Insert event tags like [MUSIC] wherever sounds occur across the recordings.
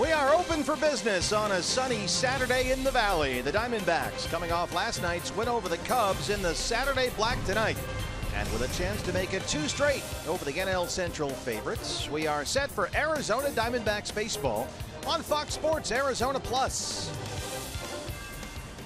We are open for business on a sunny Saturday in the Valley. The Diamondbacks coming off last night's win over the Cubs in the Saturday Black tonight. And with a chance to make it two straight over the NL Central favorites, we are set for Arizona Diamondbacks baseball on Fox Sports Arizona Plus.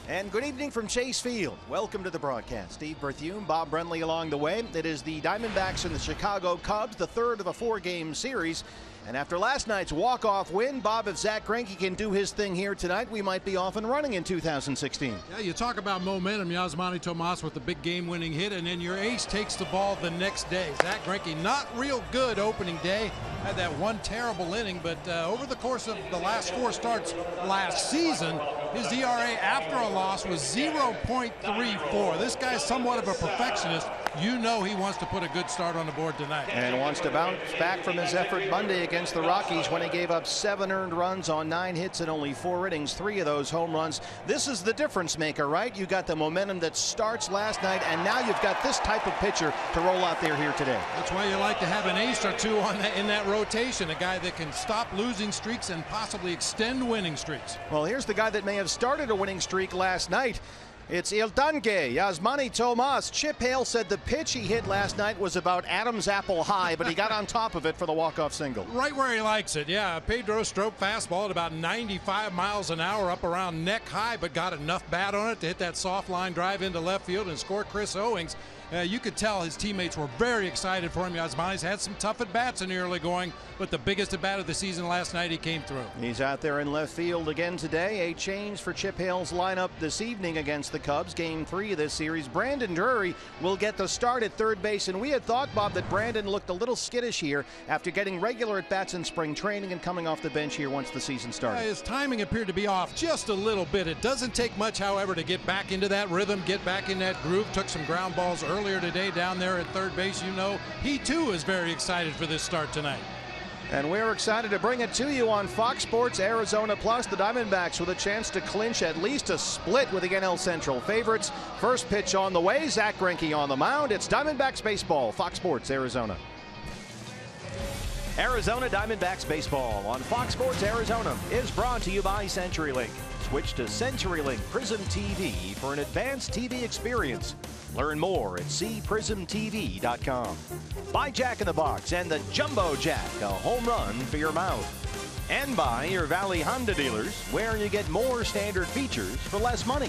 And good evening from Chase Field. Welcome to the broadcast. Steve Berthiaume, Bob Brenly along the way. It is the Diamondbacks and the Chicago Cubs, the third of a four-game series. And after last night's walk-off win, Bob, if Zack Greinke can do his thing here tonight, we might be off and running in 2016. Yeah, you talk about momentum. Yasmany Tomas with the big game-winning hit, and then your ace takes the ball the next day. Zack Greinke, not real good opening day. Had that one terrible inning, but uh, over the course of the last four starts last season, his ERA after a loss was 0.34. This guy's somewhat of a perfectionist. You know he wants to put a good start on the board tonight. And wants to bounce back from his effort Monday against the Rockies when he gave up seven earned runs on nine hits and only four innings, three of those home runs. This is the difference maker, right? You got the momentum that starts last night, and now you've got this type of pitcher to roll out there here today. That's why you like to have an ace or two on that, in that rotation, a guy that can stop losing streaks and possibly extend winning streaks. Well, here's the guy that may have started a winning streak last night. It's Il Dange, Yasmany Tomas. Chip Hale said the pitch he hit last night was about Adam's apple high, but he got on top of it for the walk-off single. Right where he likes it, yeah. Pedro Strop fastball at about 95 miles an hour up around neck high, but got enough bat on it to hit that soft line drive into left field and score Chris Owings. Uh, you could tell his teammates were very excited for him. Yasmany's had some tough at-bats in the early going, but the biggest at-bat of the season last night, he came through. He's out there in left field again today. A change for Chip Hale's lineup this evening against the Cubs. Game three of this series. Brandon Drury will get the start at third base, and we had thought, Bob, that Brandon looked a little skittish here after getting regular at-bats in spring training and coming off the bench here once the season started. His timing appeared to be off just a little bit. It doesn't take much, however, to get back into that rhythm, get back in that groove. Took some ground balls earlier today down there at third base. You know, he too is very excited for this start tonight. And we're excited to bring it to you on Fox Sports Arizona Plus. The Diamondbacks with a chance to clinch at least a split with the NL Central favorites. First pitch on the way. Zack Greinke on the mound. It's Diamondbacks baseball. Fox Sports Arizona. Arizona Diamondbacks baseball on Fox Sports Arizona is brought to you by CenturyLink. Switch to CenturyLink Prism TV for an advanced TV experience. Learn more at cprismtv.com. Buy Jack in the Box and the Jumbo Jack, a home run for your mouth. And buy your Valley Honda dealers, where you get more standard features for less money.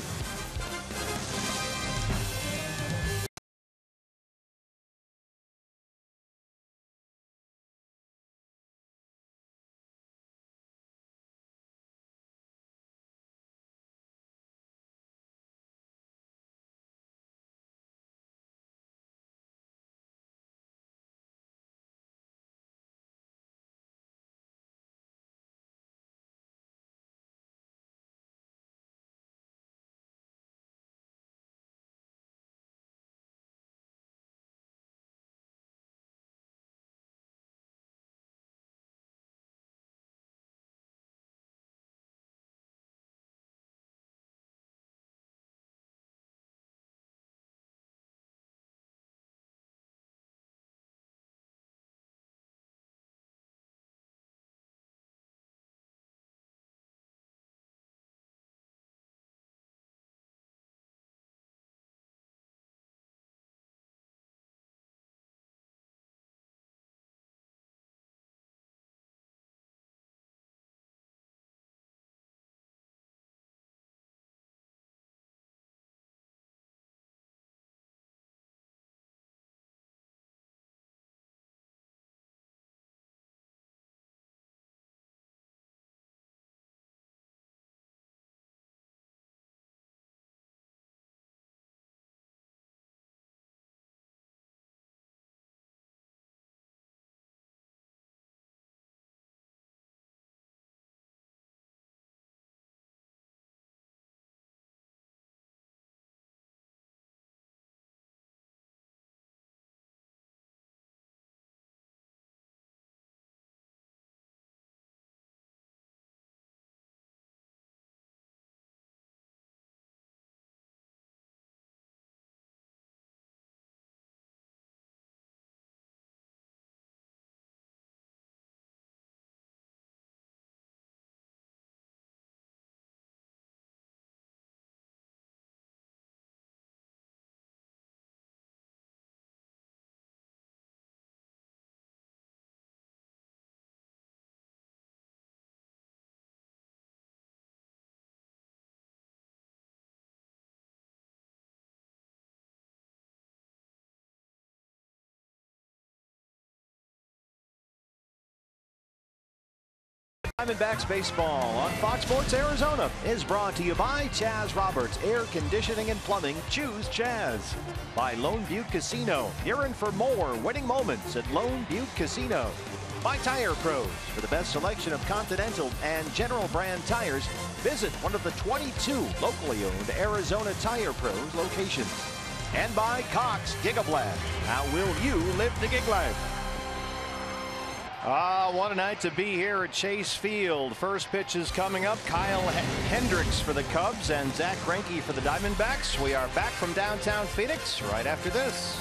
Diamondbacks baseball on Fox Sports Arizona is brought to you by Chas Roberts Air Conditioning and Plumbing. Choose Chas. By Lone Butte Casino. You're in for more winning moments at Lone Butte Casino. By Tire Pros. For the best selection of Continental and General brand tires, visit one of the 22 locally owned Arizona Tire Pros locations. And by Cox Gigablast. How will you live the gig life? Ah, what a night to be here at Chase Field. First pitch is coming up. Kyle Hendricks for the Cubs and Zack Greinke for the Diamondbacks. We are back from downtown Phoenix right after this.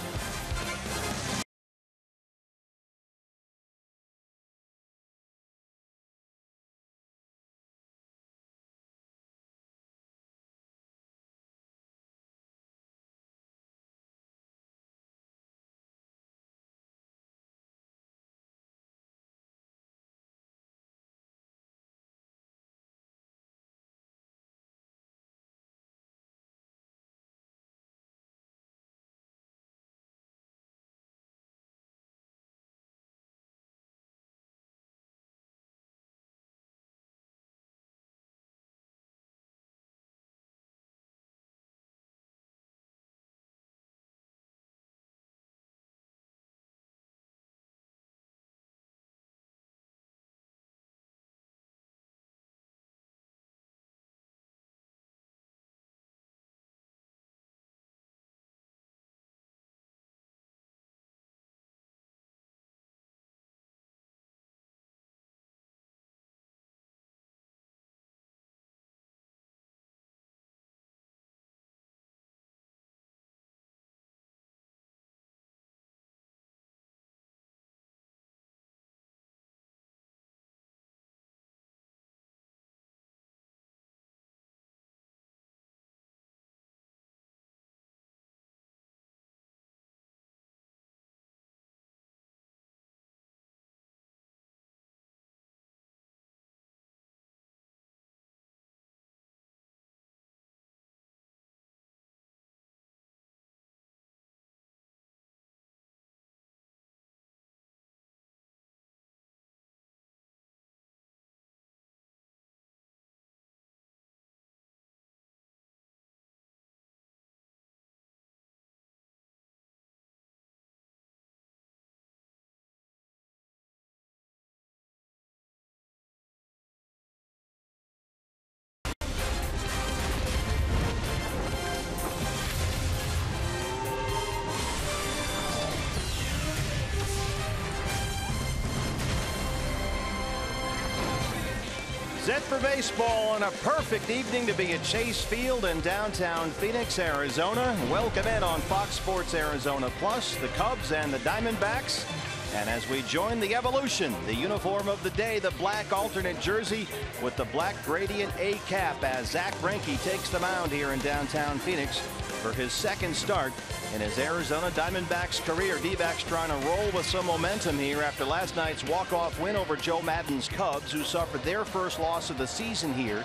Set for baseball on a perfect evening to be at Chase Field in downtown Phoenix, Arizona. Welcome in on Fox Sports Arizona Plus, the Cubs and the Diamondbacks. And as we join the evolution, the uniform of the day, the black alternate jersey with the black gradient A cap as Zack Greinke takes the mound here in downtown Phoenix for his second start in his Arizona Diamondbacks career. D-backs trying to roll with some momentum here after last night's walk-off win over Joe Maddon's Cubs, who suffered their first loss of the season here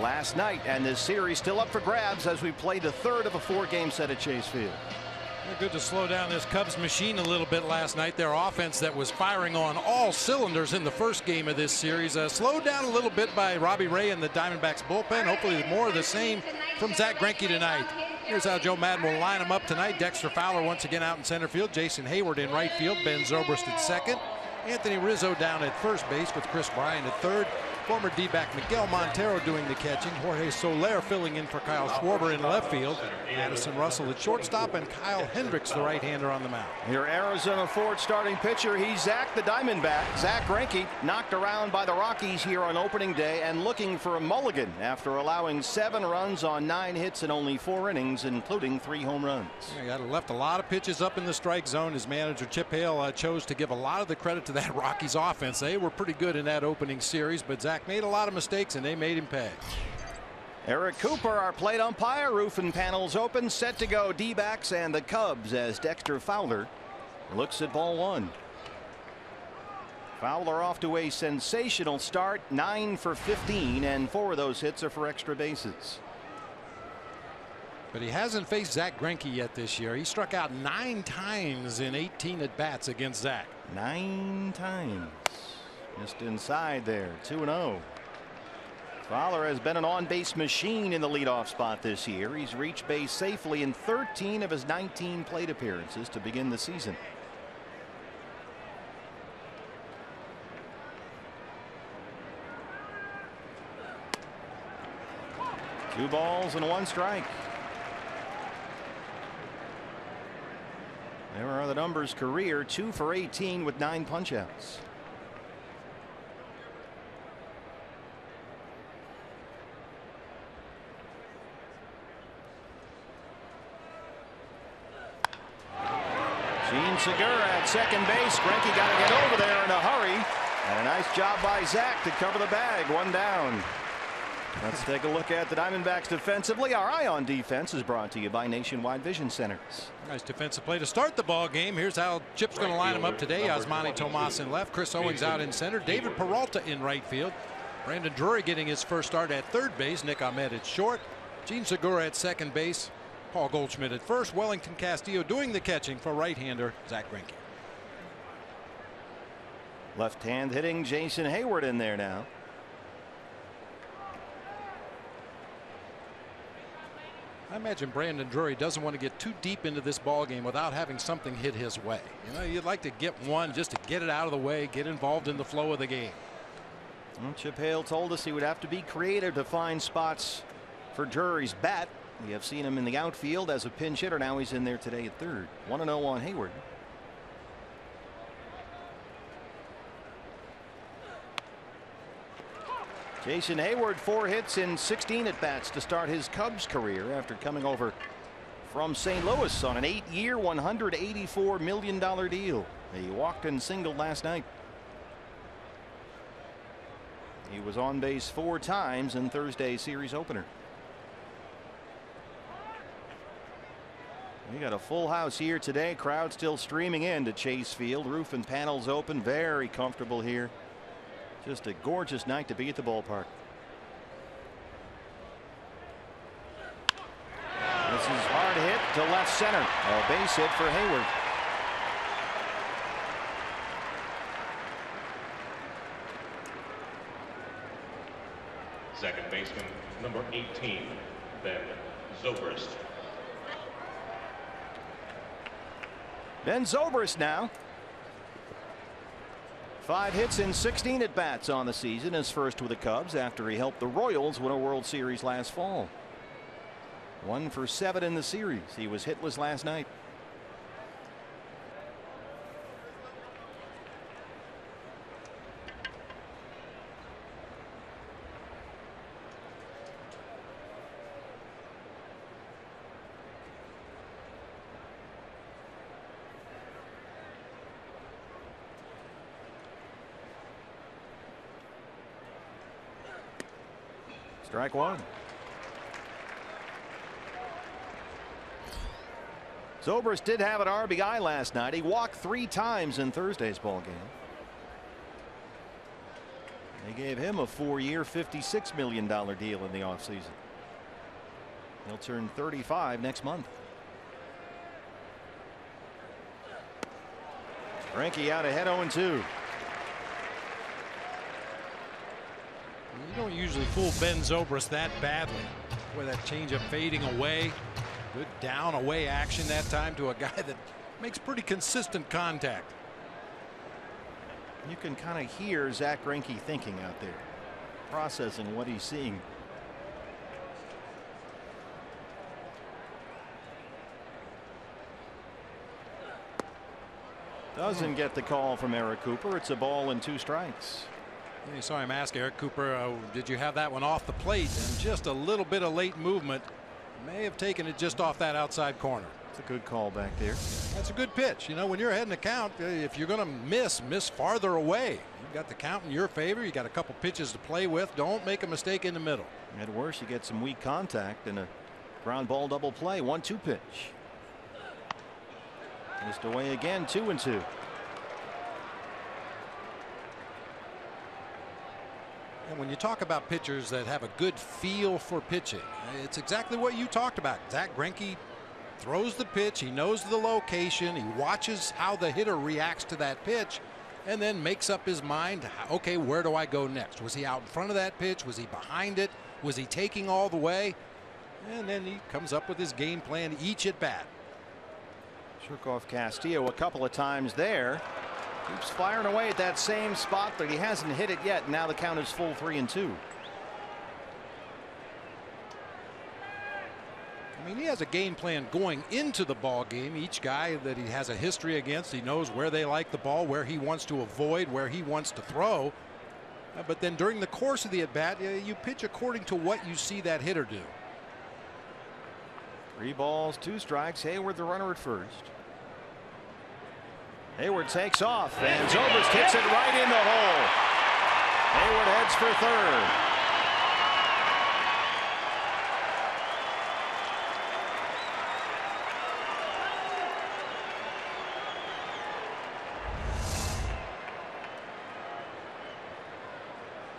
last night. And this series still up for grabs as we play the third of a four-game set at Chase Field. Good to slow down this Cubs machine a little bit last night. Their offense that was firing on all cylinders in the first game of this series uh, slowed down a little bit by Robbie Ray and the Diamondbacks bullpen. Hopefully more of the same from Zack Greinke tonight. Here's how Joe Maddon will line them up tonight. Dexter Fowler once again out in center field. Jason Heyward in right field. Ben Zobrist at second. Anthony Rizzo down at first base with Kris Bryant at third. Former D-back Miguel Montero doing the catching. Jorge Soler filling in for Kyle Schwarber in left field. Addison Russell at shortstop and Kyle Hendricks, the right-hander on the mound. Your Arizona Ford starting pitcher, he's Zack the Diamondback. Zack Greinke knocked around by the Rockies here on opening day and looking for a mulligan after allowing seven runs on nine hits in only four innings, including three home runs. Yeah, he left a lot of pitches up in the strike zone. His manager Chip Hale uh, chose to give a lot of the credit to that [LAUGHS] Rockies offense. They were pretty good in that opening series, but Made a lot of mistakes and they made him pay. Eric Cooper, our plate umpire, roof and panels open, set to go D-backs and the Cubs as Dexter Fowler looks at ball one. Fowler off to a sensational start, nine for 15, and four of those hits are for extra bases. But he hasn't faced Zack Greinke yet this year. He struck out nine times in 18 at bats against Zack. Nine times. Just inside there 2 0. Fowler has been an on base machine in the leadoff spot this year. He's reached base safely in 13 of his 19 plate appearances to begin the season. Two balls and one strike. There are the numbers career two for 18 with nine punchouts. Jean Segura at second base. Greinke got to get over there in a hurry. And a nice job by Zack to cover the bag. One down. Let's take a look at the Diamondbacks defensively. Our eye on defense is brought to you by Nationwide Vision Centers. Nice defensive play to start the ball game. Here's how Chip's going to line them up today. Yasmany Tomas in left, Chris Owings out in center, David Peralta in right field, Brandon Drury getting his first start at third base, Nick Ahmed at short, Jean Segura at second base, Paul Goldschmidt at first, Wellington Castillo doing the catching for right-hander Zack Greinke. Left hand hitting Jason Heyward in there now. I imagine Brandon Drury doesn't want to get too deep into this ball game without having something hit his way. You know, you'd like to get one just to get it out of the way, get involved in the flow of the game. Well, Chip Hale told us he would have to be creative to find spots for Drury's bat. We have seen him in the outfield as a pinch hitter. Now he's in there today at third. 1 0 on Heyward. Jason Heyward, four hits in 16 at bats to start his Cubs career after coming over from St. Louis on an eight year, $184 million deal. He walked and singled last night. He was on base four times in Thursday's series opener. We got a full house here today. Crowd still streaming in to Chase Field. Roof and panels open. Very comfortable here. Just a gorgeous night to be at the ballpark. This is hard hit to left center. A base hit for Heyward. Second baseman, number 18, Ben Zobrist. Ben Zobrist now. Five hits in 16 at bats on the season. His first with the Cubs after he helped the Royals win a World Series last fall. One for seven in the series. He was hitless last night. Strike one. Zobrist did have an RBI last night. He walked three times in Thursday's ball game. They gave him a four-year, $56 million deal in the offseason. He'll turn 35 next month. Greinke out ahead 0-2. You don't usually fool Ben Zobrist that badly. With that changeup fading away. Good down away action that time to a guy that makes pretty consistent contact. You can kind of hear Zack Greinke thinking out there, processing what he's seeing. Doesn't get the call from Eric Cooper. It's a ball and two strikes. You saw him ask Eric Cooper, uh, did you have that one off the plate? And just a little bit of late movement may have taken it just off that outside corner. It's a good call back there. That's a good pitch. You know, when you're ahead in the count, uh, if you're going to miss, miss farther away. You've got the count in your favor. You got a couple pitches to play with. Don't make a mistake in the middle. At worst, you get some weak contact and a ground ball double play. One two pitch. Missed away again. Two and two. And when you talk about pitchers that have a good feel for pitching, it's exactly what you talked about. Zack Greinke throws the pitch. He knows the location. He watches how the hitter reacts to that pitch. and then makes up his mind okay, where do I go next? Was he out in front of that pitch? Was he behind it? Was he taking all the way? And then he comes up with his game plan each at bat. Shook off Castillo a couple of times there. Keeps firing away at that same spot, but he hasn't hit it yet. Now the count is full three and two. I mean, he has a game plan going into the ball game. Each guy that he has a history against, he knows where they like the ball, where he wants to avoid, where he wants to throw. Uh, but then during the course of the at bat, you pitch according to what you see that hitter do. Three balls, two strikes. Heyward the runner at first. Heyward takes off and Zobrist hits it right in the hole. Heyward heads for third.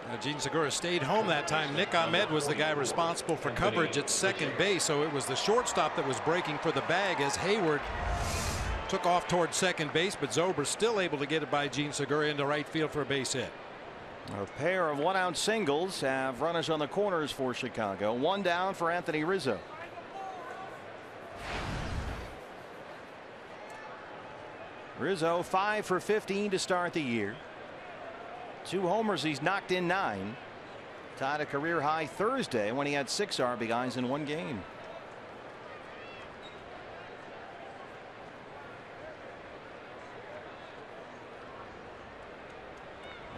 Uh, Jean Segura stayed home that time. Nick Ahmed was the guy responsible for coverage at second base. So it was the shortstop that was breaking for the bag as Heyward took off towards second base. But Zobrist still able to get it by Jean Segura into right field for a base hit. A pair of one out singles have runners on the corners for Chicago. One down for Anthony Rizzo. Rizzo five for 15 to start the year. Two homers. He's knocked in nine. Tied a career high Thursday when he had six RBIs in one game.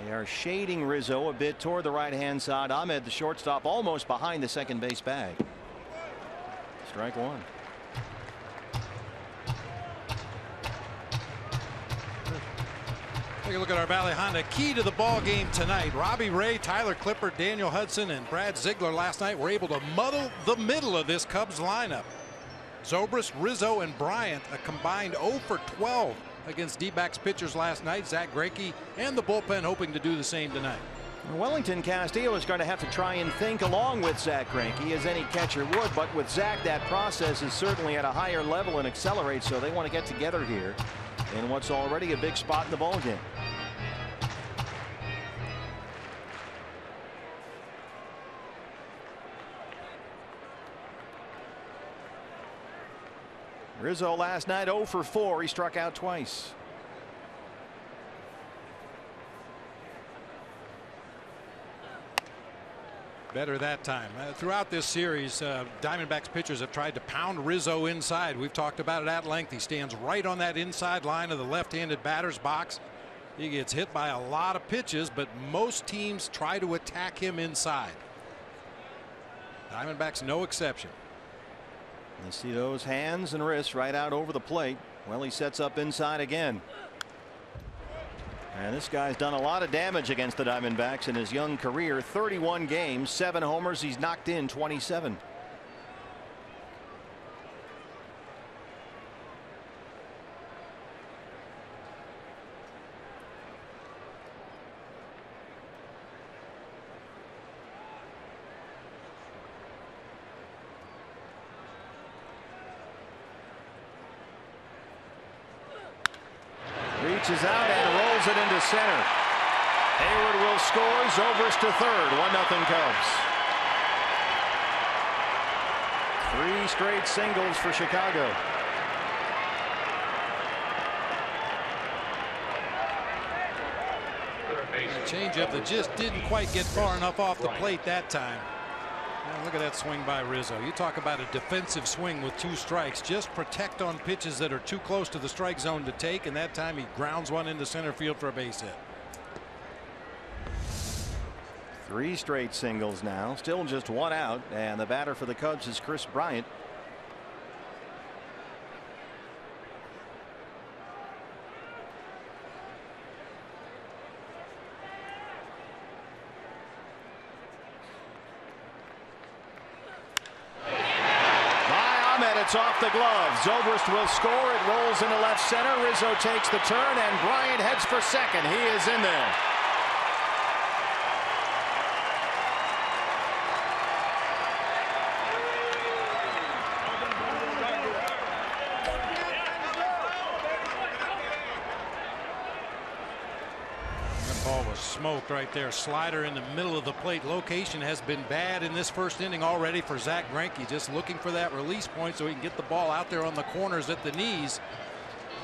They are shading Rizzo a bit toward the right hand side. Ahmed, the shortstop, almost behind the second base bag. Strike one. Take a look at our Valley Honda key to the ball game tonight. Robbie Ray, Tyler Clippard, Daniel Hudson, and Brad Ziegler last night were able to muddle the middle of this Cubs lineup. Zobrist, Rizzo, and Bryant a combined 0 for 12 against D-backs pitchers last night. Zack Greinke and the bullpen hoping to do the same tonight. Wellington Castillo is going to have to try and think along with Zack Greinke as any catcher would but with Zack, that process is certainly at a higher level and accelerates so they want to get together here in what's already a big spot in the ball Rizzo last night 0 for 4. He struck out twice. Better that time. Uh, throughout this series, uh, Diamondbacks pitchers have tried to pound Rizzo inside. We've talked about it at length. He stands right on that inside line of the left-handed batter's box. He gets hit by a lot of pitches, but most teams try to attack him inside. Diamondbacks no exception. You see those hands and wrists right out over the plate. Well, he sets up inside again. And this guy's done a lot of damage against the Diamondbacks in his young career 31 games, seven homers. He's knocked in 27. reaches out and rolls it into center. Heyward will score. Zobrist to third. 1 nothing Cubs. Three straight singles for Chicago. Changeup that just didn't quite get far enough off the plate that time. look at that swing by Rizzo. You talk about a defensive swing with two strikes. Just protect on pitches that are too close to the strike zone to take. And that time he grounds one into center field for a base hit. Three straight singles now. Still just one out. And the batter for the Cubs is Kris Bryant. It's off the Zobrist will score. It rolls into left center. Rizzo takes the turn, and Bryant heads for second. He is in there. ball right there. Slider in the middle of the plate. Location has been bad in this first inning already for Zack Greinke. Just looking for that release point so he can get the ball out there on the corners at the knees.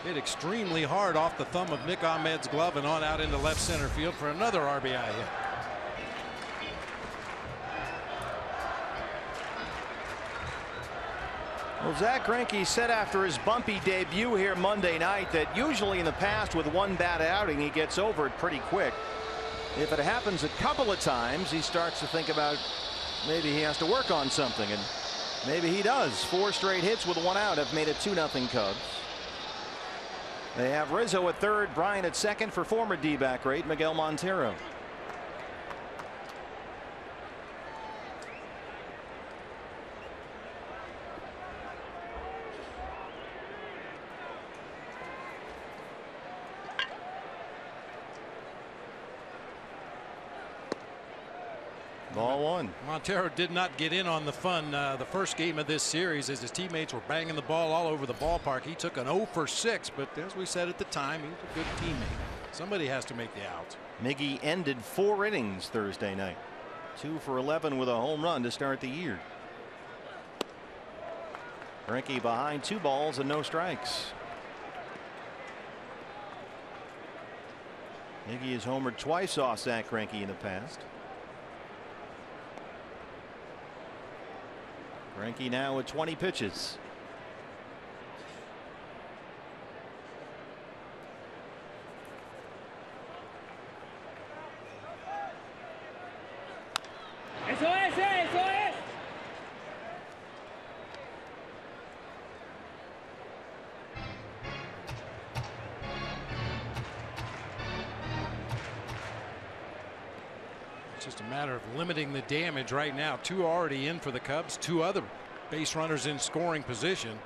Hit extremely hard off the thumb of Nick Ahmed's glove and on out into left center field for another RBI hit. Well, Zack Greinke said after his bumpy debut here Monday night that usually in the past with one bad outing he gets over it pretty quick. If it happens a couple of times he starts to think about maybe he has to work on something and maybe he does. Four straight hits with one out have made it 2 nothing Cubs. They have Rizzo at third, Bryant at second for former D-back great Miguel Montero. One. Montero did not get in on the fun uh, the first game of this series as his teammates were banging the ball all over the ballpark. He took an 0 for 6, but as we said at the time, he's a good teammate. Somebody has to make the out. Miggy ended four innings Thursday night. Two for 11 with a home run to start the year. Greinke behind two balls and no strikes. Miggy has homered twice off Zack Greinke in the past. Greinke now with 20 pitches. It's just a matter of limiting the damage right now. Two already in for the Cubs, two other base runners in scoring position.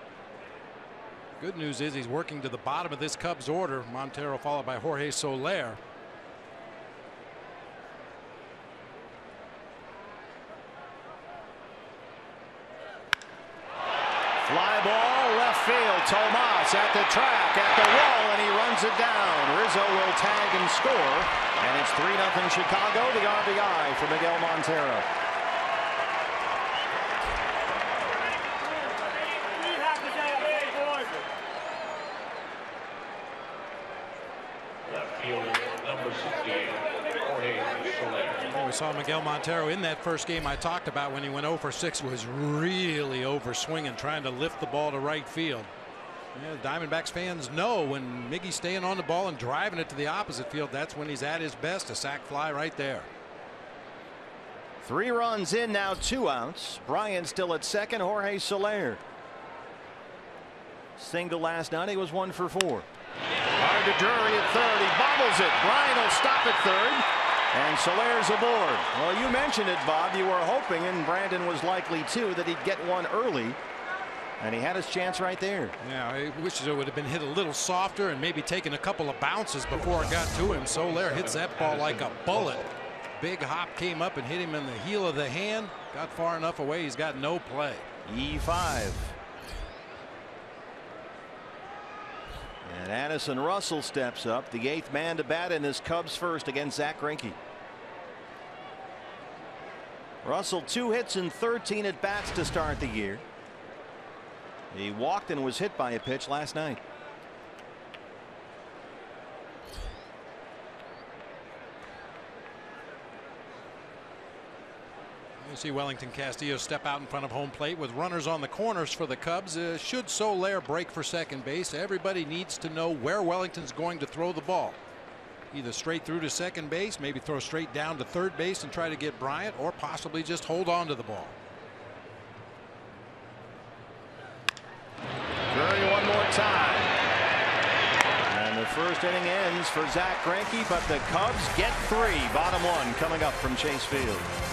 Good news is he's working to the bottom of this Cubs order. Montero followed by Jorge Soler. Fly ball field. Tomas at the track at the wall and he runs it down. Rizzo will tag and score and it's 3 0 Chicago. The RBI for Miguel Montero. Left fielder, number 68, Jorge Soler. We saw Miguel Montero in that first game I talked about when he went 0 for 6 was really over swinging trying to lift the ball to right field. Yeah, Diamondbacks fans know when Miggy's staying on the ball and driving it to the opposite field that's when he's at his best a sac fly right there. Three runs in now two outs. Bryant still at second Jorge Soler. Single last night he was one for four. Hard to Drury at third. He bobbles it. Bryant will stop at third. And Soler's aboard. Well, you mentioned it, Bob. You were hoping, and Brandon was likely too, that he'd get one early. And he had his chance right there. Yeah, I wish it would have been hit a little softer and maybe taken a couple of bounces before it got to him. Soler hits that ball like a bullet. Big hop came up and hit him in the heel of the hand. Got far enough away. He's got no play. E5. And Addison Russell steps up, the eighth man to bat in this Cubs first against Zack Greinke. Russell two hits and 13 at bats to start the year. He walked and was hit by a pitch last night. You see Wellington Castillo step out in front of home plate with runners on the corners for the Cubs. Uh, should Soler break for second base, everybody needs to know where Wellington's going to throw the ball. Either straight through to second base, maybe throw straight down to third base and try to get Bryant, or possibly just hold on to the ball. Drury one more time. And the first inning ends for Zack Greinke, but the Cubs get three. Bottom one coming up from Chase Field.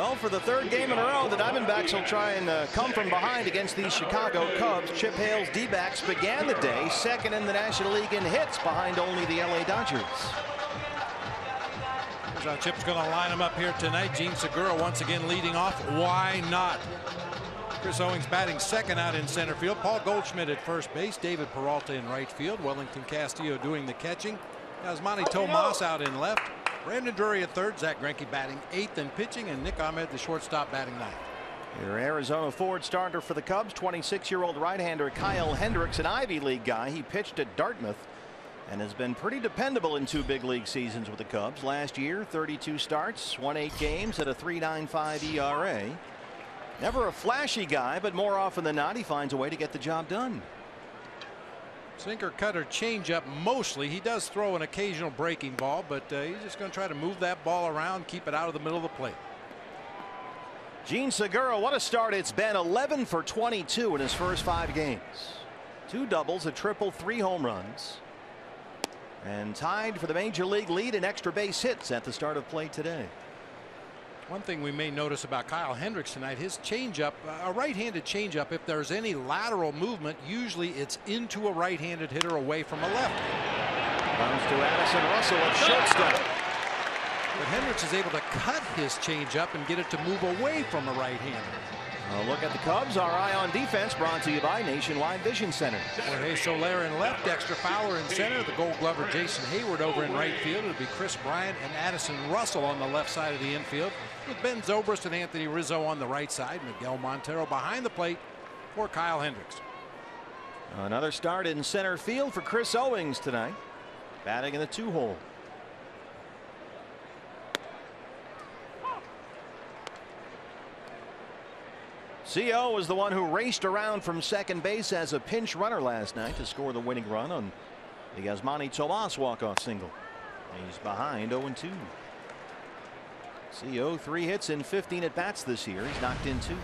Well, for the third game in a row, the Diamondbacks will try and uh, come from behind against these Chicago Cubs. Chip Hale's D-backs began the day second in the National League in hits behind only the LA Dodgers. Here's how Chip's going to line them up here tonight. Jean Segura once again leading off. Why not? Chris Owings batting second out in center field. Paul Goldschmidt at first base. David Peralta in right field. Wellington Castillo doing the catching. Yasmany Tomas out in left. Brandon Drury at third. Zack Greinke batting eighth and pitching. And Nick Ahmed, the shortstop, batting ninth. Your Arizona Ford starter for the Cubs, 26-year-old right-hander Kyle Hendricks, an Ivy League guy. He pitched at Dartmouth and has been pretty dependable in two big league seasons with the Cubs. Last year, 32 starts, won eight games at a 3.95 ERA. Never a flashy guy, but more often than not, he finds a way to get the job done. Sinker cutter changeup mostly. He does throw an occasional breaking ball, but uh, he's just going to try to move that ball around, keep it out of the middle of the plate. Jean Segura, what a start it's been 11 for 22 in his first five games. Two doubles, a triple, three home runs. And tied for the major league lead in extra base hits at the start of play today. One thing we may notice about Kyle Hendricks tonight, his changeup, uh, a right-handed changeup, if there's any lateral movement, usually it's into a right-handed hitter away from a left. Bounce to Addison Russell at shortstop. But Hendricks is able to cut his changeup and get it to move away from a right-hander. A look at the Cubs. Our eye on defense brought to you by Nationwide Vision Center. Jorge Soler in left, Dexter Fowler in center, the gold glover Jason Heyward over in right field. It'll be Kris Bryant and Addison Russell on the left side of the infield with Ben Zobrist and Anthony Rizzo on the right side. Miguel Montero behind the plate for Kyle Hendricks. Another start in center field for Chris Owings tonight. Batting in the two hole. CO was the one who raced around from second base as a pinch runner last night to score the winning run on the Yasmany Tomas walk-off single. He's behind 0 2. CO three hits in 15 at bats this year. He's knocked in two.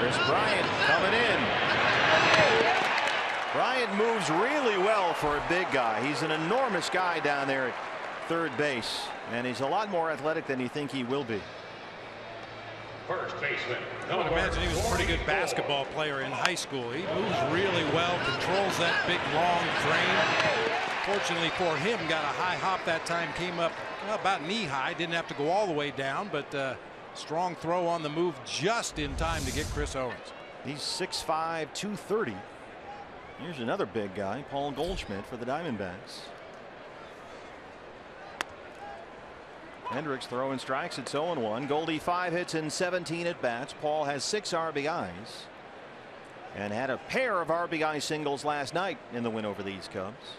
Kris Bryant coming in. Bryant moves really well for a big guy. He's an enormous guy down there at third base, and he's a lot more athletic than you think he will be. First baseman. I would imagine he was a pretty good basketball player in high school. He moves really well, controls that big long frame. Fortunately for him, got a high hop that time, came up well, about knee high, didn't have to go all the way down, but uh, strong throw on the move just in time to get Chris Owings. He's 6'5", 230. Here's another big guy, Paul Goldschmidt for the Diamondbacks. Hendricks throwing strikes at 0 1. Goldie five hits in 17 at bats. Paul has six RBIs and had a pair of RBI singles last night in the win over these Cubs.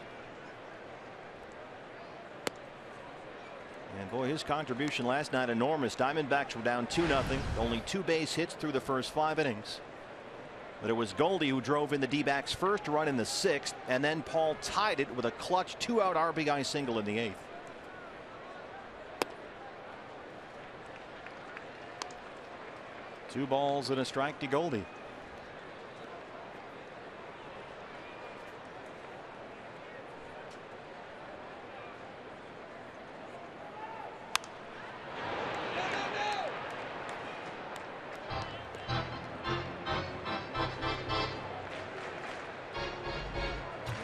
And boy, his contribution last night enormous. Diamondbacks were down 2 0. Only two base hits through the first five innings. But it was Goldie who drove in the D-backs first run in the sixth, and then Paul tied it with a clutch two-out RBI single in the eighth. Two balls and a strike to Goldie.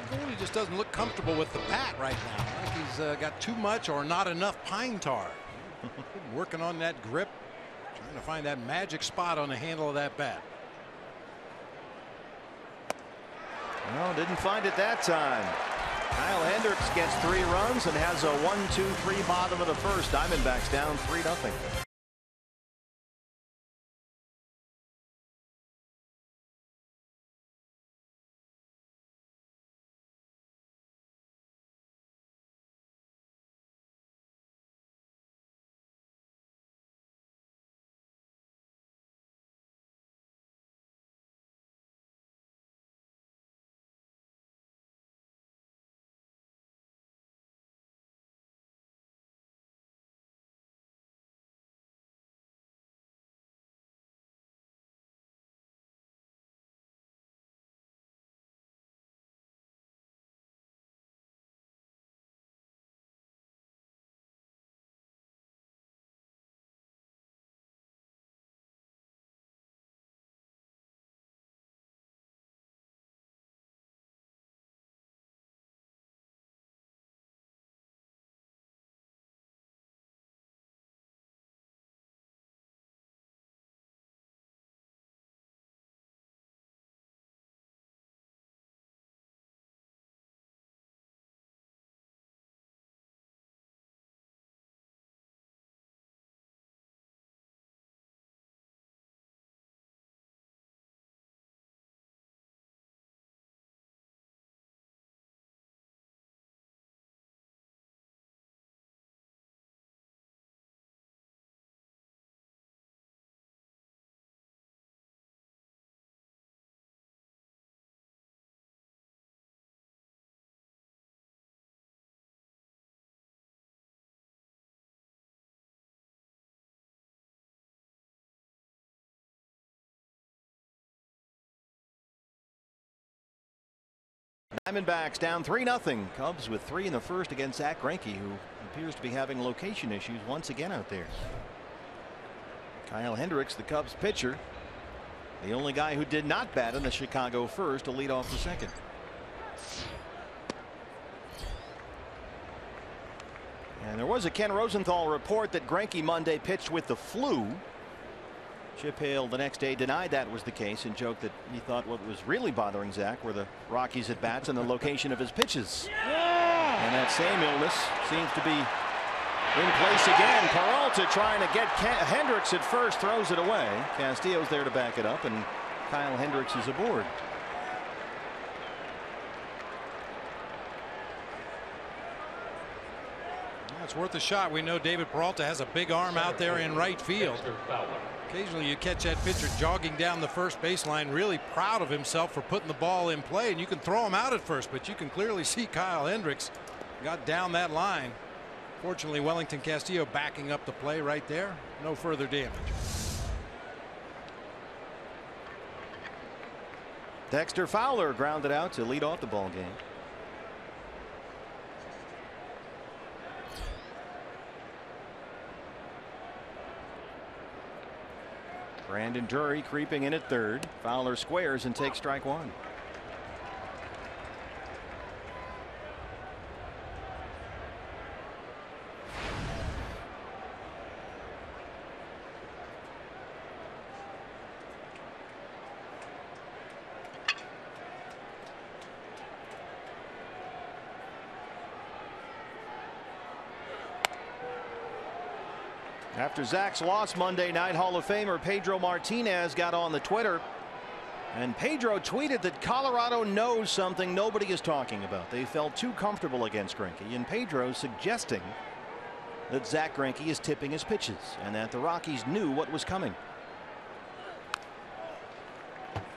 Goldie just doesn't look comfortable with the bat right now. Like he's uh, got too much or not enough pine tar. [LAUGHS] Working on that grip, trying to find that magic spot on the handle of that bat. Well, didn't find it that time. Kyle Hendricks gets three runs and has a one, two, three bottom of the first. Diamondbacks down three nothing. Diamondbacks down 3 0. Cubs with three in the first against Zack Greinke, who appears to be having location issues once again out there. Kyle Hendricks, the Cubs pitcher, the only guy who did not bat in the Chicago first to lead off the second. And there was a Ken Rosenthal report that Greinke Monday pitched with the flu. Chip Hale the next day denied that was the case and joked that he thought what was really bothering Zack were the Rockies at bats and the location of his pitches. And that same illness seems to be in place again. Peralta trying to get Hendricks at first throws it away. Castillo's there to back it up and Kyle Hendricks is aboard. It's worth a shot. We know David Peralta has a big arm out there in right field. Occasionally you catch that pitcher jogging down the first baseline really proud of himself for putting the ball in play and you can throw him out at first but you can clearly see Kyle Hendricks got down that line. Fortunately Wellington Castillo backing up the play right there. No further damage. Dexter Fowler grounded out to lead off the ball game. Brandon Drury creeping in at third. Fowler squares and takes strike one. After Zack's loss Monday night, Hall of Famer Pedro Martinez got on the Twitter. And Pedro tweeted that Colorado knows something nobody is talking about. They felt too comfortable against Greinke. And Pedro suggesting that Zack Greinke is tipping his pitches and that the Rockies knew what was coming.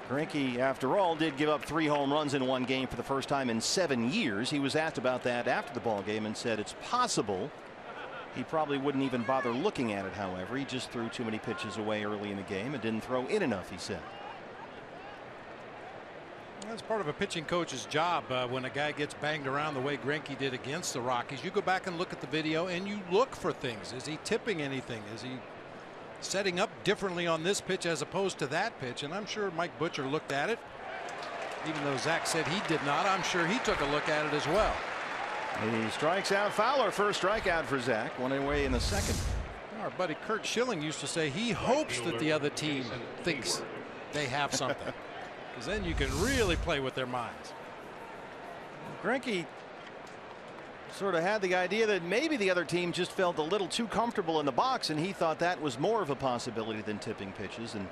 Greinke, after all, did give up three home runs in one game for the first time in seven years. He was asked about that after the ball game and said it's possible he probably wouldn't even bother looking at it, however. He just threw too many pitches away early in the game and didn't throw in enough, he said. That's part of a pitching coach's job uh, when a guy gets banged around the way Greinke did against the Rockies. You go back and look at the video and you look for things. Is he tipping anything? Is he setting up differently on this pitch as opposed to that pitch? And I'm sure Mike Butcher looked at it. Even though Zack said he did not, I'm sure he took a look at it as well. He strikes out Fowler. First strikeout for Zack. One away in the second. Our buddy Curt Schilling used to say he hopes that the other team thinks they have [LAUGHS] something. Because then you can really play with their minds. Greinke sort of had the idea that maybe the other team just felt a little too comfortable in the box and he thought that was more of a possibility than tipping pitches and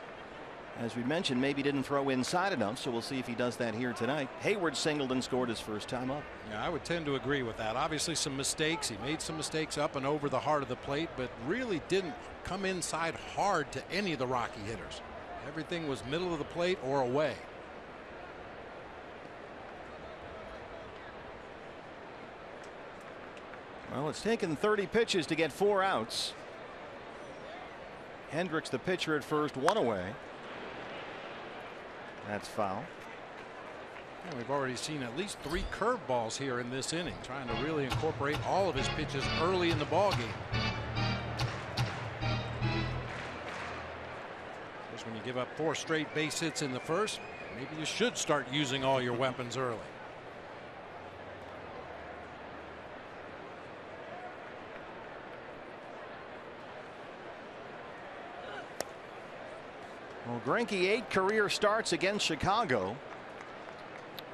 as we mentioned, maybe didn't throw inside enough, so we'll see if he does that here tonight. Heyward singled and scored his first time up. Yeah, I would tend to agree with that. Obviously, some mistakes. He made some mistakes up and over the heart of the plate, but really didn't come inside hard to any of the Rocky hitters. Everything was middle of the plate or away. Well, it's taken 30 pitches to get four outs. Hendricks, the pitcher at first, one away. That's foul. We've already seen at least three curveballs here in this inning, trying to really incorporate all of his pitches early in the ball game. Just when you give up four straight base hits in the first, maybe you should start using all your weapons early. Well, eight career starts against Chicago.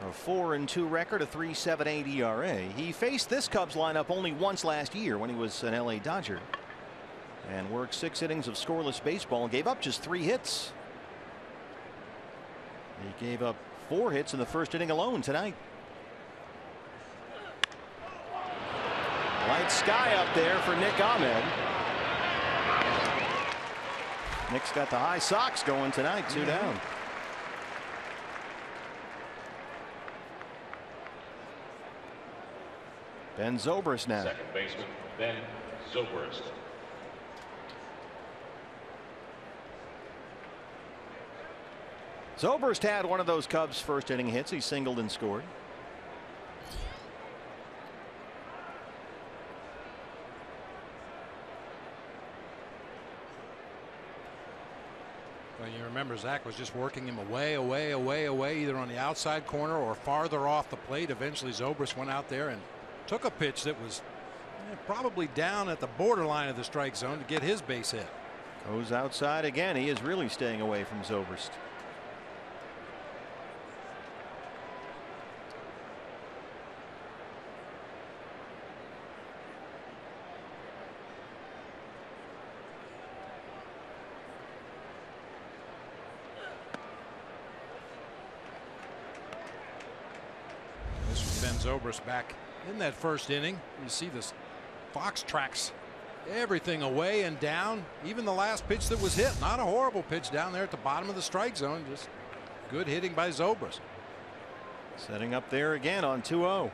A 4 and 2 record, a 3.78 ERA. He faced this Cubs lineup only once last year when he was an LA Dodger. And worked six innings of scoreless baseball and gave up just three hits. He gave up four hits in the first inning alone tonight. Light sky up there for Nick Ahmed. Nick's got the high socks going tonight, 2 mm-hmm. down. Ben Zobrist now. Second baseman, Ben Zobrist. Zobrist had one of those Cubs first inning hits. He singled and scored. Remember Zack was just working him away, away, away, away, either on the outside corner or farther off the plate. Eventually, Zobrist went out there and took a pitch that was eh, probably down at the borderline of the strike zone to get his base hit. Goes outside again. He is really staying away from Zobrist. This was Ben Zobrist back in that first inning. You see this Fox tracks everything away and down. Even the last pitch that was hit, not a horrible pitch down there at the bottom of the strike zone. Just good hitting by Zobrist. Setting up there again on 2 0.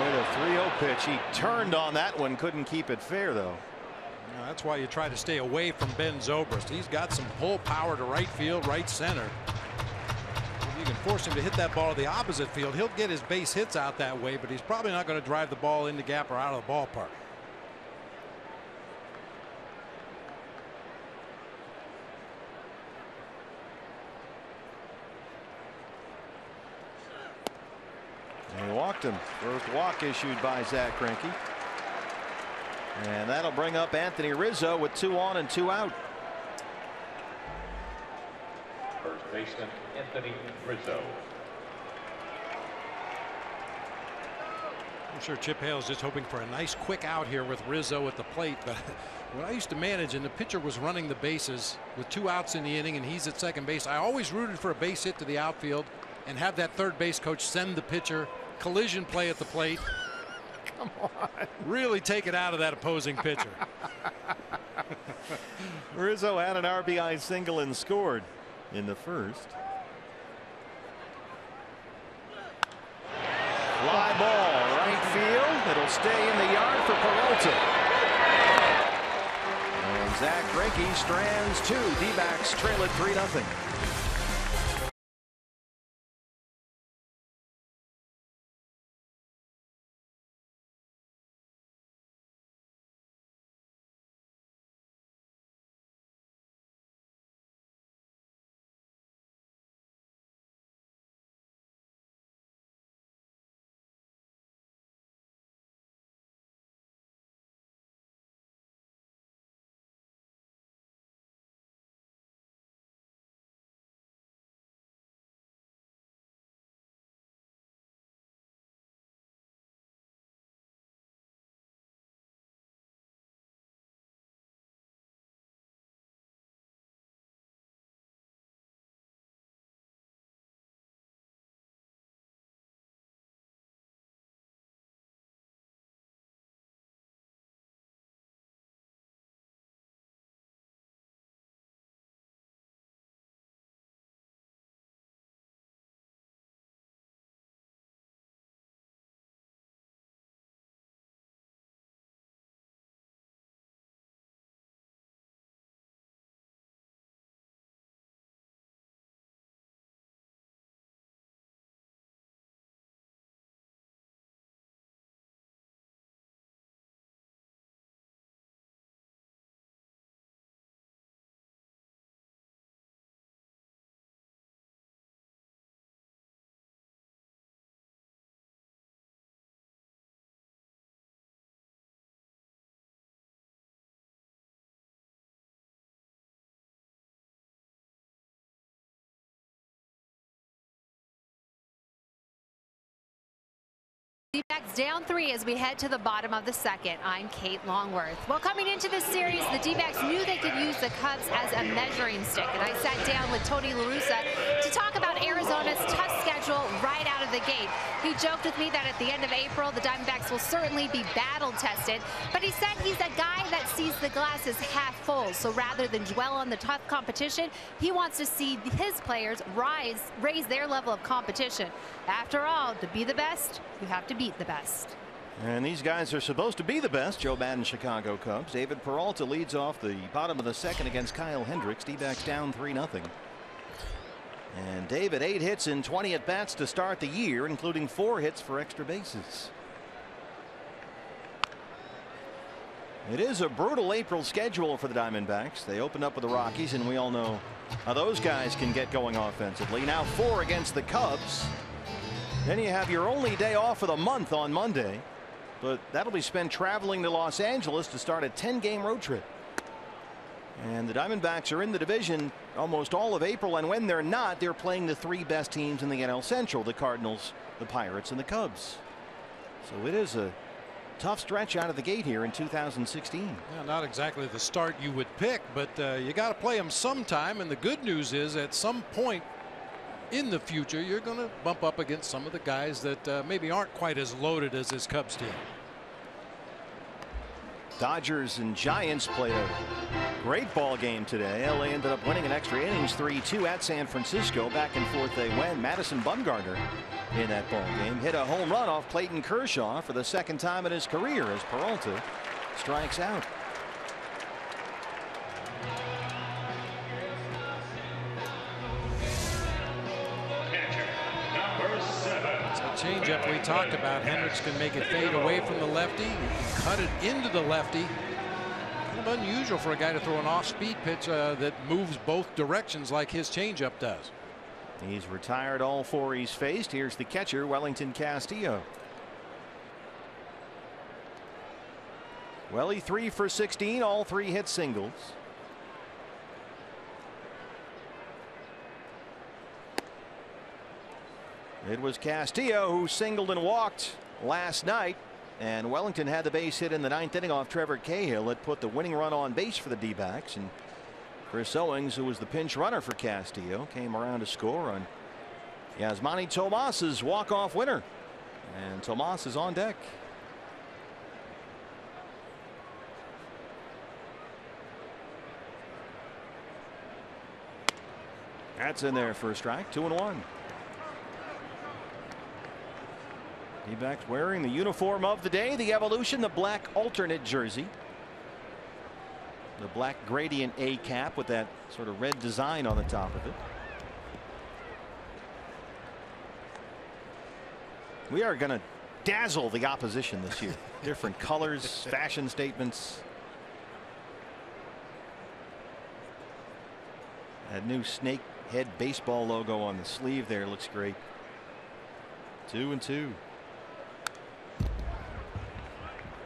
Boy, the 3 0 pitch. He turned on that one. Couldn't keep it fair, though. That's why you try to stay away from Ben Zobrist. He's got some pull power to right field, right center. If you can force him to hit that ball to the opposite field, he'll get his base hits out that way, but he's probably not going to drive the ball in the gap or out of the ballpark. And walked him. First walk issued by Zack Greinke. And that'll bring up Anthony Rizzo with two on and two out. First baseman Anthony Rizzo. I'm sure Chip Hale is just hoping for a nice quick out here with Rizzo at the plate. But [LAUGHS] when I used to manage and the pitcher was running the bases with two outs in the inning and he's at second base, I always rooted for a base hit to the outfield and have that third base coach send the pitcher collision play at the plate. Come on. Really take it out of that opposing pitcher. [LAUGHS] Rizzo had an RBI single and scored in the first. Fly ball, right field. It'll stay in the yard for Peralta. And Zack Greinke strands two. D-backs trail it 3 0. D-backs down three as we head to the bottom of the second. I'm Kate Longworth. Well, coming into this series, the D-backs knew they could use the Cubs as a measuring stick, and I sat down with Tony La Russa to talk about Arizona's tough schedule right out of the gate. He joked with me that at the end of April, the Diamondbacks will certainly be battle tested, but he said he's a guy that sees the glass as half full. So rather than dwell on the tough competition, he wants to see his players rise, raise their level of competition. After all, to be the best, you have to beat the best. And these guys are supposed to be the best. Joe Maddon, Chicago Cubs. David Peralta leads off the bottom of the second against Kyle Hendricks. D-backs down 3 0. And David, eight hits in 20 at bats to start the year, including four hits for extra bases. It is a brutal April schedule for the Diamondbacks. They opened up with the Rockies, and we all know how those guys can get going offensively. Now four against the Cubs. Then you have your only day off of the month on Monday but that'll be spent traveling to Los Angeles to start a 10 game road trip. And the Diamondbacks are in the division almost all of April and when they're not they're playing the three best teams in the NL Central the Cardinals the Pirates and the Cubs. So it is a tough stretch out of the gate here in 2016. Yeah, not exactly the start you would pick but uh, you got to play them sometime and the good news is at some point in the future you're going to bump up against some of the guys that uh, maybe aren't quite as loaded as this Cubs team. Dodgers and Giants played a great ball game today. LA ended up winning an extra innings 3-2 at San Francisco. Back and forth they went. Madison Bumgarner in that ball game hit a home run off Clayton Kershaw for the second time in his career as Peralta strikes out. Changeup we talked about. Hendricks can make it fade away from the lefty. Can cut it into the lefty. Kind of unusual for a guy to throw an off-speed pitch uh, that moves both directions like his changeup does. He's retired all four he's faced. Here's the catcher, Wellington Castillo. Welly three for 16, all three hit singles. It was Castillo who singled and walked last night. And Wellington had the base hit in the ninth inning off Trevor Cahill. It put the winning run on base for the D backs. And Chris Owings, who was the pinch runner for Castillo, came around to score on Yasmany Tomas's walk-off winner. And Tomas is on deck. That's in there for a strike. Two and one. D-backs wearing the uniform of the day, the evolution, the black alternate jersey. The black gradient A cap with that sort of red design on the top of it. We are going to dazzle the opposition this year. [LAUGHS] Different colors, fashion statements. That new snake head baseball logo on the sleeve there looks great. Two and two.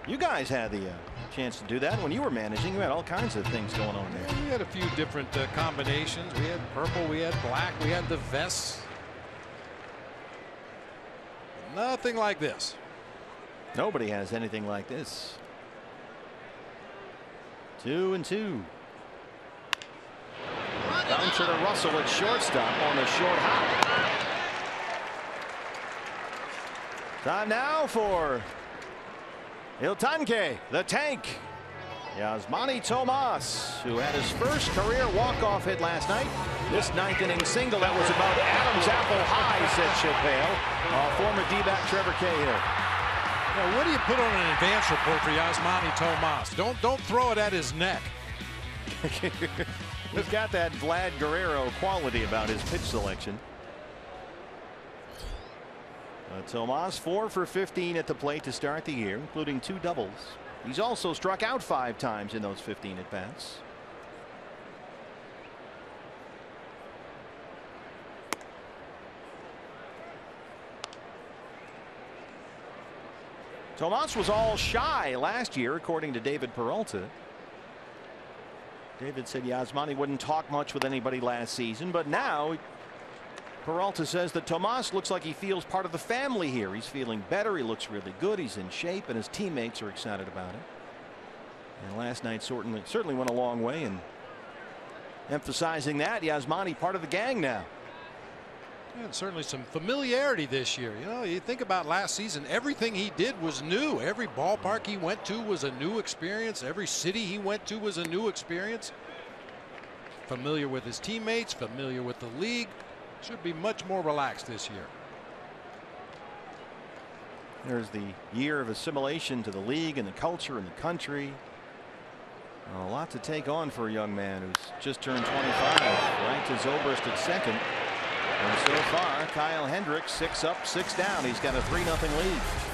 You guys had the uh, chance to do that when you were managing. You had all kinds of things going on there. We had a few different uh, combinations. We had purple, we had black, we had the vests. Nothing like this. Nobody has anything like this. Two and two. Bouncer to Russell at shortstop on the short hop. Time now for El Tanque, the tank. Yasmany Tomas, who had his first career walk-off hit last night. This ninth inning single that was about Adam's apple high, said Chappelle. Uh, former D-back Trevor Cahill. Now, what do you put on an advance report for Yasmany Tomas? Don't don't throw it at his neck. [LAUGHS] He's got that Vlad Guerrero quality about his pitch selection. Uh, Tomas four for 15 at the plate to start the year including two doubles. He's also struck out five times in those 15 at bats. Tomas was all shy last year according to David Peralta. David said Yasmany wouldn't talk much with anybody last season but now Peralta says that Tomas looks like he feels part of the family here. He's feeling better. He looks really good. He's in shape, and his teammates are excited about it. And last night certainly certainly went a long way in emphasizing that Yasmany part of the gang now. And certainly some familiarity this year. You know, you think about last season, everything he did was new. Every ballpark he went to was a new experience. Every city he went to was a new experience. Familiar with his teammates, familiar with the league. Should be much more relaxed this year. There's the year of assimilation to the league and the culture and the country. A lot to take on for a young man who's just turned 25. Right to Zobrist at second. And so far, Kyle Hendricks six up, six down. He's got a 3 0 lead.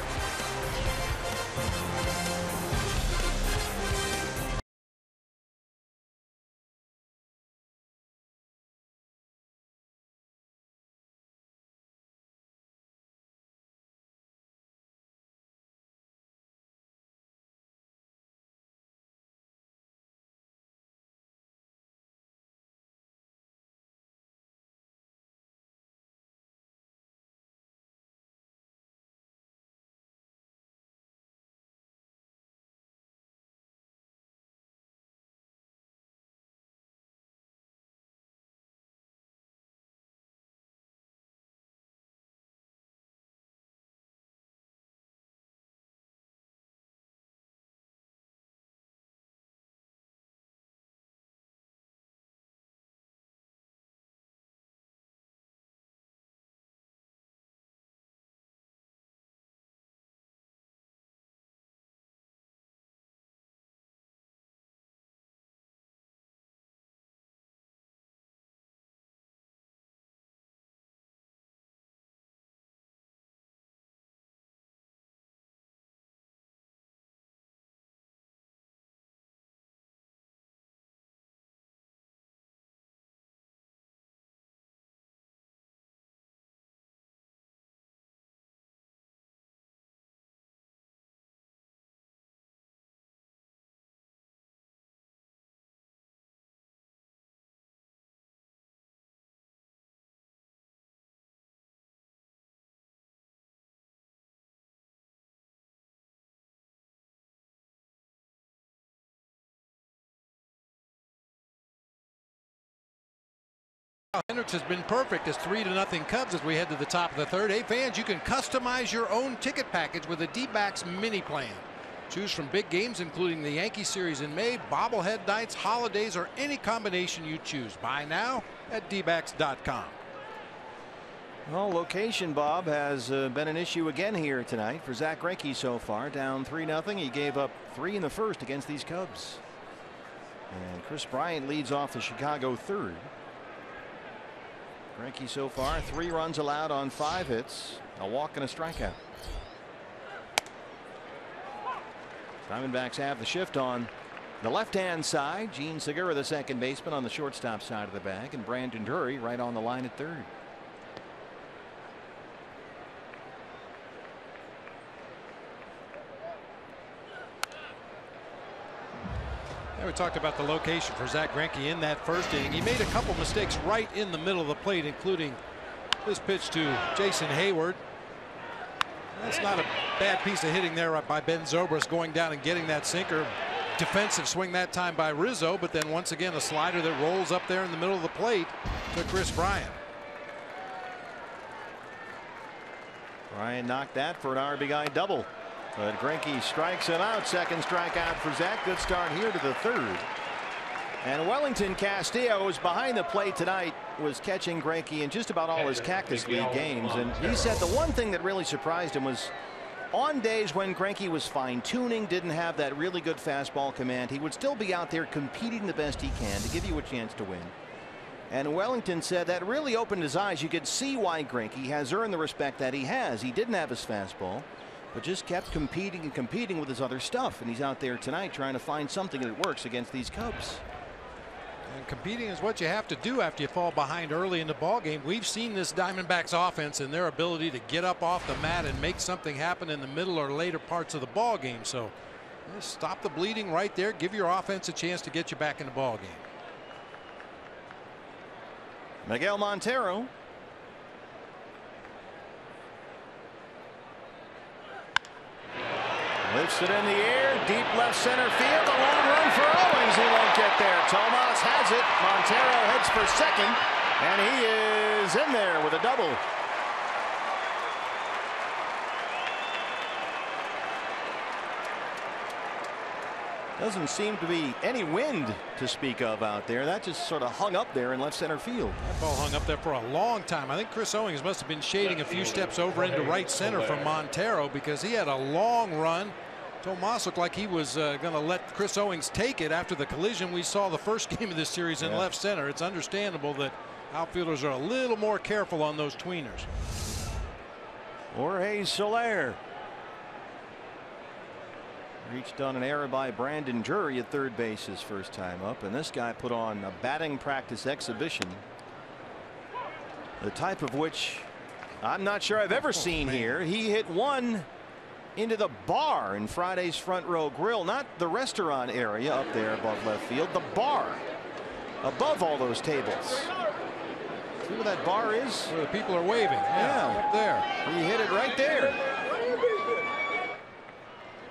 Hendricks has been perfect as three to nothing Cubs as we head to the top of the third. Hey fans, you can customize your own ticket package with a D-backs mini plan. Choose from big games including the Yankee series in May, bobblehead nights, holidays, or any combination you choose. Buy now at dbacks.com. Well, location, Bob, has uh, been an issue again here tonight for Zack Greinke so far. Down 3 0. He gave up three in the first against these Cubs. And Kris Bryant leads off the Chicago third. Greinke so far three runs allowed on five hits a walk and a strikeout. Diamondbacks have the shift on the left hand side. Jean Segura the second baseman on the shortstop side of the bag and Brandon Drury right on the line at third. We talked about the location for Zack Greinke in that first inning. He made a couple mistakes right in the middle of the plate, including this pitch to Jason Heyward. That's not a bad piece of hitting there by Ben Zobrist going down and getting that sinker. Defensive swing that time by Rizzo, but then once again a slider that rolls up there in the middle of the plate to Kris Bryant. Ryan knocked that for an RBI double. But Greinke strikes him out. Second strikeout for Zack. Good start here to the third. And Wellington Castillo was behind the plate tonight was catching Greinke in just about all his Cactus League games. And he said the one thing that really surprised him was on days when Greinke was fine tuning, didn't have that really good fastball command, he would still be out there competing the best he can to give you a chance to win. And Wellington said that really opened his eyes. You could see why Greinke has earned the respect that he has. He didn't have his fastball but just kept competing and competing with his other stuff. And he's out there tonight trying to find something that works against these Cubs. And competing is what you have to do after you fall behind early in the ball game. We've seen this Diamondbacks offense and their ability to get up off the mat and make something happen in the middle or later parts of the ball game. So eh, stop the bleeding right there. Give your offense a chance to get you back in the ball game. Miguel Montero Lifts it in the air, deep left center field, a long run for Owings. He won't get there. Tomas has it. Montero heads for second. And he is in there with a double. Doesn't seem to be any wind to speak of out there. That just sort of hung up there in left center field. That ball hung up there for a long time. I think Chris Owings must have been shading a few steps over into right center from Montero because he had a long run. Tomas looked like he was uh, going to let Chris Owings take it after the collision we saw the first [LAUGHS] game of this series in Yeah. left center. It's understandable that outfielders are a little more careful on those tweeners. Jorge Soler. Reached on an error by Brandon Drury at third base his first time up. And this guy put on a batting practice exhibition. The type of which I'm not sure I've ever oh, seen here. He hit one into the bar in Friday's front row grill, not the restaurant area up there above left field, the bar above all those tables. See where that bar is? Where the people are waving. Yeah, Yeah. up there. He hit it right there.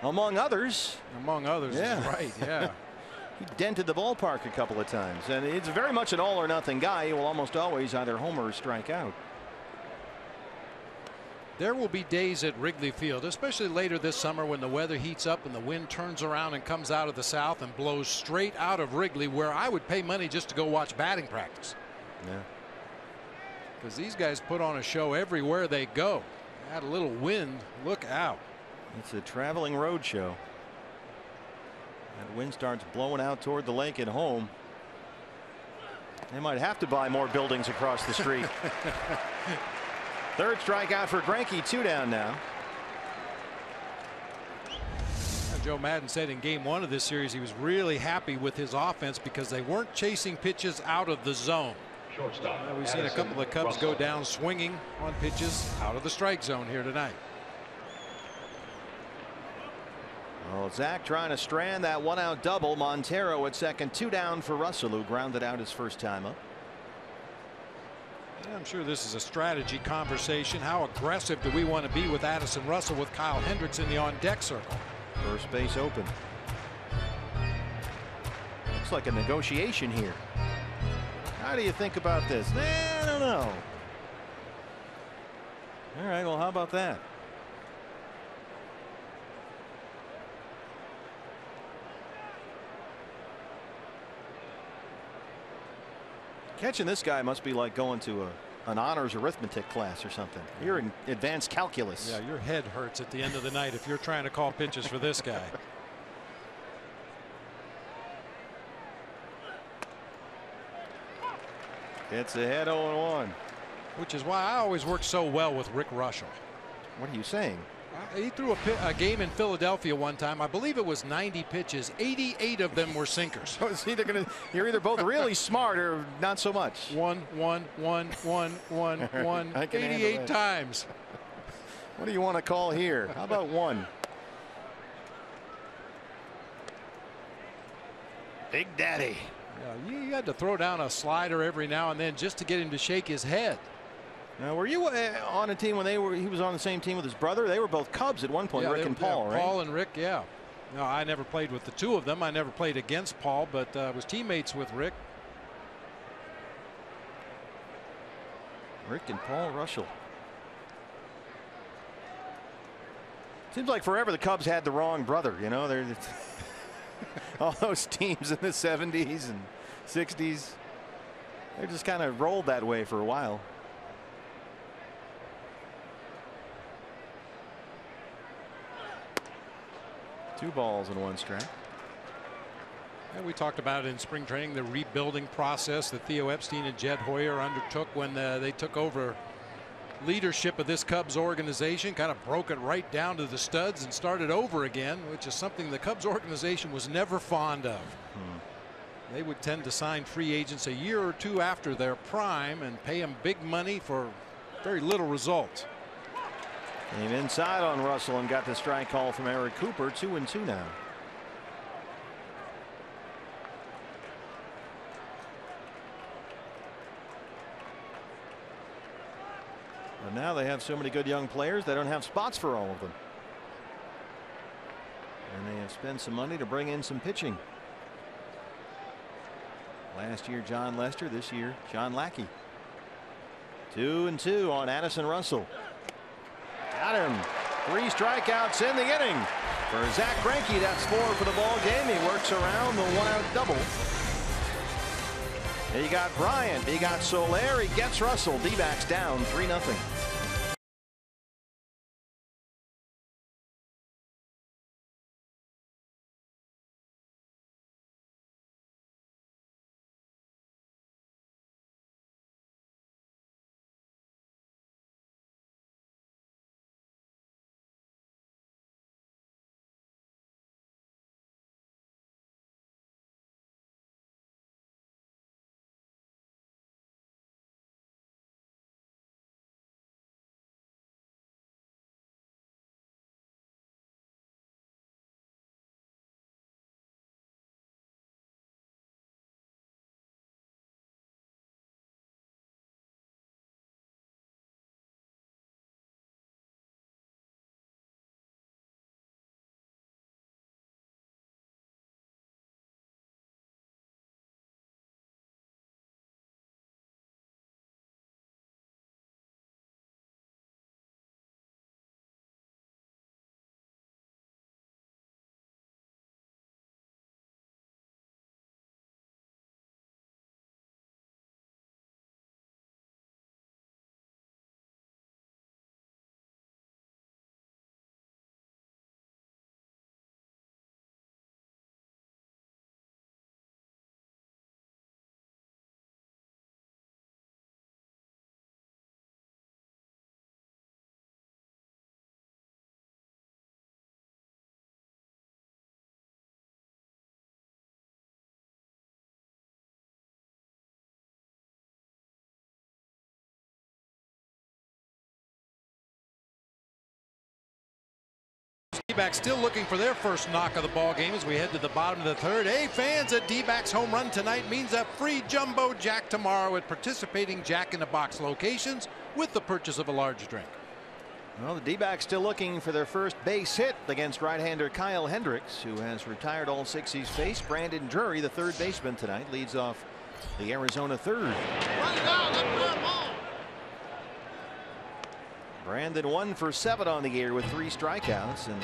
Among others, Among others. Yeah. Right. Yeah. [LAUGHS] he dented the ballpark a couple of times. And it's very much an all or nothing guy. He will almost always either homer or strike out. There will be days at Wrigley Field, especially later this summer when the weather heats up and the wind turns around and comes out of the south and blows straight out of Wrigley, where I would pay money just to go watch batting practice. Yeah. Because these guys put on a show everywhere they go. Add a little wind, look out. It's a traveling road show. That wind starts blowing out toward the lake at home. They might have to buy more buildings across the street. [LAUGHS] Third strikeout for Greinke, two down now. Joe Maddon said in game one of this series he was really happy with his offense because they weren't chasing pitches out of the zone. Shortstop. We've seen a couple of Cubs go down swinging on pitches out of the strike zone here tonight. Well, Zack trying to strand that one out double. Montero at second, two down for Russell, who grounded out his first time up. I'm sure this is a strategy conversation. How aggressive do we want to be with Addison Russell with Kyle Hendricks in the on deck circle? First base open. Looks like a negotiation here. How do you think about this? I don't know. All right, well, how about that? Catching this guy must be like going to a, an honors arithmetic class or something. You're in advanced calculus. Yeah, your head hurts at the end of the night if you're trying to call pitches for this guy. It's ahead 0 1. Which is why I always work so well with Rick Reuschel. What are you saying? Uh, He threw a, pi- a game in Philadelphia one time. I believe it was 90 pitches. 88 of them were sinkers. [LAUGHS] So it's either gonna you're either both really smart or not so much. One, one, one, one, one, [LAUGHS] one. I can handle 88 times. What do you want to call here? How about one? Big Daddy. Yeah, you had to throw down a slider every now and then just to get him to shake his head. Now, were you uh, on a team when they were? He was on the same team with his brother. They were both Cubs at one point. Yeah, Rick they- and yeah, Paul, right? Paul and Rick, yeah. No, I never played with the two of them. I never played against Paul, but uh, was teammates with Rick. Rick and Paul Reuschel. Seems like forever the Cubs had the wrong brother. You know, they're [LAUGHS] all those teams in the 70s and 60s. They just kind of rolled that way for a while. Two balls and one strike. And we talked about in spring training the rebuilding process that Theo Epstein and Jed Hoyer undertook when uh, they took over leadership of this Cubs organization, kind of broke it right down to the studs and started over again, which is something the Cubs organization was never fond of. They would tend to sign free agents a year or two after their prime and pay them big money for very little result. Came inside on Russell and got the strike call from Eric Cooper. Two and two now. And now they have so many good young players, they don't have spots for all of them. And they have spent some money to bring in some pitching. Last year, Jon Lester. This year, John Lackey. Two and two on Addison Russell. Got him. Three strikeouts in the inning. For Zack Greinke, that's four for the ball game. He works around the one out double. He got Bryant. He got Soler. He gets Russell. D-backs down 3 D-backs still looking for their first knock of the ball game as we head to the bottom of the third. Hey fans, a D-backs home run tonight means a free jumbo jack tomorrow at participating Jack in the Box locations with the purchase of a large drink. Well, the D-backs still looking for their first base hit against right-hander Kyle Hendricks, who has retired all six he's faced. Brandon Drury, the third baseman tonight, leads off the Arizona third. Brandon one for seven on the year with three strikeouts and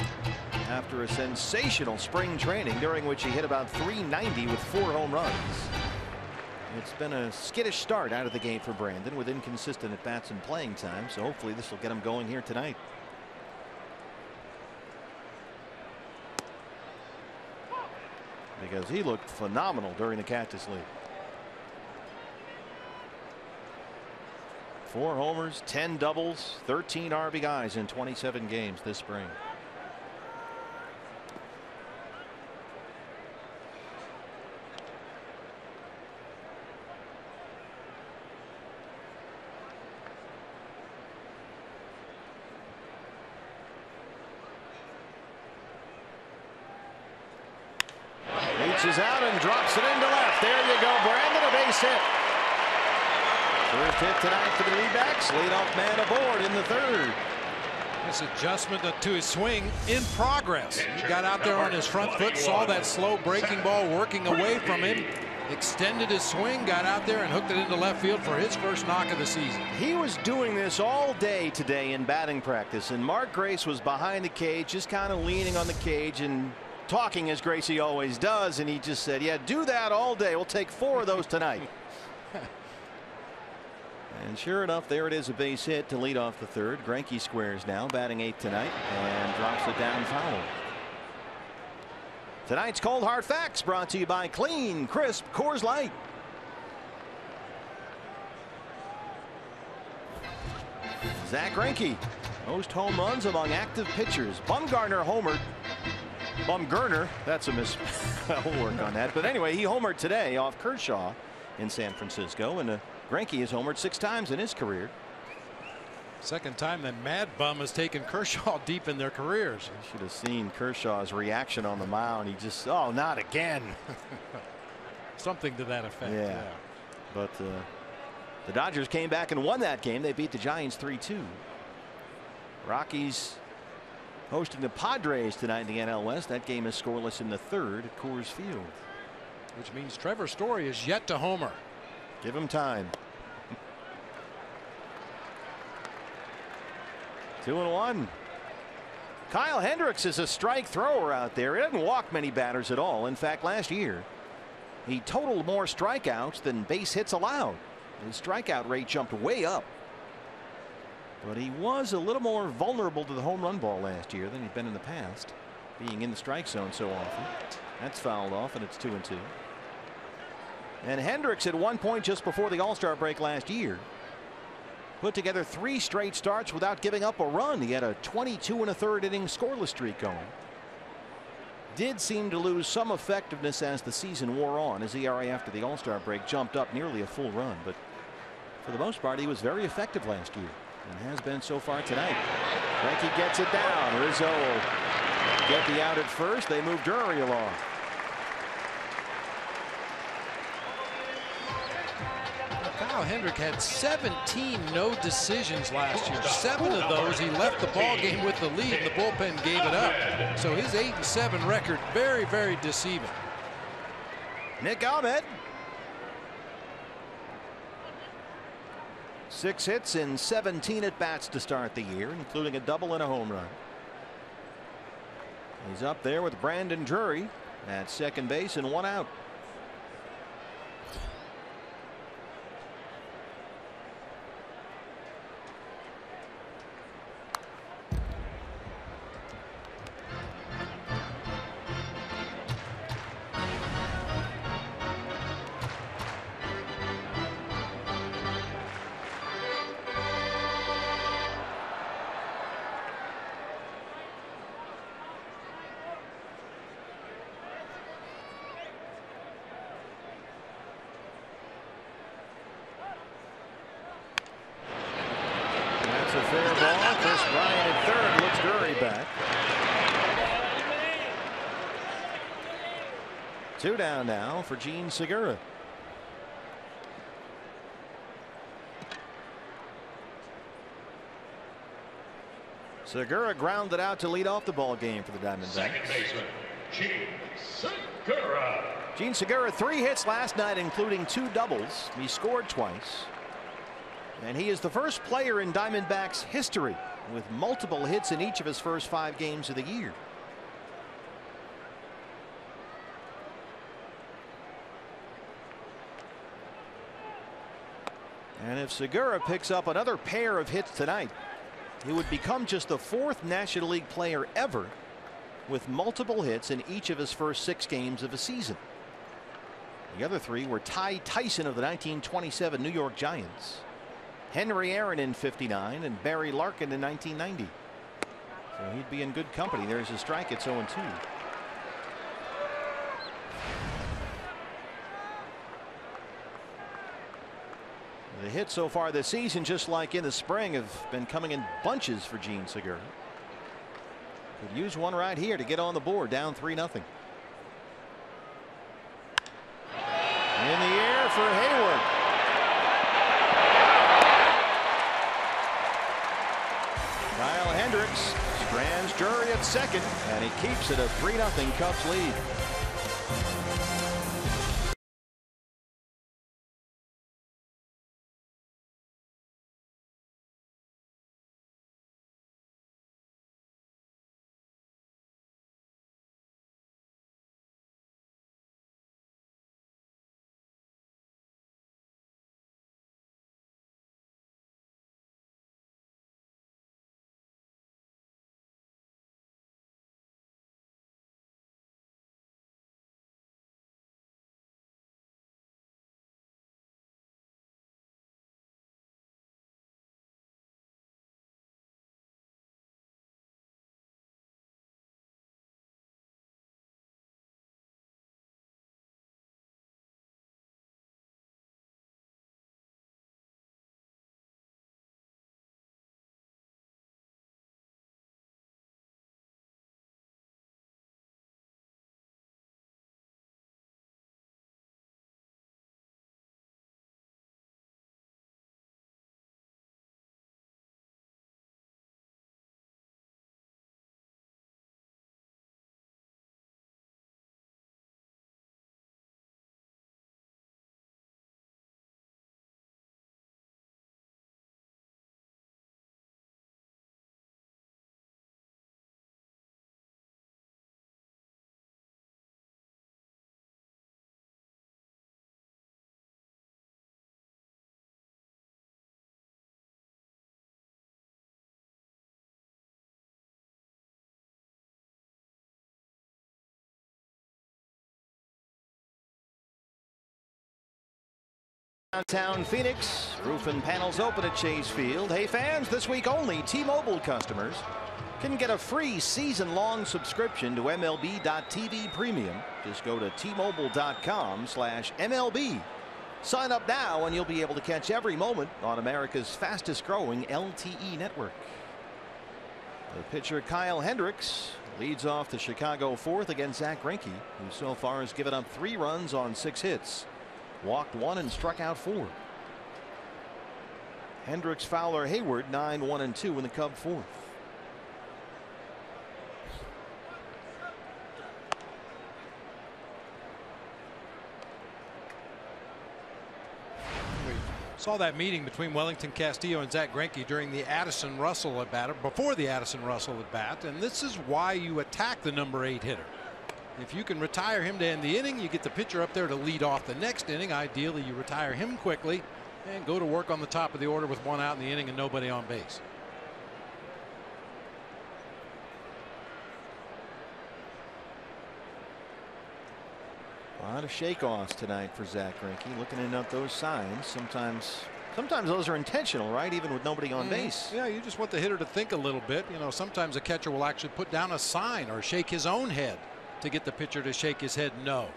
after a sensational spring training during which he hit about 390 with four home runs. It's been a skittish start out of the game for Brandon with inconsistent at bats and playing time. So hopefully this will get him going here tonight. Because he looked phenomenal during the Cactus League. Four homers, 10 doubles, 13 RBIs in 27 games this spring. Reaches out and drops it into left. There you go, Brandon, a base hit. First hit tonight for the D-backs. Leadoff man aboard in the third. This adjustment to his swing in progress. He got out there on his front foot, saw that slow breaking ball working away from him, extended his swing, got out there and hooked it into left field for his first knock of the season. He was doing this all day today in batting practice, and Mark Grace was behind the cage, just kind of leaning on the cage and talking as Gracie always does, and he just said, yeah, do that all day. We'll take four of those tonight. [LAUGHS] And sure enough, there it is, a base hit to lead off the third. Greinke squares now, batting eighth tonight, and drops it down foul. Tonight's Cold Hard Facts brought to you by Clean, Crisp Coors Light. Zack Greinke, most home runs among active pitchers. Bumgarner homered. Bumgarner, that's a miss. [LAUGHS] we'll work on that. But anyway, he homered today off Kershaw in San Francisco, and uh, Greinke has homered six times in his career. Second time that Mad Bum has taken Kershaw [LAUGHS] deep in their careers. You should have seen Kershaw's reaction on the mound. He just, oh, not again. [LAUGHS] Something to that effect. Yeah. yeah. But uh, the Dodgers came back and won that game. They beat the Giants 3 2. Rockies hosting the Padres tonight in the NL West. That game is scoreless in the third at Coors Field. Which means Trevor Story is yet to homer. Give him time. Two and one. Kyle Hendricks is a strike thrower out there. He doesn't walk many batters at all. In fact, last year, he totaled more strikeouts than base hits allowed. His strikeout rate jumped way up. But he was a little more vulnerable to the home run ball last year than he'd been in the past, being in the strike zone so often. That's fouled off, and it's two and two. And Hendricks at one point just before the All-Star break last year put together three straight starts without giving up a run. He had a 22 and a third inning scoreless streak going. Did seem to lose some effectiveness as the season wore on. His ERA after the All-Star break jumped up nearly a full run, but for the most part, he was very effective last year and has been so far tonight. Greinke gets it down. Rizzo get the out at first. They move Drury along. Kyle Hendrick had 17 no decisions last year. Seven of those he left the ball game with the lead and the bullpen gave it up. So his 8 and 7 record very very deceiving. Nick Ahmed. Six hits in 17 at bats to start the year, including a double and a home run. He's up there with Brandon Drury at second base and one out. Two down now for Jean Segura. Segura grounded out to lead off the ball game for the Diamondbacks. Second baseman, Jean Segura. Jean Segura three hits last night including two doubles. He scored twice. And he is the first player in Diamondbacks history with multiple hits in each of his first five games of the year. And if Segura picks up another pair of hits tonight, he would become just the fourth National League player ever with multiple hits in each of his first six games of a season. The other three were Ty Tyson of the 1927 New York Giants, Henry Aaron in 59, and Barry Larkin in 1990. So he'd be in good company. There's a strike. It's 0 2. The hits so far this season, just like in the spring, have been coming in bunches for Jean Segura. Could use one right here to get on the board, down 3 0. In the air for Heyward. Kyle Hendricks strands Drury at second, and he keeps it a 3 0 Cubs lead. Downtown Phoenix. Roof and panels open at Chase Field. Hey fans, this week only T-Mobile customers can get a free season-long subscription to MLB.tv Premium. Just go to T-Mobile.com slash MLB. Sign up now and you'll be able to catch every moment on America's fastest growing LTE network. The pitcher Kyle Hendricks leads off the Chicago fourth against Zack Greinke, who so far has given up three runs on six hits, walked one and struck out four. Hendricks, Fowler, Heyward, 9, 1, and 2 in the Cub fourth. We Saw that meeting between Wellington Castillo and Zack Greinke during the Addison Russell at bat, or before the Addison Russell at bat, and this is why you attack the number eight hitter. If you can retire him to end the inning, you get the pitcher up there to lead off the next inning. Ideally, you retire him quickly and go to work on the top of the order with one out in the inning and nobody on base. A lot of shake-offs tonight for Zack Greinke. Looking in at those signs. Sometimes, sometimes those are intentional, right? Even with nobody on Mhm. base. Yeah, you just want the hitter to think a little bit. You know, sometimes a catcher will actually put down a sign or shake his own head to get the pitcher to shake his head no.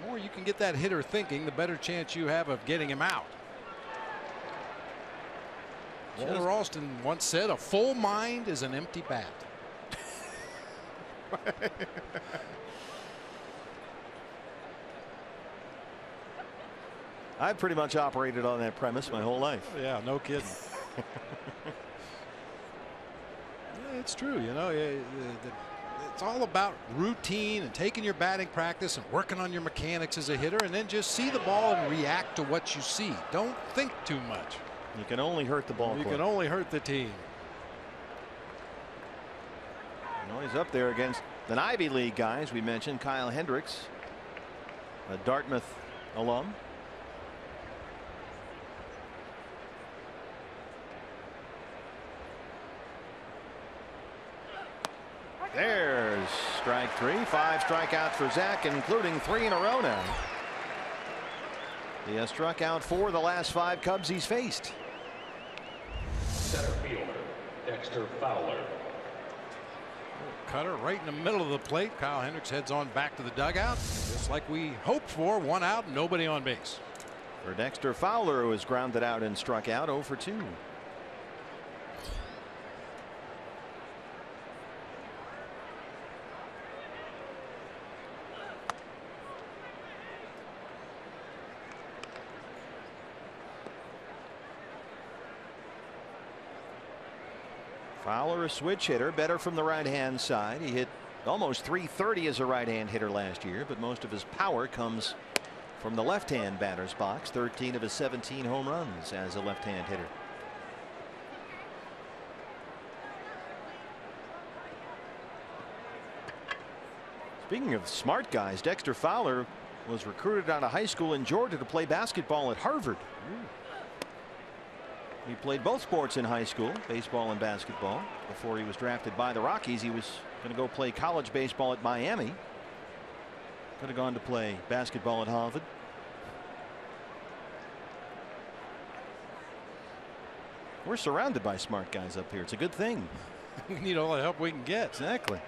The more you can get that hitter thinking, the better chance you have of getting him out. Walter Alston once said, a full mind is an empty bat. I've pretty much operated on that premise my whole life. Yeah, no kidding. [LAUGHS] Yeah, it's true. You know, yeah, the- the- it's all about routine and taking your batting practice and working on your mechanics as a hitter, and then just see the ball and react to what you see. Don't think too much. You can only hurt the ball You club. can only hurt the team. You know, he's up there against an Ivy League guys we mentioned, Kyle Hendricks, a Dartmouth alum. There's strike three, five strikeouts for Zack, including three in a row now. He has struck out four of the last five Cubs he's faced. Center fielder, Dexter Fowler. Cutter right in the middle of the plate. Kyle Hendricks heads on back to the dugout, just like we hoped for. One out, nobody on base. For Dexter Fowler, who was grounded out and struck out 0 for 2. Fowler, a switch hitter, better from the right hand side. He hit almost 330 as a right hand hitter last year, but most of his power comes from the left hand batter's box. 13 of his 17 home runs as a left hand hitter. Speaking of smart guys, Dexter Fowler was recruited out of high school in Georgia to play basketball at Harvard. He played both sports in high school, baseball and basketball. Before he was drafted by the Rockies, he was going to go play college baseball at Miami. Could have gone to play basketball at Harvard. We're surrounded by smart guys up here. It's a good thing. [LAUGHS] We need all the help we can get. Exactly.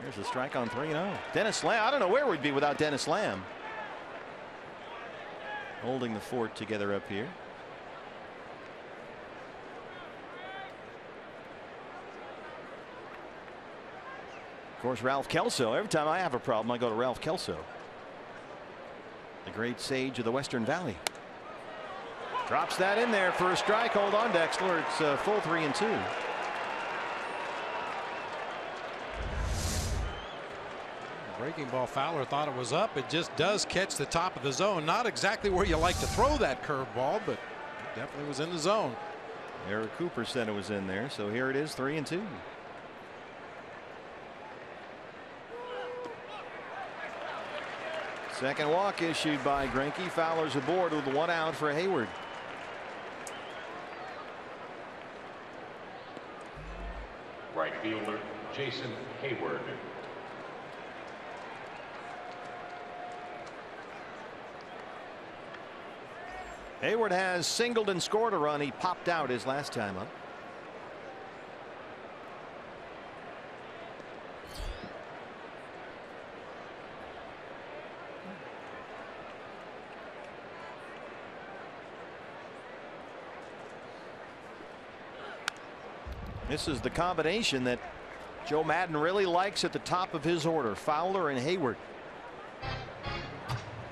Here's a strike on 3 0. Dennis Lamb. I don't know where we'd be without Dennis Lamb. Holding the fort together up here. Of course, Ralph Kelso. Every time I have a problem, I go to Ralph Kelso. The great sage of the Western Valley. Drops that in there for a strike. Hold on, Dexter. It's uh, full three and two. Breaking ball Fowler thought it was up. It just does catch the top of the zone. Not exactly where you like to throw that curveball, but definitely was in the zone. Eric Cooper said it was in there. So here it is three and two. Second walk issued by Greinke. Fowler's aboard with one out for Heyward. Right fielder, Jason Heyward. Heyward has singled and scored a run. He popped out his last time up. This is the combination that Joe Maddon really likes at the top of his order Fowler and Heyward.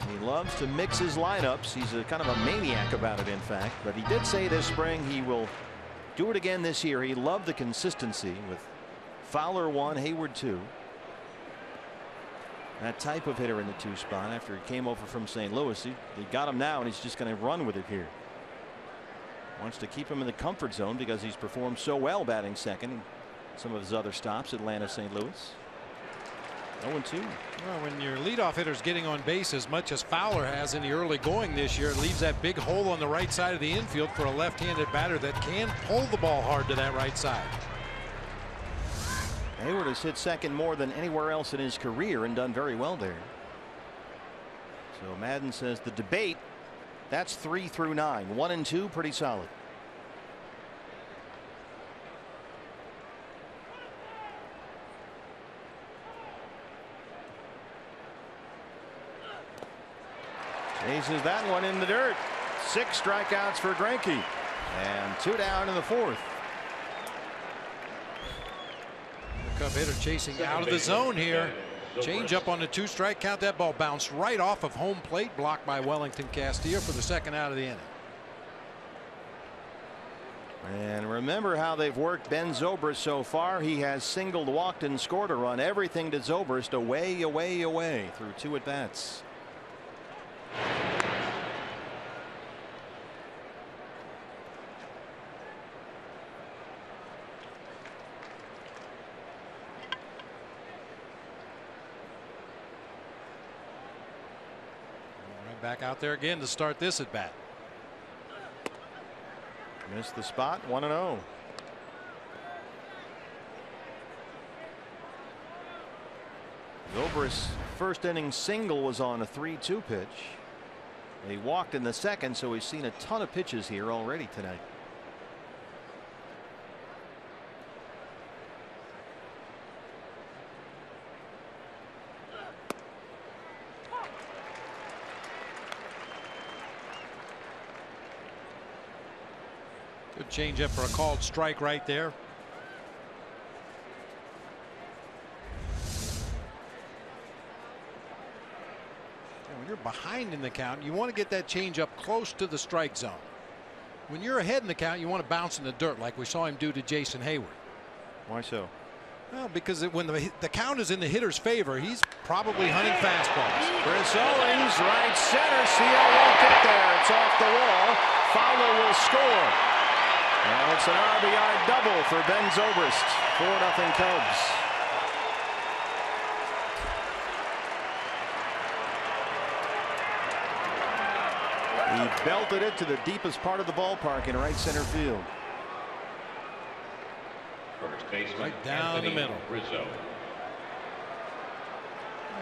He loves to mix his lineups. He's a kind of a maniac about it, in fact. But he did say this spring he will do it again this year. He loved the consistency with Fowler one, Heyward two. That type of hitter in the two spot after he came over from St. Louis. He, he got him now, and he's just going to run with it here. Wants to keep him in the comfort zone because he's performed so well batting second in some of his other stops, Atlanta, St. Louis. 0 2. Well, when your leadoff hitter's getting on base as much as Fowler has in the early going this year, it leaves that big hole on the right side of the infield for a left-handed batter that can pull the ball hard to that right side. Heyward has hit second more than anywhere else in his career and done very well there. So Maddon says the debate that's three through nine. One and two, pretty solid. Chases that one in the dirt. Six strikeouts for Greinke. And two down in the fourth. Cub hitter chasing out of the zone here. Change up on the two strike count. That ball bounced right off of home plate, blocked by Wellington Castillo for the second out of the inning. And remember how they've worked Ben Zobrist so far. He has singled, walked, and scored a run. Everything to Zobrist away, away, away through two at bats. Back out there again to start this at bat. Missed the spot 1 0. Zobrist's first inning single was on a 3 2 pitch. He walked in the second, so he's seen a ton of pitches here already tonight. Good changeup for a called strike right there. And when you're behind in the count, you want to get that changeup close to the strike zone. When you're ahead in the count, you want to bounce in the dirt like we saw him do to Jason Heyward. Why so? Well, because it, when the, the count is in the hitter's favor, he's probably hunting fastballs. Chris Owings, right center. Seel won't get there. It's off the wall. Fowler will score. And it's an RBI double for Ben Zobrist. 4 nothing Cubs. He belted it to the deepest part of the ballpark in right center field. First baseman Right down Anthony the middle. Rizzo.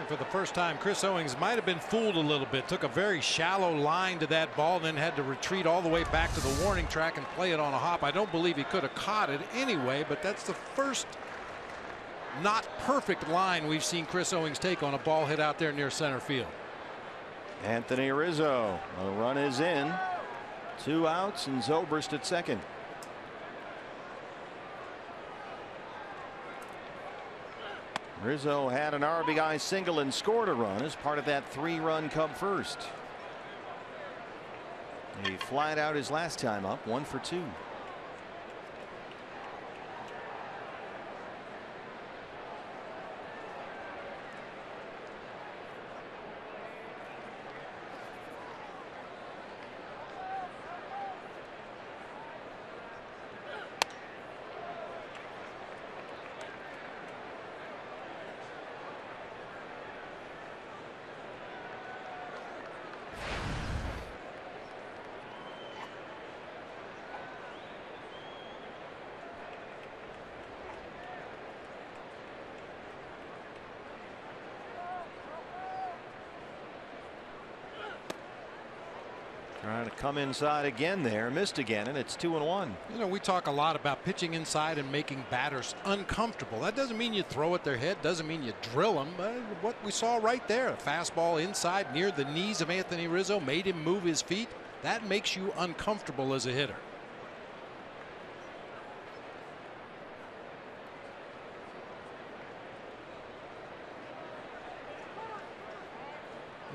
For the first time, Chris Owings might have been fooled a little bit. Took a very shallow line to that ball, and then had to retreat all the way back to the warning track and play it on a hop. I don't believe he could have caught it anyway, but that's the first not perfect line we've seen Chris Owings take on a ball hit out there near center field. Anthony Rizzo. The run is in. Two outs and Zobrist at second. Rizzo had an RBI single and scored a run as part of that three run Cub first. He flied out his last time up one for two. Trying to come inside again there, missed again, and it's two and one. You know, we talk a lot about pitching inside and making batters uncomfortable. That doesn't mean you throw at their head, doesn't mean you drill them. But what we saw right there, a fastball inside near the knees of Anthony Rizzo made him move his feet. That makes you uncomfortable as a hitter.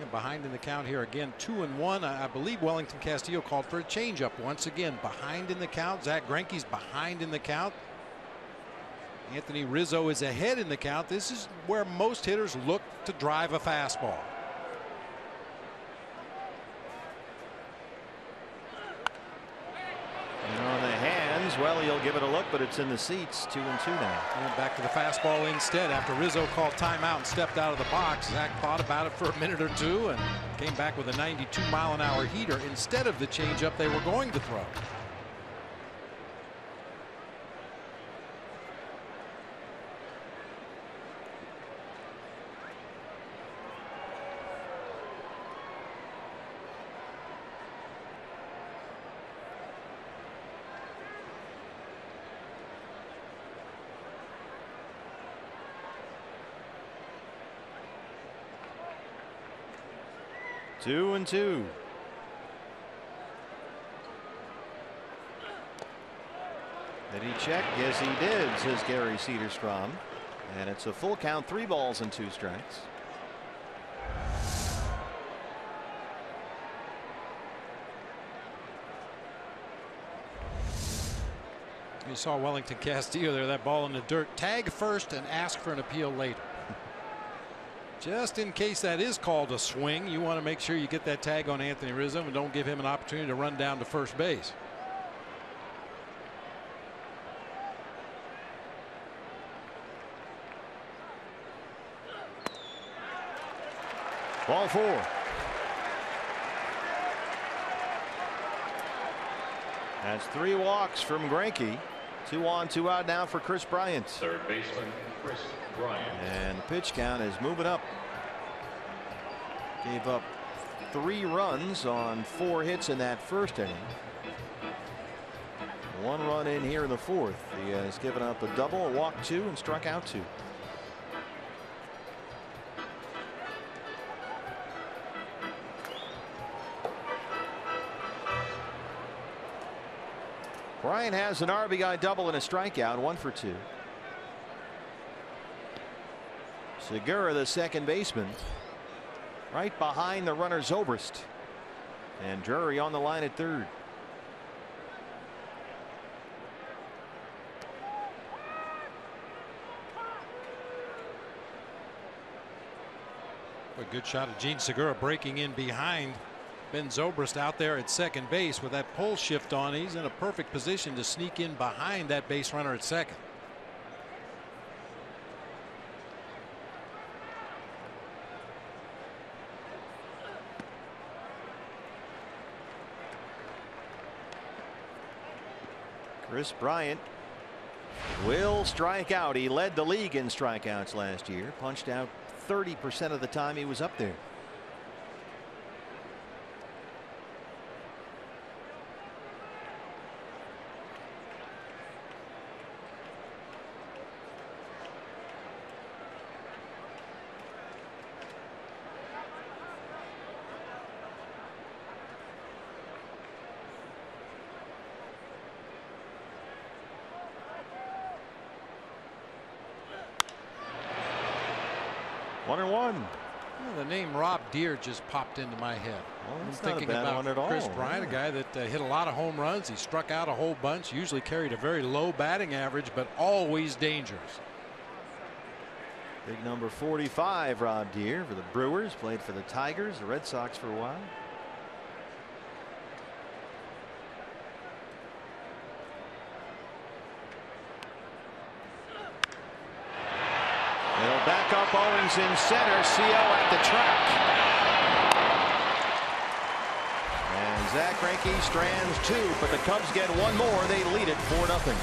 Yeah, behind in the count here again, two and one. I, I believe Wellington Castillo called for a changeup once again. Behind in the count. Zack Greinke's behind in the count. Anthony Rizzo is ahead in the count. This is where most hitters look to drive a fastball. And on the hands, well, he'll give it a look, but it's in the seats. Two and two now. And back to the fastball instead. After Rizzo called timeout and stepped out of the box, Zack thought about it for a minute or two and came back with a 92 mile an hour heater instead of the changeup they were going to throw. Two and two. Did he check? Yes, he did, says Gary Cederstrom. And it's a full count, three balls and two strikes. You saw Wellington Castillo there, that ball in the dirt. Tag first and ask for an appeal later. Just in case that is called a swing, you want to make sure you get that tag on Anthony Rizzo and don't give him an opportunity to run down to first base. Ball four. That's three walks from Greinke. Two on, two out now for Kris Bryant. Third baseman Kris Bryant. And the pitch count is moving up. Gave up three runs on four hits in that first inning. One run in here in the fourth. He has given up a double, a walk two, and struck out two. Bryant has an RBI double and a strikeout, one for two. Segura, the second baseman, right behind the runner Zobrist. And Drury on the line at third. A good shot of Jean Segura breaking in behind Ben Zobrist out there at second base with that pull shift on. He's in a perfect position to sneak in behind that base runner at second. Kris Bryant will strike out. He led the league in strikeouts last year. Punched out 30% of the time he was up there. One. Well, the name Rob Deer just popped into my head. Well, I'm that's not a thinking about at all. Bryant, a guy that uh, hit a lot of home runs. He struck out a whole bunch, usually carried a very low batting average, but always dangerous. Big number 45, Rob Deer for the Brewers. Played for the Tigers, the Red Sox for a while. They'll back up Owings in center. Co at the track. And Zack Greinke strands two, but the Cubs get one more. They lead it 4 0.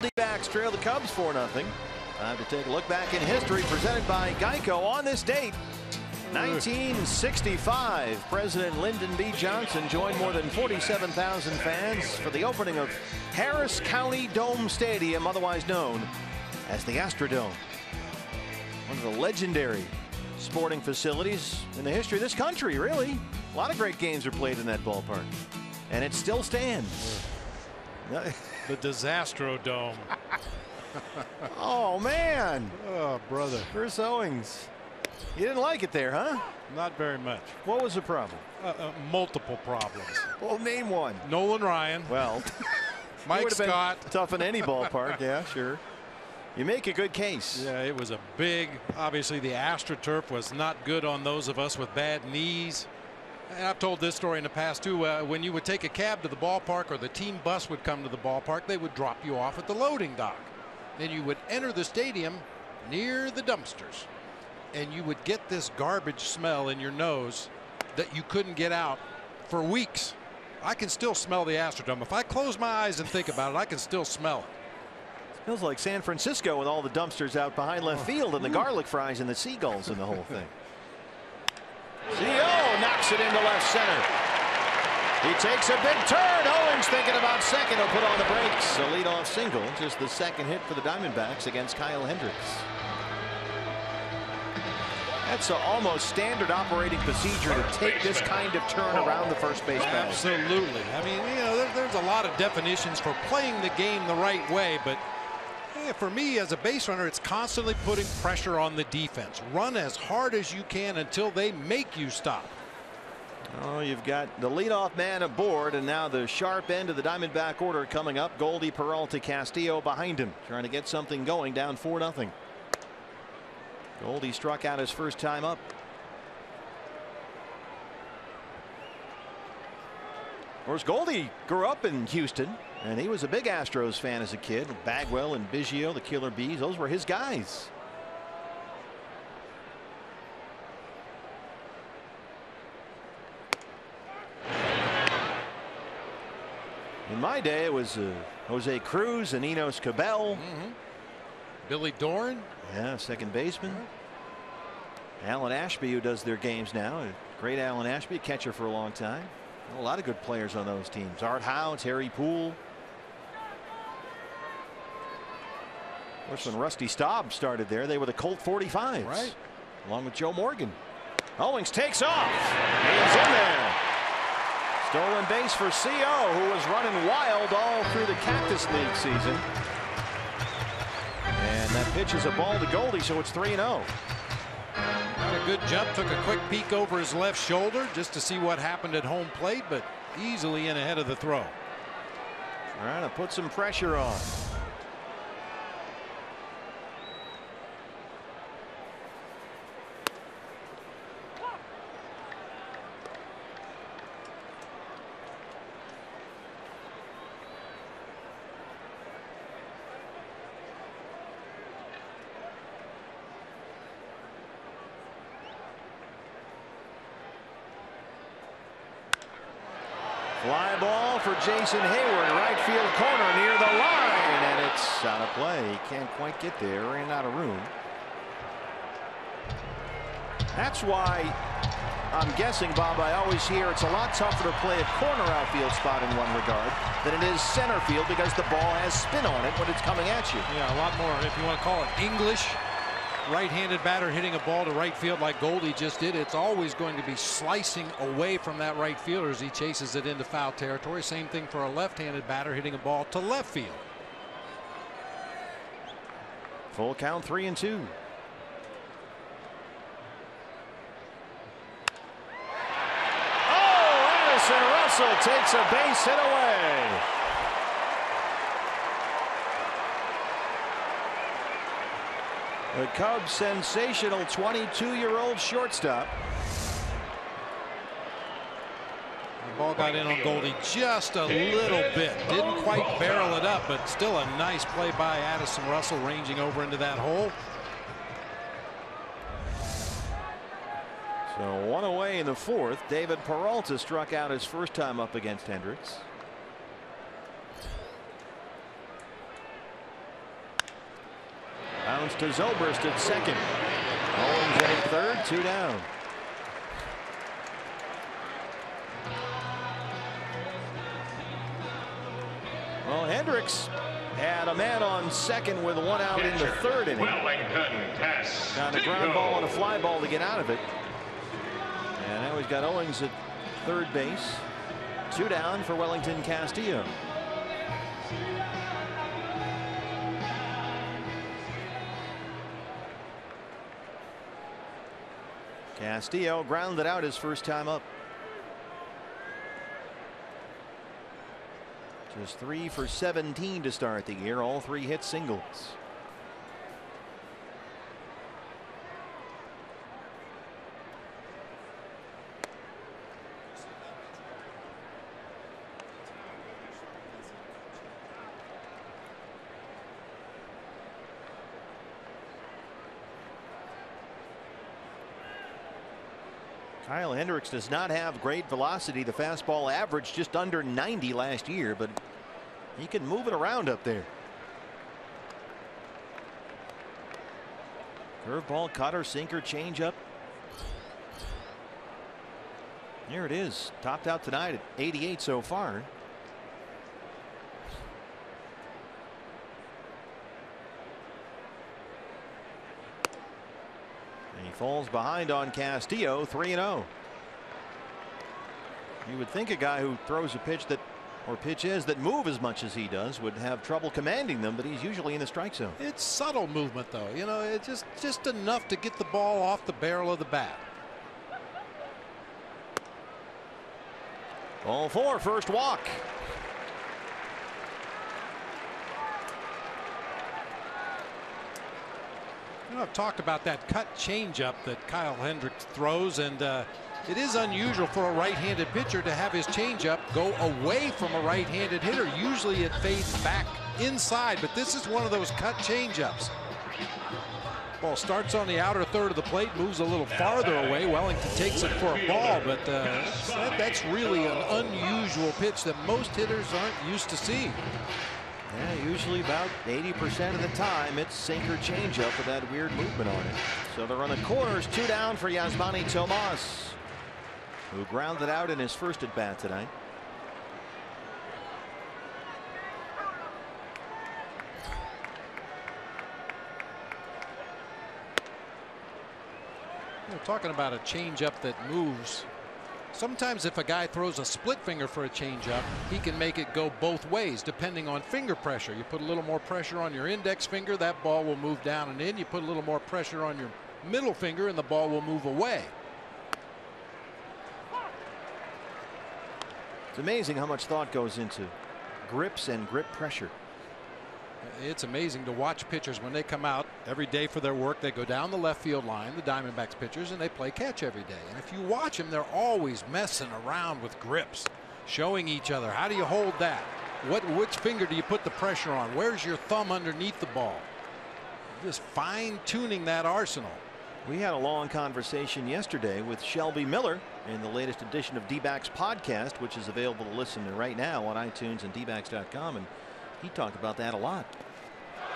Diamondbacks trail the Cubs 4 0. Time to take a look back in history presented by Geico on this date. 1965, President Lyndon B. Johnson joined more than 47,000 fans for the opening of Harris County Dome Stadium, otherwise known as the Astrodome. One of the legendary sporting facilities in the history of this country, really. A lot of great games are played in that ballpark. And it still stands. [LAUGHS] The Disastrodome. [LAUGHS] oh, man. Oh, brother. Chris Owings. You didn't like it there, huh? Not very much. What was the problem? Uh, uh, multiple problems. Well, name one. Nolan Ryan. Well, [LAUGHS] Mike Scott. tough in any ballpark. [LAUGHS] Yeah, sure. You make a good case. Yeah, it was a big. Obviously, the AstroTurf was not good on those of us with bad knees. And I've told this story in the past too. Uh, when you would take a cab to the ballpark or the team bus would come to the ballpark, they would drop you off at the loading dock. Then you would enter the stadium near the dumpsters and you would get this garbage smell in your nose that you couldn't get out for weeks. I can still smell the Astrodome. If I close my eyes and think about it, I can still smell it. Feels like San Francisco with all the dumpsters out behind left field and the garlic fries and the seagulls and the whole thing. CO knocks it into left center. He takes a big turn. Owings thinking about second. He'll put on the brakes. A leadoff single. Just the second hit for the Diamondbacks against Kyle Hendricks. That's an almost standard operating procedure to take this kind of turn around the first base. Absolutely. I mean, you know, there, there's a lot of definitions for playing the game the right way, but for me as a base runner, it's constantly putting pressure on the defense. Run as hard as you can until they make you stop. Oh, you've got the leadoff man aboard, and now the sharp end of the Diamondback order coming up. Goldie Peralta Castillo behind him, trying to get something going, down 4 0. Goldie struck out his first time up. Of course, Goldie grew up in Houston, and he was a big Astros fan as a kid. Bagwell and Biggio, the Killer Bees, those were his guys. In my day, it was uh, Jose Cruz and Enos Cabell. Mm -hmm. Billy Doran. Yeah, second baseman. Alan Ashby, who does their games now. Great Alan Ashby, a catcher for a long time. A lot of good players on those teams. Art Howe, Terry Puhl. Of course, when Rusty Staub started there, they were the Colt 45s. Right. Along with Joe Morgan. Owings takes off. He's in there. Stolen base for CO, who was running wild all through the Cactus League season. And that pitch is a ball to Goldie, so it's 3 0. Got a good jump, took a quick peek over his left shoulder just to see what happened at home plate, but easily in ahead of the throw. Trying to put some pressure on. Fly ball for Jason Heyward, right field corner near the line, and it's out of play. He can't quite get there, ran out of room. That's why I'm guessing, Bob, I always hear it's a lot tougher to play a corner outfield spot in one regard than it is center field because the ball has spin on it when it's coming at you. Yeah, a lot more, if you want to call it English, right-handed batter hitting a ball to right field like Goldie just did, it's always going to be slicing away from that right fielder as he chases it into foul territory. Same thing for a left-handed batter hitting a ball to left field. Full count three and two. Oh, Addison Russell takes a base hit away. The Cubs sensational 22 year old shortstop. The ball got in on Goldie just a little bit. Didn't quite barrel it up, but still a nice play by Addison Russell ranging over into that hole. So one away in the fourth. David Peralta struck out his first time up against Hendricks. To Zobrist at second. Owings at third, two down. Well, Hendricks had a man on second with one out in the third inning. Wellington Castillo. Got a ground ball and a fly ball to get out of it. And now he's got Owings at third base. Two down for Wellington Castillo. Castillo grounded out his first time up. Just three for 17 to start the year, all three hit singles. Does not have great velocity. The fastball averaged just under 90 last year, but he can move it around up there. Curveball, cutter, sinker, changeup. Here it is. Topped out tonight at 88 so far. And he falls behind on Castillo 3 0. You would think a guy who throws a pitch that or pitches that move as much as he does would have trouble commanding them, but he's usually in the strike zone. It's subtle movement, though. You know, it's just just enough to get the ball off the barrel of the bat. Ball four, first walk. You know, I've talked about that cut changeup that Kyle Hendricks throws, and uh, it is unusual for a right-handed pitcher to have his changeup go away from a right-handed hitter. Usually it fades back inside, but this is one of those cut changeups. Ball starts on the outer third of the plate, moves a little farther away. Wellington takes it for a ball, but uh, that, that's really an unusual pitch that most hitters aren't used to seeing. Yeah, usually about 80% of the time it's sinker changeup with that weird movement on it. So they're on the corners, two down for Yasmany Tomas, who grounded out in his first at bat tonight. We're talking about a changeup that moves. Sometimes if a guy throws a split finger for a changeup, he can make it go both ways depending on finger pressure. You put a little more pressure on your index finger, that ball will move down and in. You put a little more pressure on your middle finger and the ball will move away. It's amazing how much thought goes into grips and grip pressure. It's amazing to watch pitchers when they come out every day for their work. They go down the left field line, the Diamondbacks pitchers, and they play catch every day. And if you watch them, they're always messing around with grips, showing each other how do you hold that? What which finger do you put the pressure on? Where's your thumb underneath the ball? Just fine tuning that arsenal. We had a long conversation yesterday with Shelby Miller in the latest edition of D-backs podcast, which is available to listen to right now on iTunes and dbacks.com. And he talked about that a lot.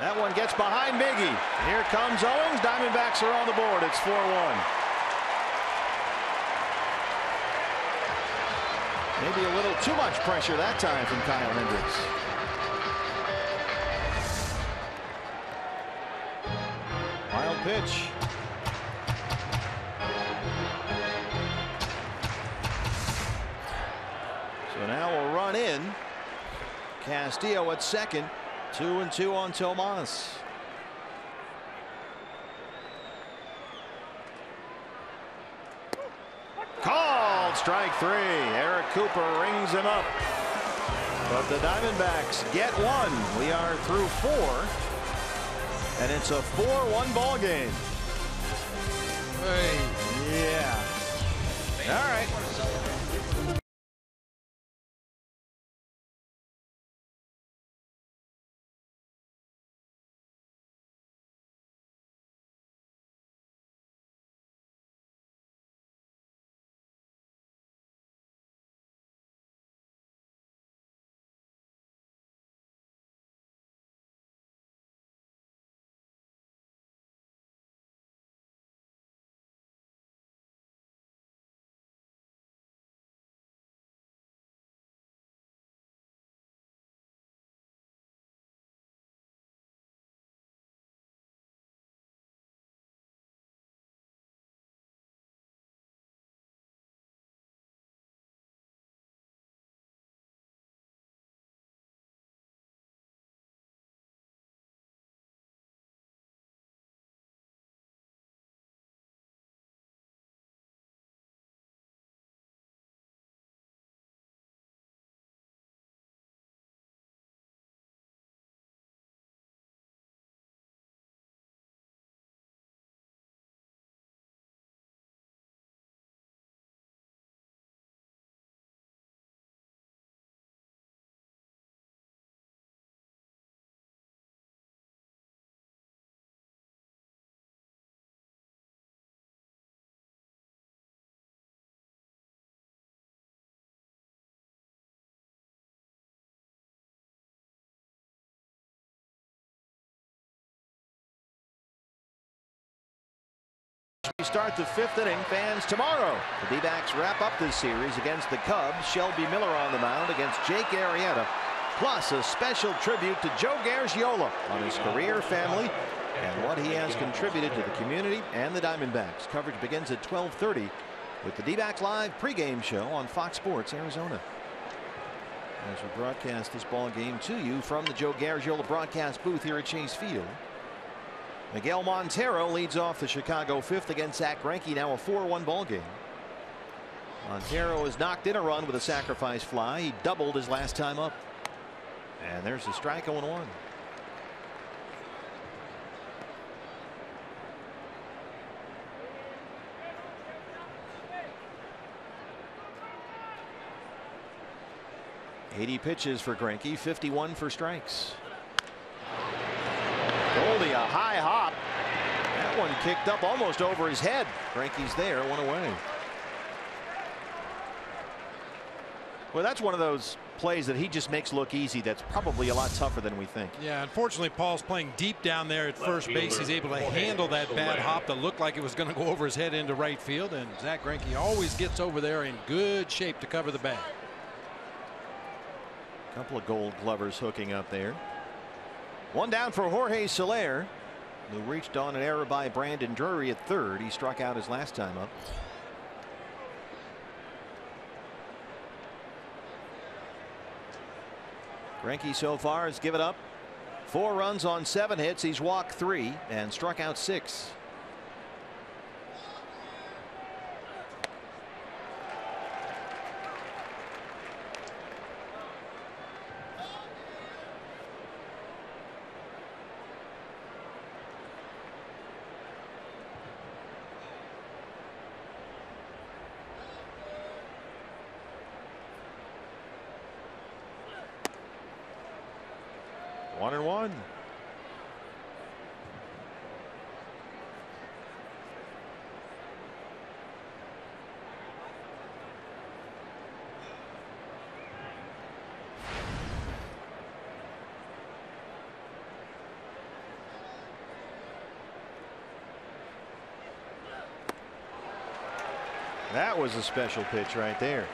That one gets behind Miggy. Here comes Owings. Diamondbacks are on the board. It's 4 1. Maybe a little too much pressure that time from Kyle Hendricks. Wild pitch. Now we'll run in. Castillo at second. Two and two on Tomas. Called strike three. Eric Cooper rings him up. But the Diamondbacks get one. We are through four. And it's a 4-1 ball game. Hey. Yeah. All right. Start the fifth inning. Fans tomorrow. The D-backs wrap up this series against the Cubs. Shelby Miller on the mound against Jake Arrieta. Plus a special tribute to Joe Garagiola on his career, family, and what he has contributed to the community and the Diamondbacks. Coverage begins at 12:30 with the D-backs live pregame show on Fox Sports Arizona. As we broadcast this ball game to you from the Joe Garagiola broadcast booth here at Chase Field. Miguel Montero leads off the Chicago fifth against Zack Greinke now a 4-1 ball game. Montero has knocked in a run with a sacrifice fly. He doubled his last time up. And there's the strike 0 1. Eighty pitches for Greinke, 51 for strikes. Goldie a high hop. That one kicked up almost over his head. Greinke's there, one away. Well, that's one of those plays that he just makes look easy. That's probably a lot tougher than we think. Yeah, unfortunately, Paul's playing deep down there at first base. He's able to handle that bad hop that looked like it was going to go over his head into right field. And Zack Greinke always gets over there in good shape to cover the bag. A couple of gold glovers hooking up there. One down for Jorge Soler, who reached on an error by Brandon Drury at third. He struck out his last time up. Greinke so far has given up four runs on seven hits. He's walked three and struck out six. One and one. That was a special pitch right there.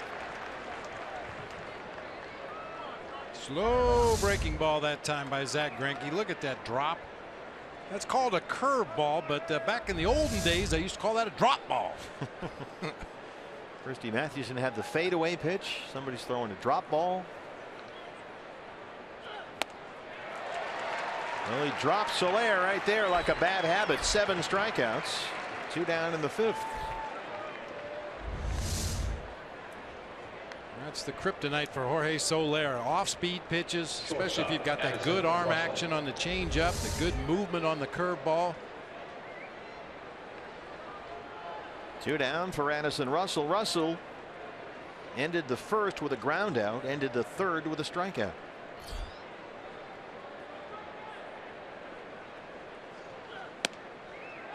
Slow breaking ball that time by Zack Greinke. Look at that drop. That's called a curve ball, but uh, back in the olden days, they used to call that a drop ball. [LAUGHS] Christy Mathewson had the fadeaway pitch. Somebody's throwing a drop ball. Well, he dropped Soler right there like a bad habit. Seven strikeouts. Two down in the fifth. That's the kryptonite for Jorge Soler. Off speed pitches, especially if you've got that good arm action on the changeup, the good movement on the curveball. Two down for Addison Russell. Russell ended the first with a ground out, ended the third with a strikeout.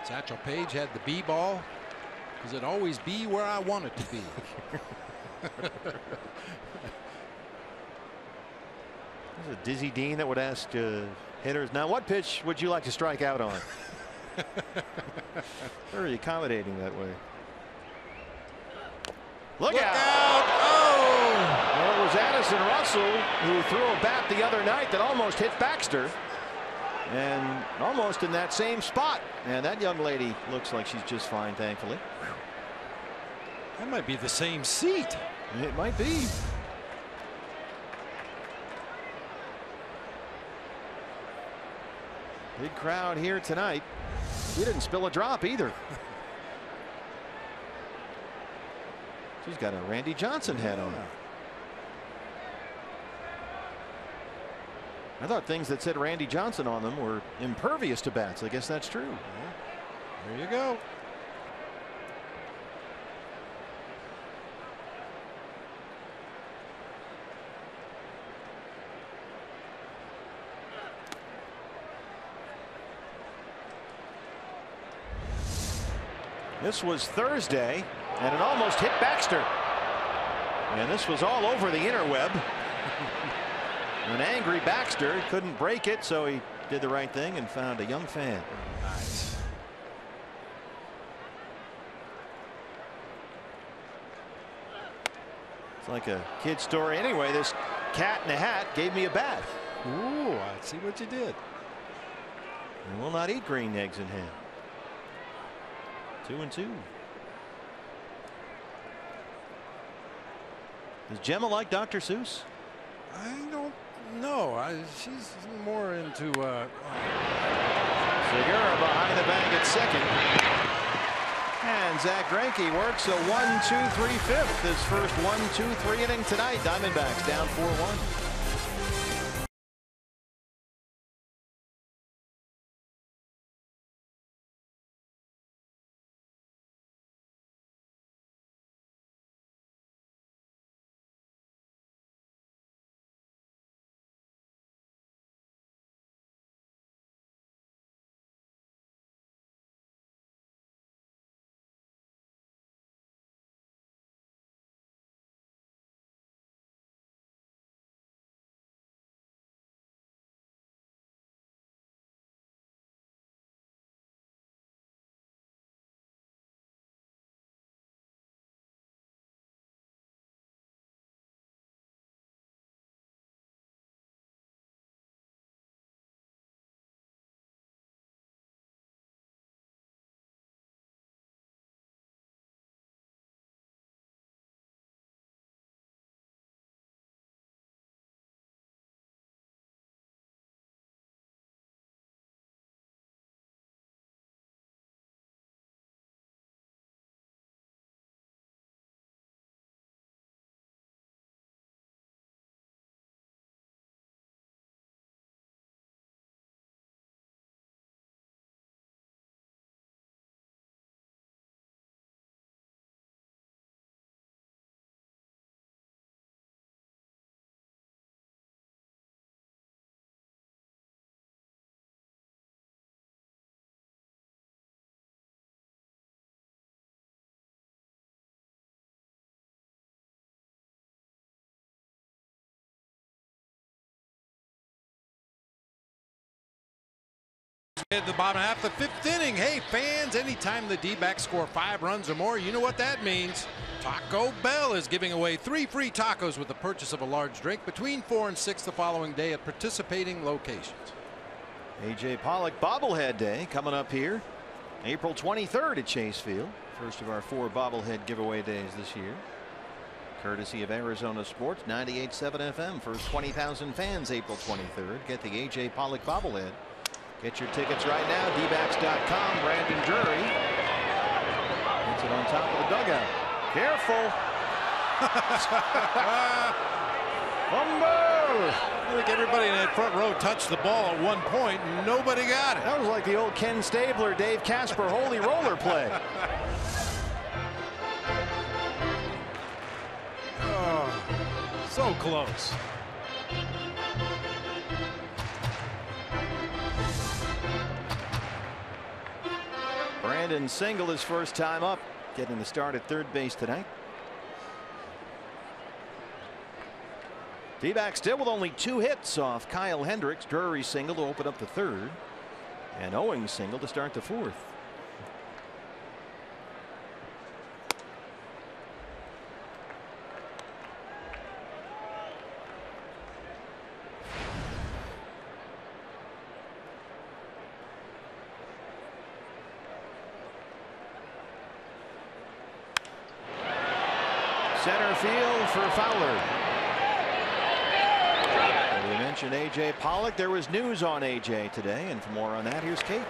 Satchel Paige had the B ball. Does it always be where I want it to be? [LAUGHS] There's a Dizzy Dean that would ask uh, hitters, now what pitch would you like to strike out on? [LAUGHS] Very accommodating that way. Look, Look out. out. Oh! Well, it was Addison Russell who threw a bat the other night that almost hit Baxter. And almost in that same spot. And that young lady looks like she's just fine, thankfully. That might be the same seat. It might be. Big crowd here tonight. She didn't spill a drop either. [LAUGHS] She's got a Randy Johnson hat on. I thought things that said Randy Johnson on them were impervious to bats. I guess that's true. There you go. This was Thursday, and it almost hit Baxter. And this was all over the interweb. [LAUGHS] An angry Baxter couldn't break it, so he did the right thing and found a young fan. Nice. It's like a kid story. Anyway, this cat in a hat gave me a bath. Ooh, I see what you did. And will not eat green eggs and ham. Two and two. Does Gemma like Dr. Seuss? I don't know. I, she's more into. Uh, Segura behind the bag at second. And Zack Greinke works a one, two, three, fifth. His first one, two, three inning tonight. Diamondbacks down 4 1. The bottom half, the fifth inning. Hey, fans, anytime the D-backs score five runs or more, you know what that means. Taco Bell is giving away three free tacos with the purchase of a large drink between four and six the following day at participating locations. AJ Pollock bobblehead day coming up here April 23rd at Chase Field. First of our four bobblehead giveaway days this year. Courtesy of Arizona Sports 98.7 FM. First 20,000 fans April 23rd. Get the AJ Pollock bobblehead. Get your tickets right now. dbacks.com. Brandon Drury. Puts it on top of the dugout. Careful. [LAUGHS] Fumble. I think everybody in that front row touched the ball at one point and nobody got it. That was like the old Ken Stabler, Dave Casper holy roller play. [LAUGHS] oh, so close. Brandon Single his first time up getting the start at third base tonight. D-back still with only two hits off Kyle Hendricks. Drury single to open up the third. And Owings single to start the fourth. Center Fowler. We mentioned A.J. Pollock. There was news on A.J. today. And for more on that, here's Kate.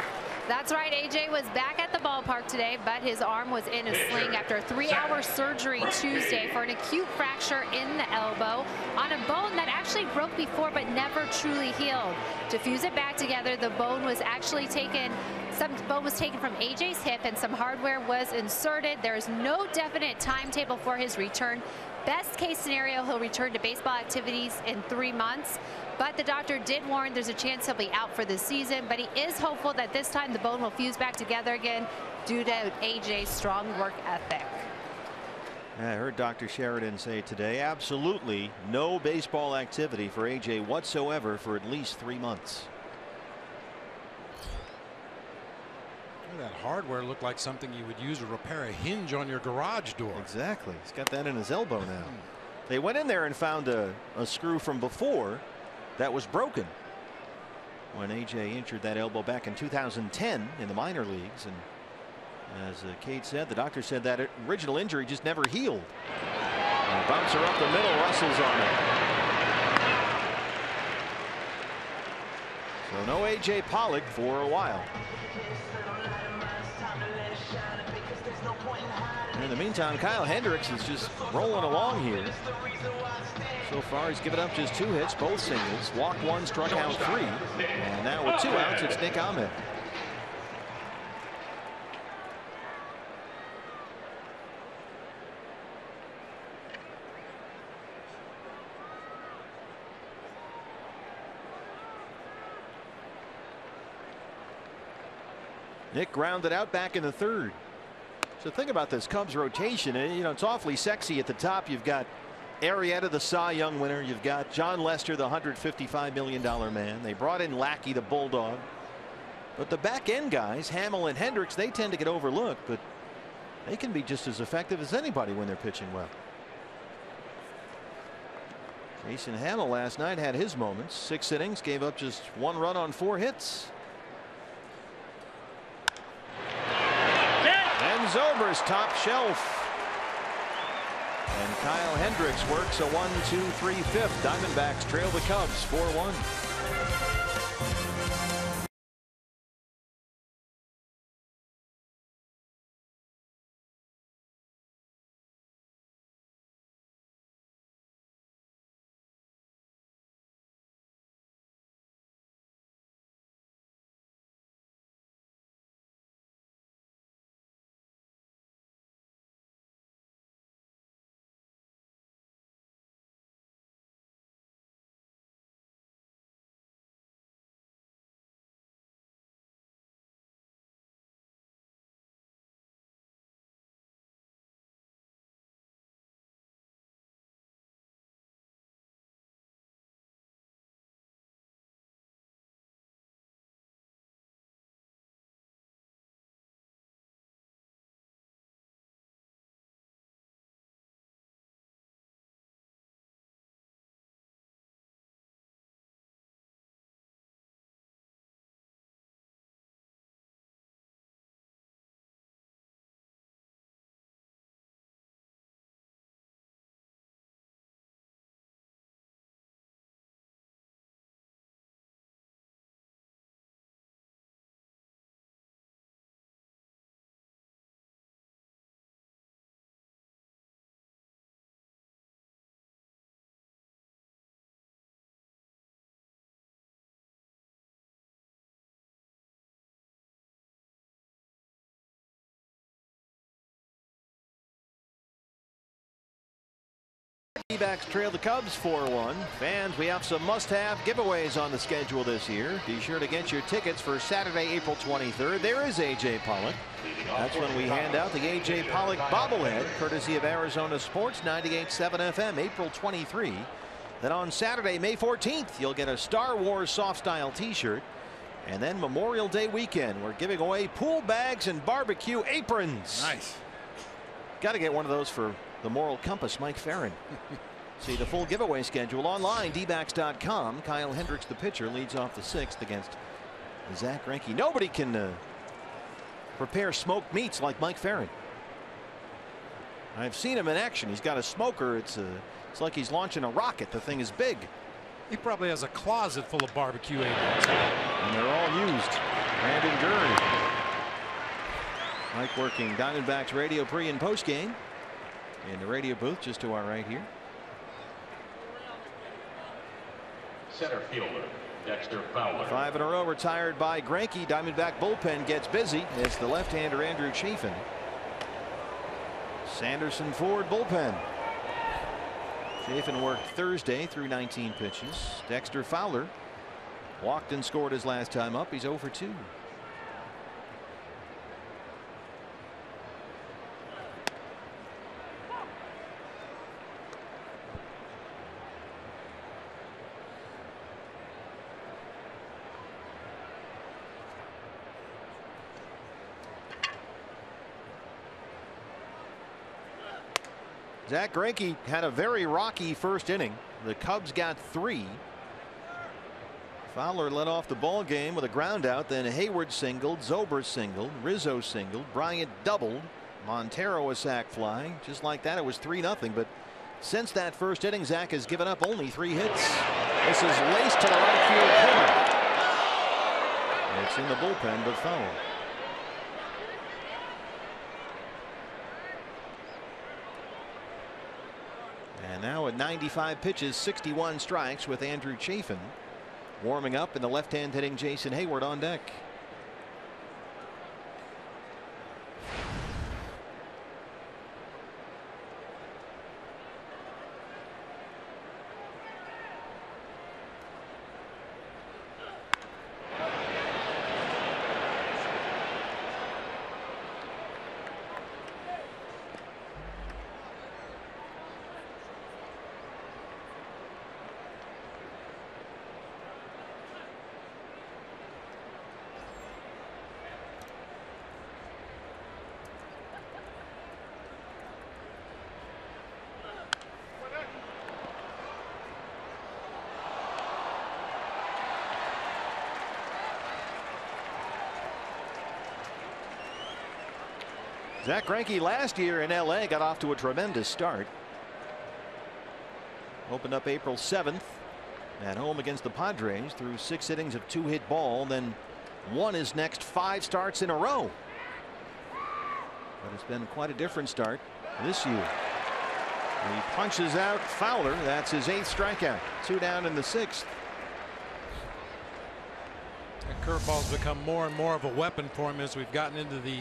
That's right. AJ was back at the ballpark today, but his arm was in a sling after a three-hour surgery Tuesday for an acute fracture in the elbow on a bone that actually broke before but never truly healed. To fuse it back together, the bone was actually taken some bone was taken from AJ's hip and some hardware was inserted. There is no definite timetable for his return. Best case scenario, he'll return to baseball activities in three months. But the doctor did warn there's a chance he'll be out for the season. But he is hopeful that this time the bone will fuse back together again due to AJ's strong work ethic. I heard Dr. Sheridan say today absolutely no baseball activity for AJ whatsoever for at least three months. That hardware looked like something you would use to repair a hinge on your garage door. Exactly. He's got that in his elbow now. They went in there and found a, a screw from before that was broken when AJ injured that elbow back in 2010 in the minor leagues. And as uh, Kate said, the doctor said that original injury just never healed. And bouncer up the middle, Russell's on it. So no AJ Pollock for a while. In the meantime, Kyle Hendricks is just rolling along here. So far, he's given up just two hits, both singles. Walk one, struck out three. And now with two outs, it's Nick Ahmed. Nick grounded out back in the third. So think about this Cubs rotation. Eh, you know, it's awfully sexy at the top. You've got Arrieta, the Cy Young winner. You've got Jon Lester, the $155 million man. They brought in Lackey, the Bulldog. But the back end guys, Hammel and Hendricks, they tend to get overlooked, but they can be just as effective as anybody when they're pitching well. Jason Hammel last night had his moments. Six innings, gave up just one run on four hits. Zobrist top shelf. And Kyle Hendricks works a 1-2-3 fifth. Diamondbacks trail the Cubs 4 D-backs trail the Cubs 4-1. Fans, we have some must-have giveaways on the schedule this year. Be sure to get your tickets for Saturday, April 23rd. There is A.J. Pollock. That's when we hand out the A.J. Pollock bobblehead, courtesy of Arizona Sports 98.7 FM, April 23. Then on Saturday, May 14th, you'll get a Star Wars soft style t-shirt. And then Memorial Day weekend, we're giving away pool bags and barbecue aprons. Nice. Got to get one of those for the moral compass, Mike Ferrin. [LAUGHS] See the full giveaway schedule online, dbacks.com. Kyle Hendricks, the pitcher, leads off the sixth against Zack Greinke. Nobody can uh, prepare smoked meats like Mike Ferrin. I've seen him in action. He's got a smoker. It's a, it's like he's launching a rocket. The thing is big. He probably has a closet full of barbecue aprons. And they're all used. Brandon Drury. Mike working Diamondbacks radio pre and post game in the radio booth just to our right here. Center fielder Dexter Fowler. Five in a row retired by Greinke. Diamondback bullpen gets busy. It's the left-hander Andrew Chafin. Sanderson Ford bullpen. Chafin worked Thursday through 19 pitches. Dexter Fowler walked and scored his last time up. He's 0 for 2. Zack Greinke had a very rocky first inning. The Cubs got three. Fowler led off the ball game with a ground out. Then Heyward singled, Zobrist singled, Rizzo singled, Bryant doubled, Montero a sac fly. Just like that, it was 3 0. But since that first inning, Zack has given up only three hits. This is laced to the right field corner. It's in the bullpen, but foul. And 95 pitches, 61 strikes with Andrew Chafin warming up in the left hand hitting Jason Heyward on deck. Zack Greinke last year in LA got off to a tremendous start. Opened up April 7th at home against the Padres through six innings of two hit ball then won his next five starts in a row. But it's been quite a different start this year. He punches out Fowler. That's his eighth strikeout. Two down in the sixth. That curveball's become more and more of a weapon for him as we've gotten into the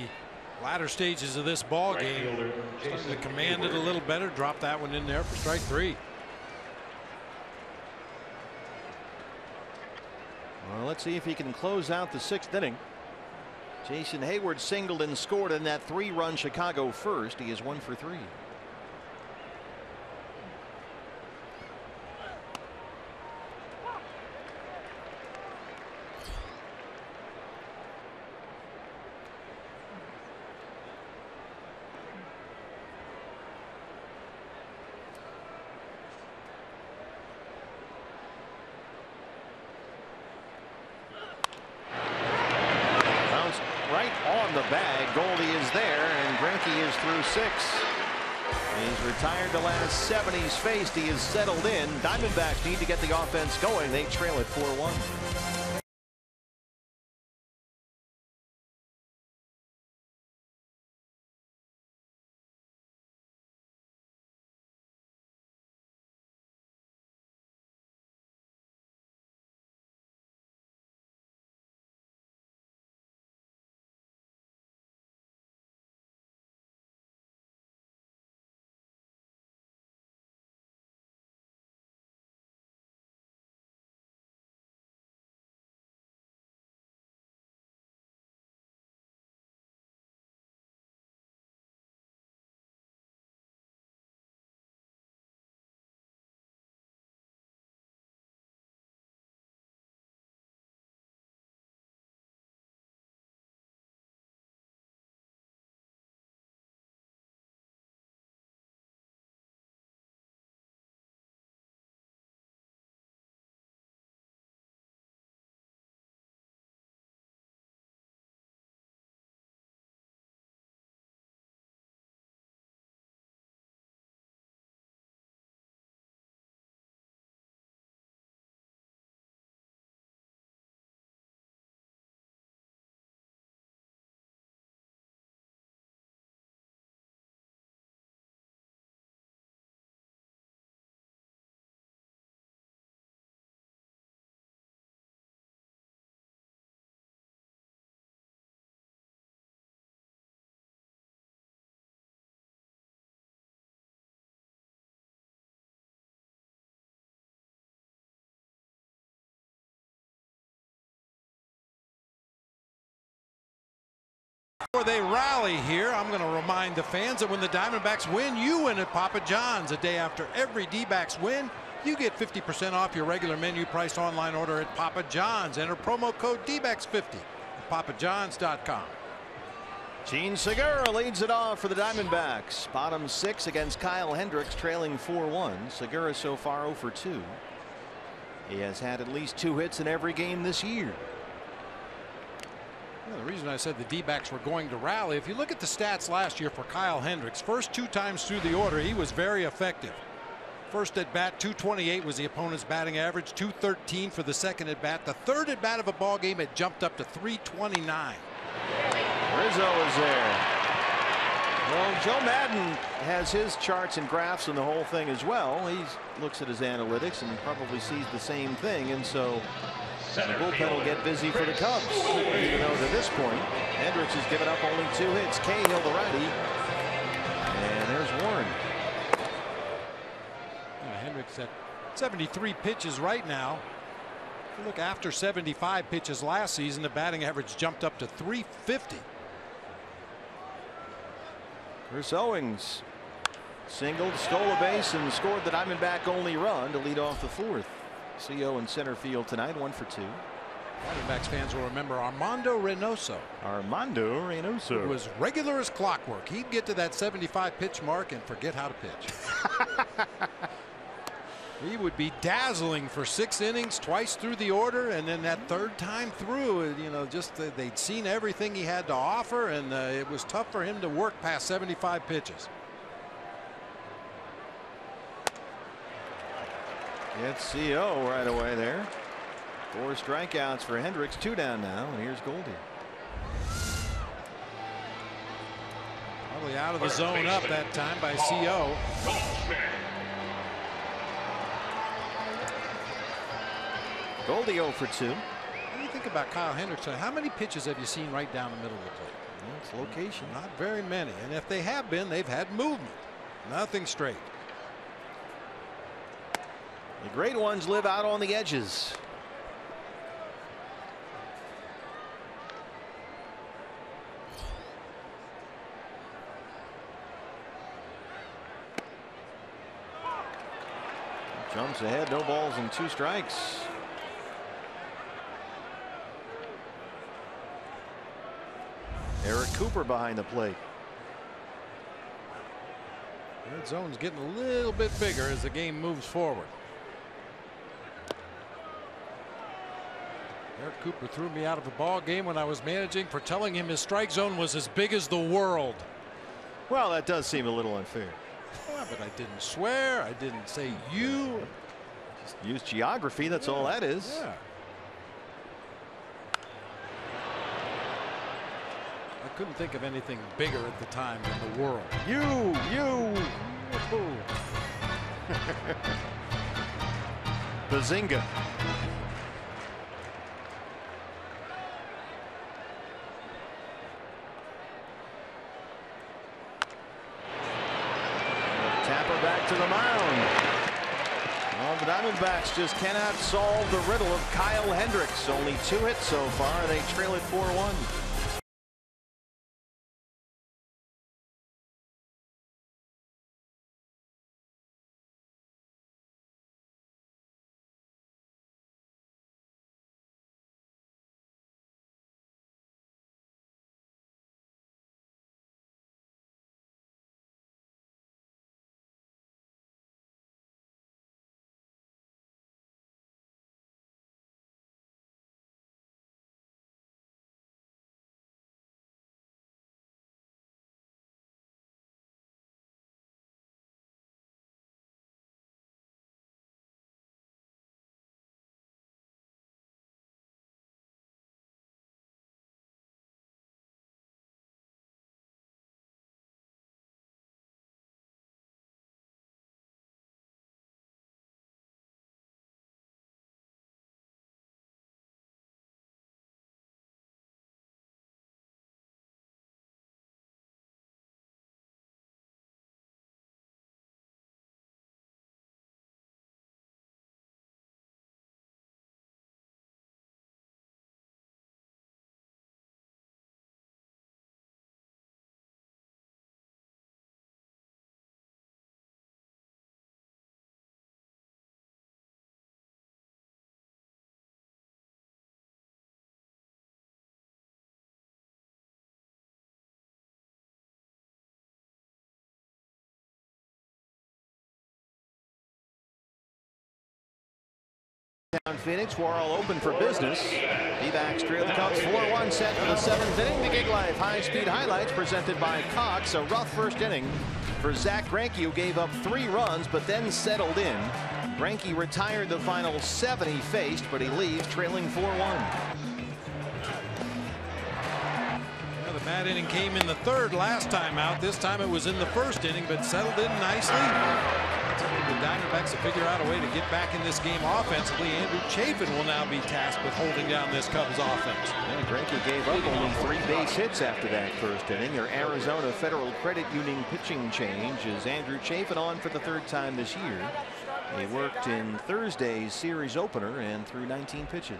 latter stages of this ball game. Starting to command it a little better. Drop that one in there for strike three. Well, let's see if he can close out the sixth inning. Jason Heyward singled and scored in that three run Chicago first. He is one for three. retired the last seven he's faced. He is settled in. Diamondbacks need to get the offense going. They trail it 4-1. Before they rally here, I'm going to remind the fans that when the Diamondbacks win, you win at Papa John's. A day after every D-backs win, you get 50% off your regular menu price online order at Papa John's. Enter promo code DBACS50 at papajohns.com. Jean Segura leads it off for the Diamondbacks. Bottom six against Kyle Hendricks, trailing 4 1. Segura so far 0 for 2. He has had at least two hits in every game this year. Well, the reason I said the D-backs were going to rally, if you look at the stats last year for Kyle Hendricks, first two times through the order, he was very effective. First at bat, 228 was the opponent's batting average, 213 for the second at bat. The third at bat of a ball game, it jumped up to 329. Rizzo is there. Well, Joe Maddon has his charts and graphs and the whole thing as well. He looks at his analytics and probably sees the same thing. And so the bullpen will get busy for the Cubs. Even though to this point, Hendricks has given up only two hits. Cahill the righty. And there's Warren. Yeah, Hendricks at 73 pitches right now. Look after 75 pitches last season, the batting average jumped up to 350. Chris Owings singled, stole a base, and scored the Diamondback only run to lead off the fourth. CO in center field tonight, one for two. Diamondbacks fans will remember Armando Reynoso. Armando Reynoso. Was regular as clockwork. He'd get to that 75 pitch mark and forget how to pitch. [LAUGHS] he would be dazzling for six innings twice through the order and then that third time through you know just uh, they'd seen everything he had to offer and uh, it was tough for him to work past 75 pitches. It's CO right away there. Four strikeouts for Hendricks, two down now, and here's Goldie. Probably out of the zone up that time by CO. Goldie 0 for 2. What do you think about Kyle Hendricks? How many pitches have you seen right down the middle of the plate? Well, it's location. Not very many. And if they have been, they've had movement. Nothing straight. The great ones live out on the edges. Jumps ahead, no balls and two strikes. Eric Cooper behind the plate. Red zone's getting a little bit bigger as the game moves forward. Eric Cooper threw me out of a ball game when I was managing for telling him his strike zone was as big as the world. Well, that does seem a little unfair. Well, but I didn't swear. I didn't say you. Just use geography. That's all that is. Yeah. I couldn't think of anything bigger at the time than the world. You, you. [LAUGHS] Bazinga. Tapper back to the mound. Well, the Diamondbacks just cannot solve the riddle of Kyle Hendricks. Only two hits so far. They trail it 4 down Phoenix. All open for business. D-backs trail the Cubs 4-1 set for the seventh inning. The Gig Life high-speed highlights presented by Cox. A rough first inning for Zack Greinke, who gave up three runs but then settled in. Greinke retired the final seven he faced, but he leaves trailing 4-1. Well, the bad inning came in the third last time out. This time it was in the first inning, but settled in nicely. The Diamondbacks to figure out a way to get back in this game offensively. Andrew Chafin will now be tasked with holding down this Cubs offense. And Greinke gave up only three base hits after that first inning. Your Arizona Federal Credit Union pitching change is Andrew Chafin on for the third time this year. He worked in Thursday's series opener and threw 19 pitches.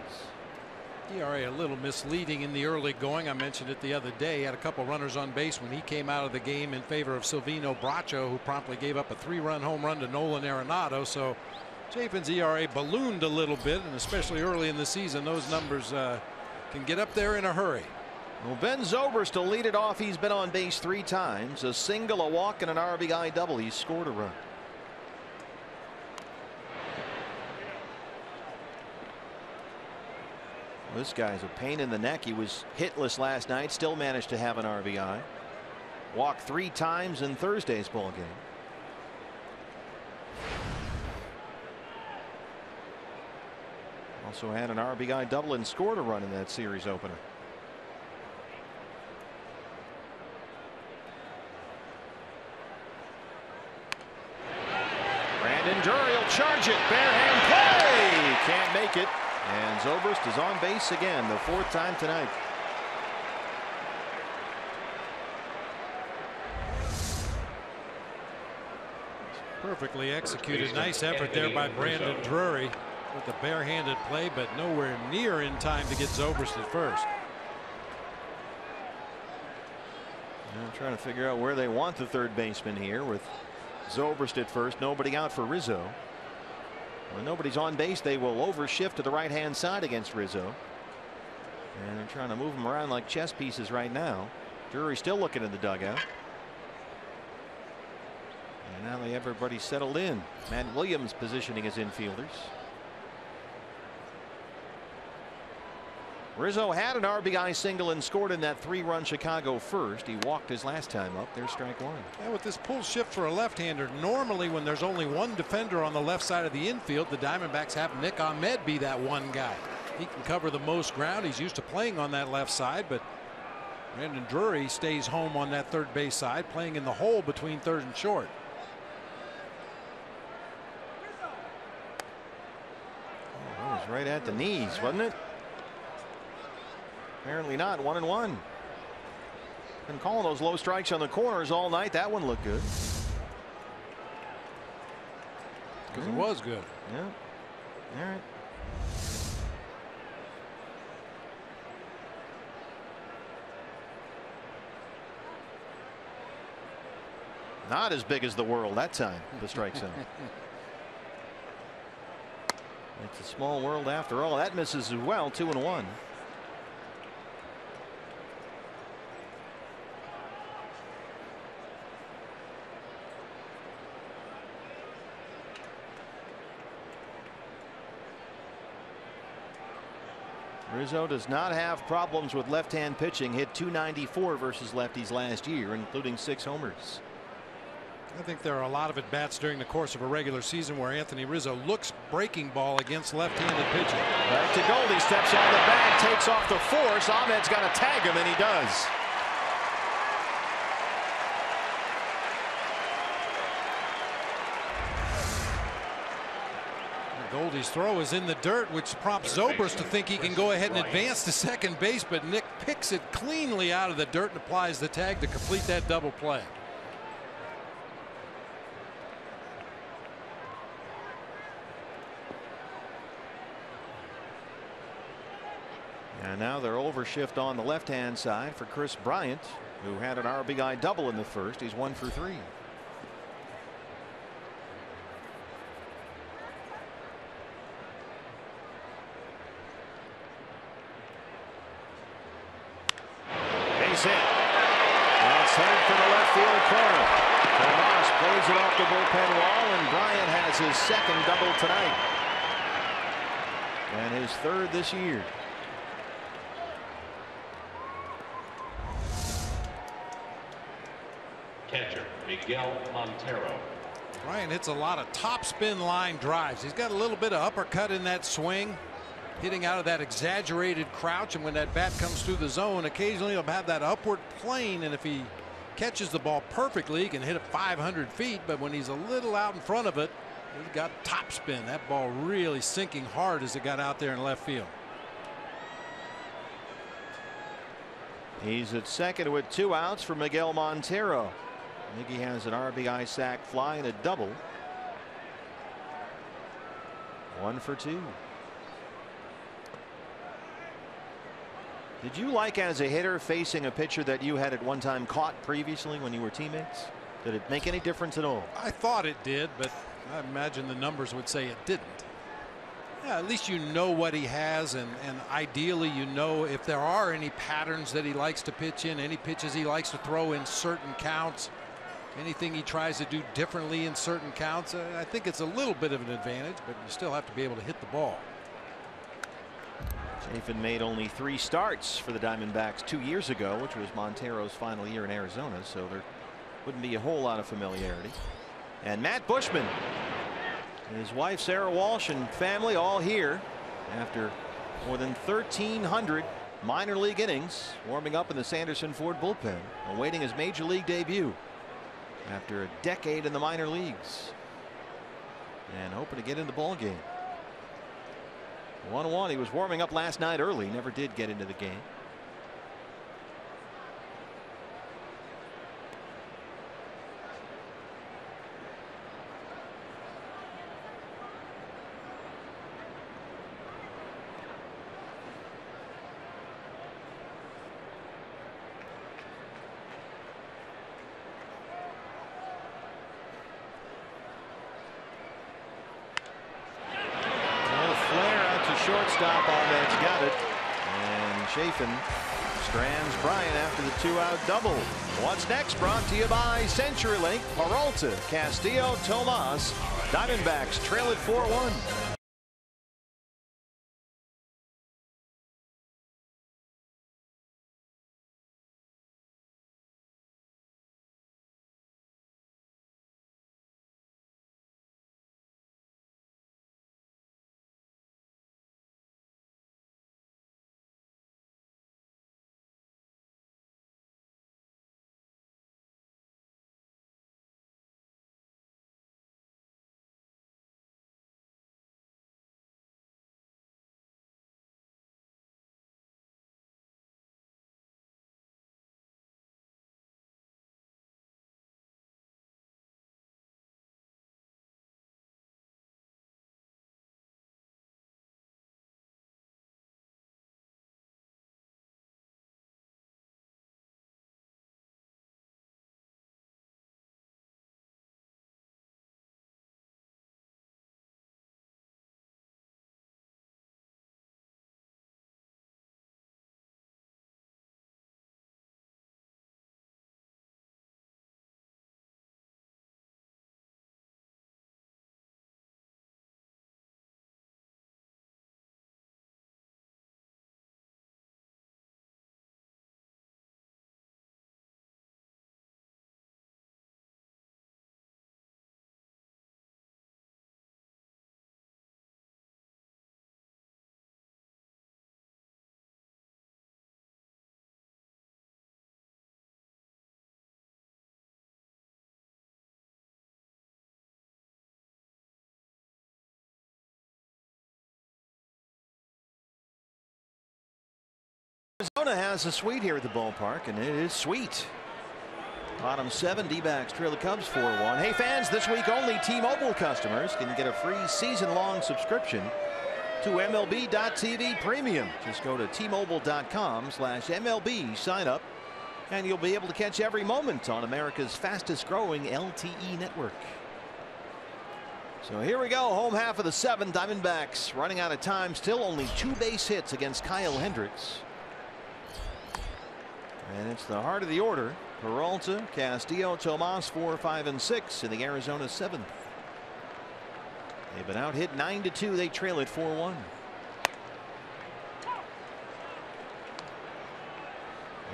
ERA a little misleading in the early going. I mentioned it the other day. Had a couple runners on base when he came out of the game in favor of Silvino Bracho, who promptly gave up a three-run home run to Nolan Arenado. So Chafin's ERA ballooned a little bit, and especially early in the season, those numbers uh, can get up there in a hurry. Well, Ben Zobrist to lead it off. He's been on base three times, a single, a walk, and an RBI double. He scored a run. This guy's a pain in the neck. He was hitless last night, still managed to have an RBI. Walked three times in Thursday's ball game. Also had an RBI double and scored a run in that series opener. Brandon Drury will charge it. Barehand play. Can't make it. And Zobrist is on base again, the fourth time tonight. Perfectly executed. Nice effort there by Brandon Drury with the barehanded play, but nowhere near in time to get Zobrist at first. I'm trying to figure out where they want the third baseman here with Zobrist at first. Nobody out for Rizzo. When nobody's on base, they will overshift to the right hand side against Rizzo. And they're trying to move him around like chess pieces right now. Drury still looking in the dugout. And now they have everybody settled in. Matt Williams positioning his infielders. Rizzo had an RBI single and scored in that three run Chicago first. He walked his last time up. There's strike one. Yeah, with this pull shift for a left hander, normally when there's only one defender on the left side of the infield, the Diamondbacks have Nick Ahmed be that one guy. He can cover the most ground. He's used to playing on that left side, but Brandon Drury stays home on that third base side, playing in the hole between third and short. Oh, that was right at the knees, wasn't it? Apparently not. One and one. Been calling those low strikes on the corners all night. That one looked good. Because it was good. Yeah. All right. Not as big as the world that time, the strike zone. [LAUGHS] it's a small world after all. That misses as well, two and one. Rizzo does not have problems with left hand pitching hit 294 versus lefties last year including six homers. I think there are a lot of at bats during the course of a regular season where Anthony Rizzo looks breaking ball against left handed pitching. Back to Goldie steps on the bag takes off the force Ahmed's got to tag him and he does. Goldie's throw is in the dirt, which prompts Zobrist to think he can go ahead and advance to second base, but Nick picks it cleanly out of the dirt and applies the tag to complete that double play. And now they're overshift on the left hand side for Kris Bryant, who had an RBI double in the first. He's one for three. Base hit. That's headed for the left field corner. Tomas plays it off the bullpen wall, and Bryant has his second double tonight. and his third this year. Catcher, Miguel Montero. Ryan hits a lot of topspin line drives. He's got a little bit of uppercut in that swing, hitting out of that exaggerated crouch. And when that bat comes through the zone, occasionally he'll have that upward plane. And if he catches the ball perfectly, he can hit it 500 feet. But when he's a little out in front of it, he's got topspin. That ball really sinking hard as it got out there in left field. He's at second with two outs for Miguel Montero. Miggy has an RBI sac fly and a double. One for two. Did you like as a hitter facing a pitcher that you had at one time caught previously when you were teammates? Did it make any difference at all? I thought it did, but I imagine the numbers would say it didn't. Yeah, at least you know what he has, and, and ideally, you know if there are any patterns that he likes to pitch in, any pitches he likes to throw in certain counts, anything he tries to do differently in certain counts. I think it's a little bit of an advantage, but you still have to be able to hit the ball. Chafin made only three starts for the Diamondbacks two years ago, which was Montero's final year in Arizona, so there wouldn't be a whole lot of familiarity. And Matt Buschmann, his wife Sarah Walsh and family all here after more than 1,300 minor league innings warming up in the Sanderson Ford bullpen awaiting his major league debut after a decade in the minor leagues and hoping to get in the ball game. 1 1 he was warming up last night early never did get into the game. shortstop. Ahmed's got it. And Chafin strands Bryant after the two out double. What's next brought to you by CenturyLink, Peralta, Castillo, Tomas. Diamondbacks trail it 4-1. Arizona has a suite here at the ballpark, and it is sweet. Bottom seven, D-backs trail the Cubs 4-1. Hey fans, this week only T-Mobile customers can get a free season-long subscription to MLB.tv Premium. Just go to T-Mobile.com slash MLB, sign up, and you'll be able to catch every moment on America's fastest-growing LTE network. So here we go, home half of the seven Diamondbacks running out of time. Still only two base hits against Kyle Hendricks. And it's the heart of the order. Peralta, Castillo, Tomas, 4, 5, and 6 in the Arizona 7th. They've been out hit 9 to 2. They trail it 4 1.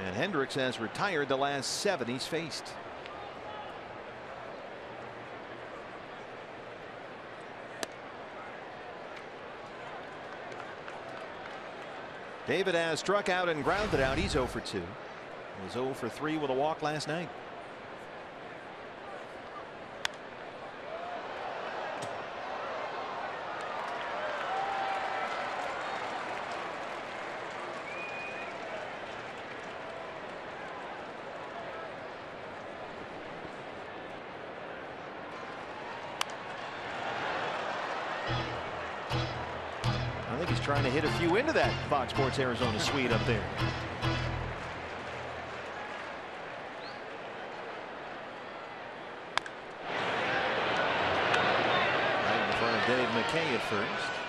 And Hendricks has retired the last seven he's faced. David has struck out and grounded out. He's 0 for 2. Was 0 for 3 with a walk last night. I think he's trying to hit a few into that Fox Sports Arizona suite up there. Right in front of Dave McKay at first.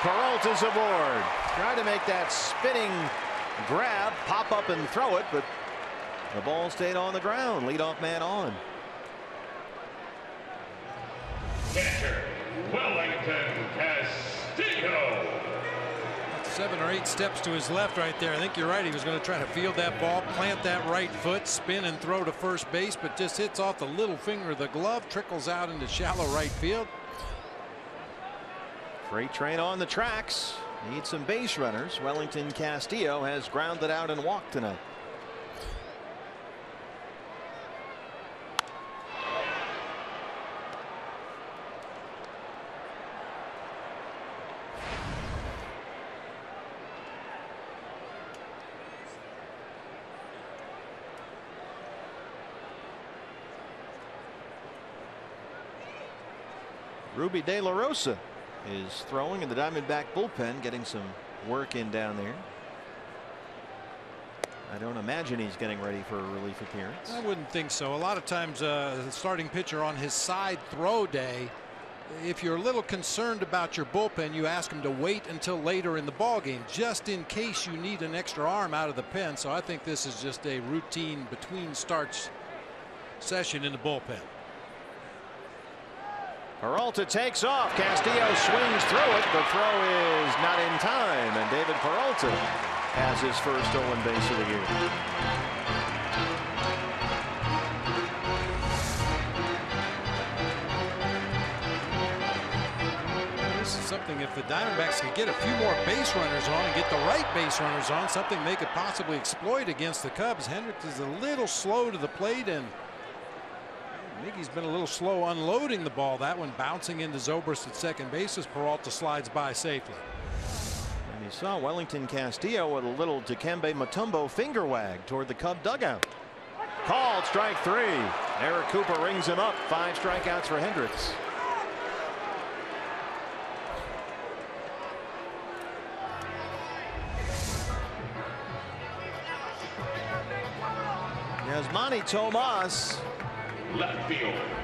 Peralta's aboard. Trying to make that spinning and throw it, but the ball stayed on the ground. Leadoff man on. Catcher, Wellington Castillo. Seven or eight steps to his left right there. I think you're right. He was going to try to field that ball, plant that right foot, spin and throw to first base, but just hits off the little finger of the glove, trickles out into shallow right field. Freight train on the tracks. Need some base runners. Wellington Castillo has grounded out and walked tonight. Rubby De La Rosa is throwing in the Diamondback bullpen getting some work in down there. I don't imagine he's getting ready for a relief appearance. I wouldn't think so. A lot of times uh, the starting pitcher on his side throw day if you're a little concerned about your bullpen you ask him to wait until later in the ball game just in case you need an extra arm out of the pen so I think this is just a routine between starts session in the bullpen. Peralta takes off. Castillo swings through it. The throw is not in time, and David Peralta has his first stolen base of the year. This is something if the Diamondbacks could get a few more base runners on and get the right base runners on, something they could possibly exploit against the Cubs. Hendricks is a little slow to the plate and Miggy's been a little slow unloading the ball. That one bouncing into Zobrist at second base as Peralta slides by safely. And you saw Wellington Castillo with a little Dikembe Mutombo finger wag toward the Cub dugout. Called strike three. Eric Cooper rings him up. Five strikeouts for Hendricks. Yasmany Tomas.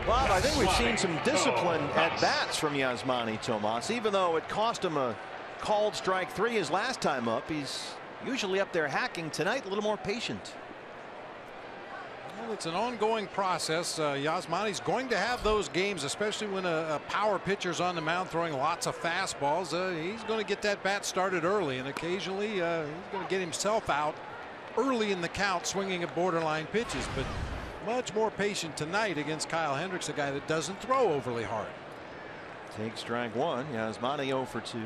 Bob, I think we've seen some discipline at bats from Yasmany Tomas, even though it cost him a called strike three his last time up. He's usually up there hacking tonight, a little more patient. Well, it's an ongoing process. Uh, Yasmany's going to have those games, especially when a, a power pitcher's on the mound throwing lots of fastballs. Uh, he's going to get that bat started early, and occasionally uh, he's going to get himself out early in the count swinging at borderline pitches. But much more patient tonight against Kyle Hendricks, a guy that doesn't throw overly hard. Takes strike one. Yasmany 0 for 2.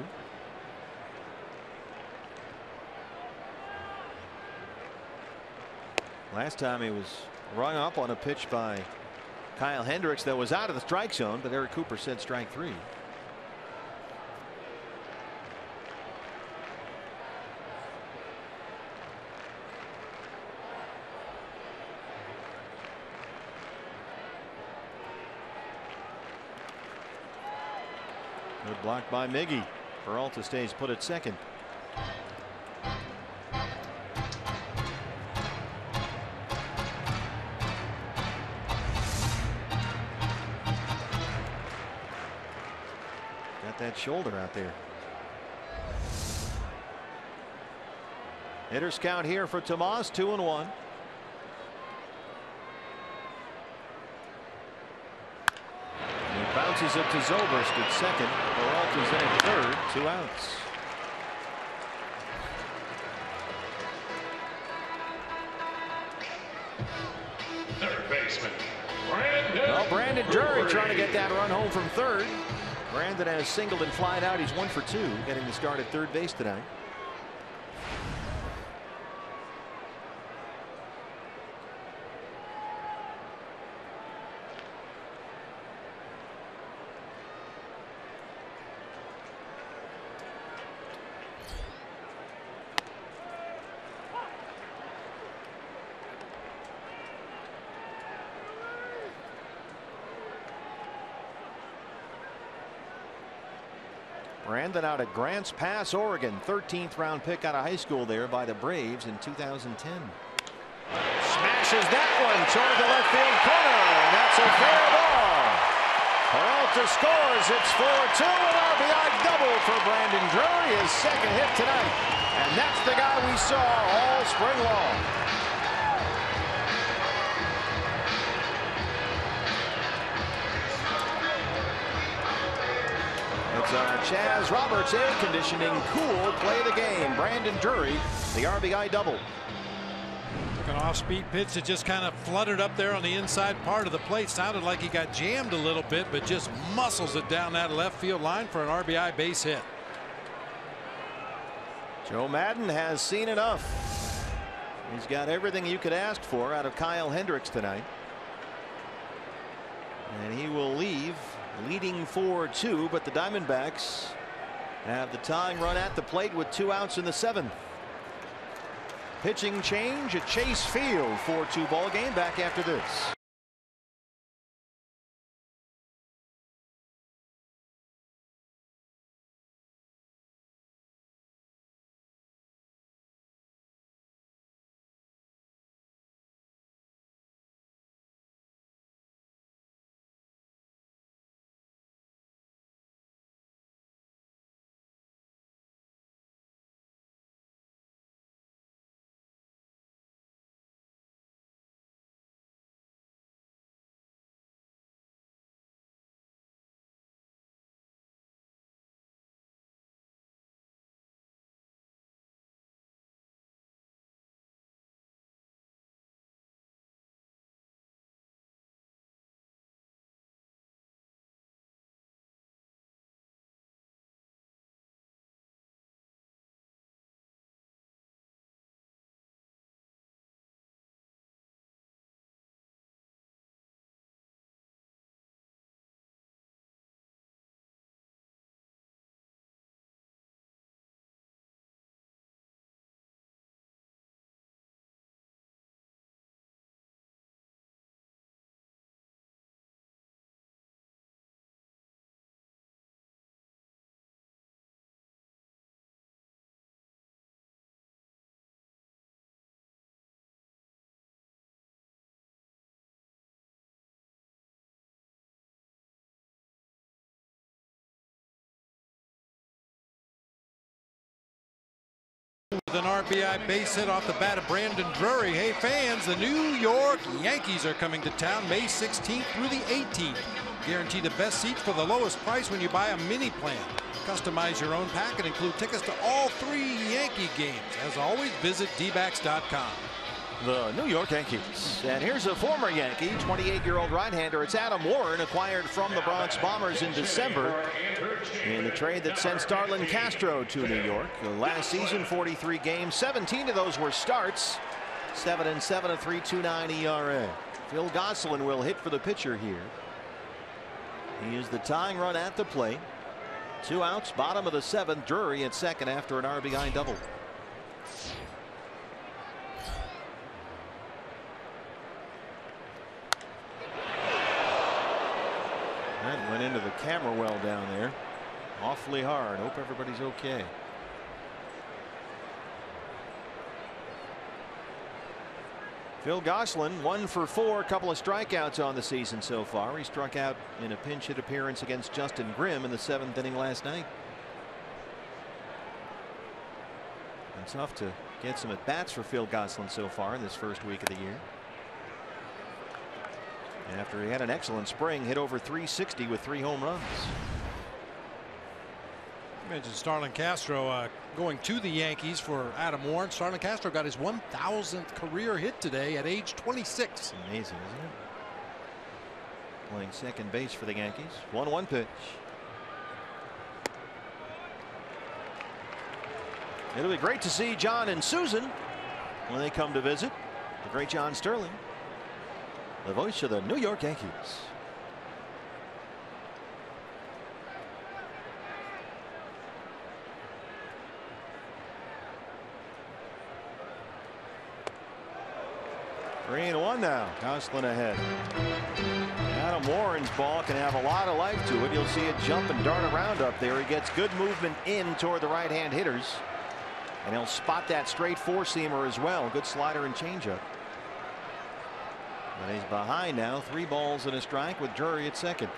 Last time he was rung up on a pitch by Kyle Hendricks that was out of the strike zone, but Eric Cooper said strike three. Good block by Miggy. Peralta stays put at second. Got that shoulder out there. Hitters count here for Tomas two and one. He bounces it to Zobrist at second. Peralta's in at third. Two outs. Third baseman, Brandon. Well, Brandon Drury trying to get that run home from third. Brandon has singled and flied out. He's one for two, getting the start at third base tonight. Brandon out at Grants Pass, Oregon. 13th round pick out of high school there by the Braves in 2010. Smashes that one toward the left field corner. And that's a fair ball. Peralta scores. It's 4-2 an RBI double for Brandon Drury. His second hit tonight. And that's the guy we saw all spring long. Our uh, Chas Roberts air conditioning cool play of the game. Brandon Drury, the RBI double. Took an off-speed pitch that just kind of fluttered up there on the inside part of the plate. Sounded like he got jammed a little bit, but just muscles it down that left field line for an RBI base hit. Joe Maddon has seen enough. He's got everything you could ask for out of Kyle Hendricks tonight. And he will leave leading 4-2, but the Diamondbacks have the tying run at the plate with two outs in the seventh. Pitching change at Chase Field 4-2 ball game back after this. With an RBI base hit off the bat of Brandon Drury. Hey fans, the New York Yankees are coming to town May 16th through the 18th. Guarantee the best seats for the lowest price when you buy a mini plan. Customize your own pack and include tickets to all three Yankee games. As always, visit dbacks.com. The New York Yankees. And here's a former Yankee, 28-year-old right-hander. It's Adam Warren, acquired from the Bronx Bombers in December in the trade that sent Starlin Castro to New York. Last season, 43 games, 17 of those were starts. 7 and 7, a 3.29 ERA. Phil Gosselin will hit for the pitcher here. He is the tying run at the plate. Two outs, bottom of the seventh. Drury at second after an RBI double. That went into the camera well down there. Awfully hard. Hope everybody's okay. Phil Gosselin, one for four, a couple of strikeouts on the season so far. He struck out in a pinch hit appearance against Justin Grimm in the seventh inning last night. It's tough to get some at bats for Phil Gosselin so far in this first week of the year. After he had an excellent spring, hit over 360 with three home runs. You mentioned Starlin Castro uh, going to the Yankees for Adam Warren. Starlin Castro got his 1,000th career hit today at age 26. Amazing, isn't it? Playing second base for the Yankees. 1 1 pitch. It'll be great to see John and Susan when they come to visit. The great John Sterling the voice of the New York Yankees. Three and one now. Gosselin ahead. Adam Warren's ball can have a lot of life to it. You'll see it jump and dart around up there. He gets good movement in toward the right hand hitters. And he'll spot that straight four seamer as well. Good slider and changeup. But he's behind now. Three balls and a strike with Drury at second.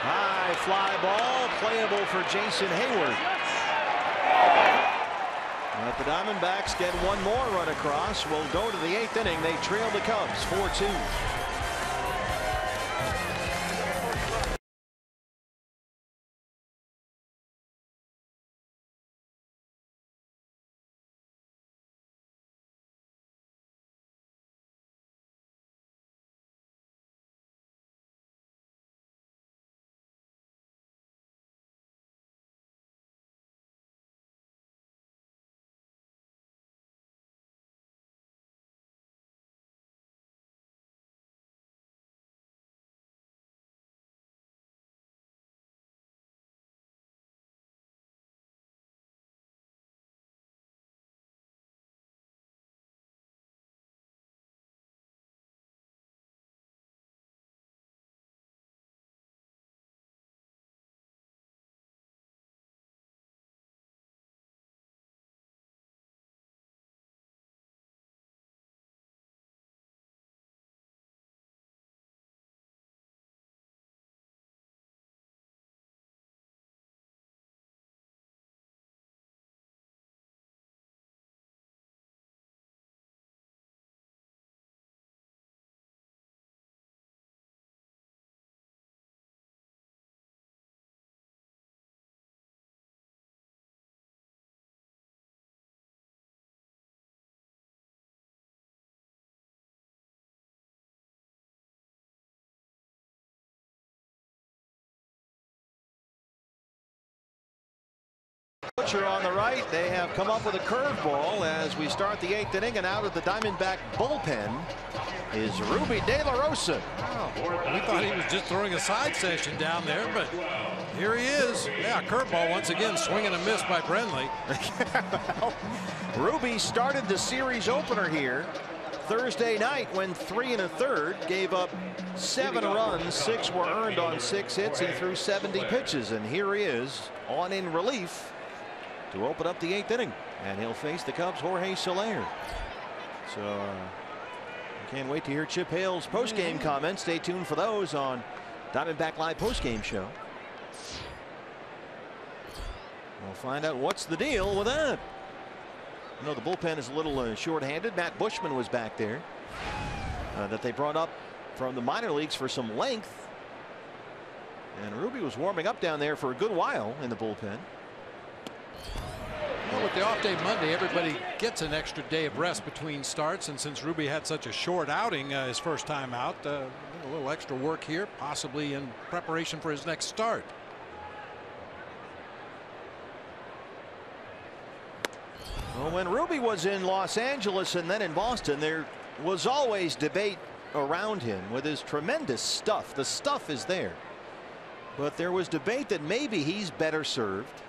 High fly ball playable for Jason Heyward. But the Diamondbacks get one more run across. We'll go to the eighth inning. They trail the Cubs 4 Butcher on the right. They have come up with a curveball as we start the eighth inning, and out of the Diamondback bullpen is Rubby De La Rosa. Oh, we thought he was just throwing a side session down there, but here he is. Yeah, curveball once again, swinging a miss by Brenly. [LAUGHS] Rubby started the series opener here Thursday night when three and a third gave up seven runs. Six were earned on six hits. He threw 70 pitches, and here he is on in relief to open up the eighth inning. And he'll face the Cubs' Jorge Soler. So uh, can't wait to hear Chip Hale's post-game comments. Stay tuned for those on Diamondback Live post-game show. We'll find out what's the deal with that. You know the bullpen is a little uh, short-handed. Matt Buschmann was back there uh, that they brought up from the minor leagues for some length. And Rubby was warming up down there for a good while in the bullpen. Well, with the off day Monday, everybody gets an extra day of rest between starts. And since Rubby had such a short outing uh, his first time out, uh, a little extra work here, possibly in preparation for his next start. Well, when Rubby was in Los Angeles and then in Boston, there was always debate around him with his tremendous stuff. The stuff is there. But there was debate that maybe he's better served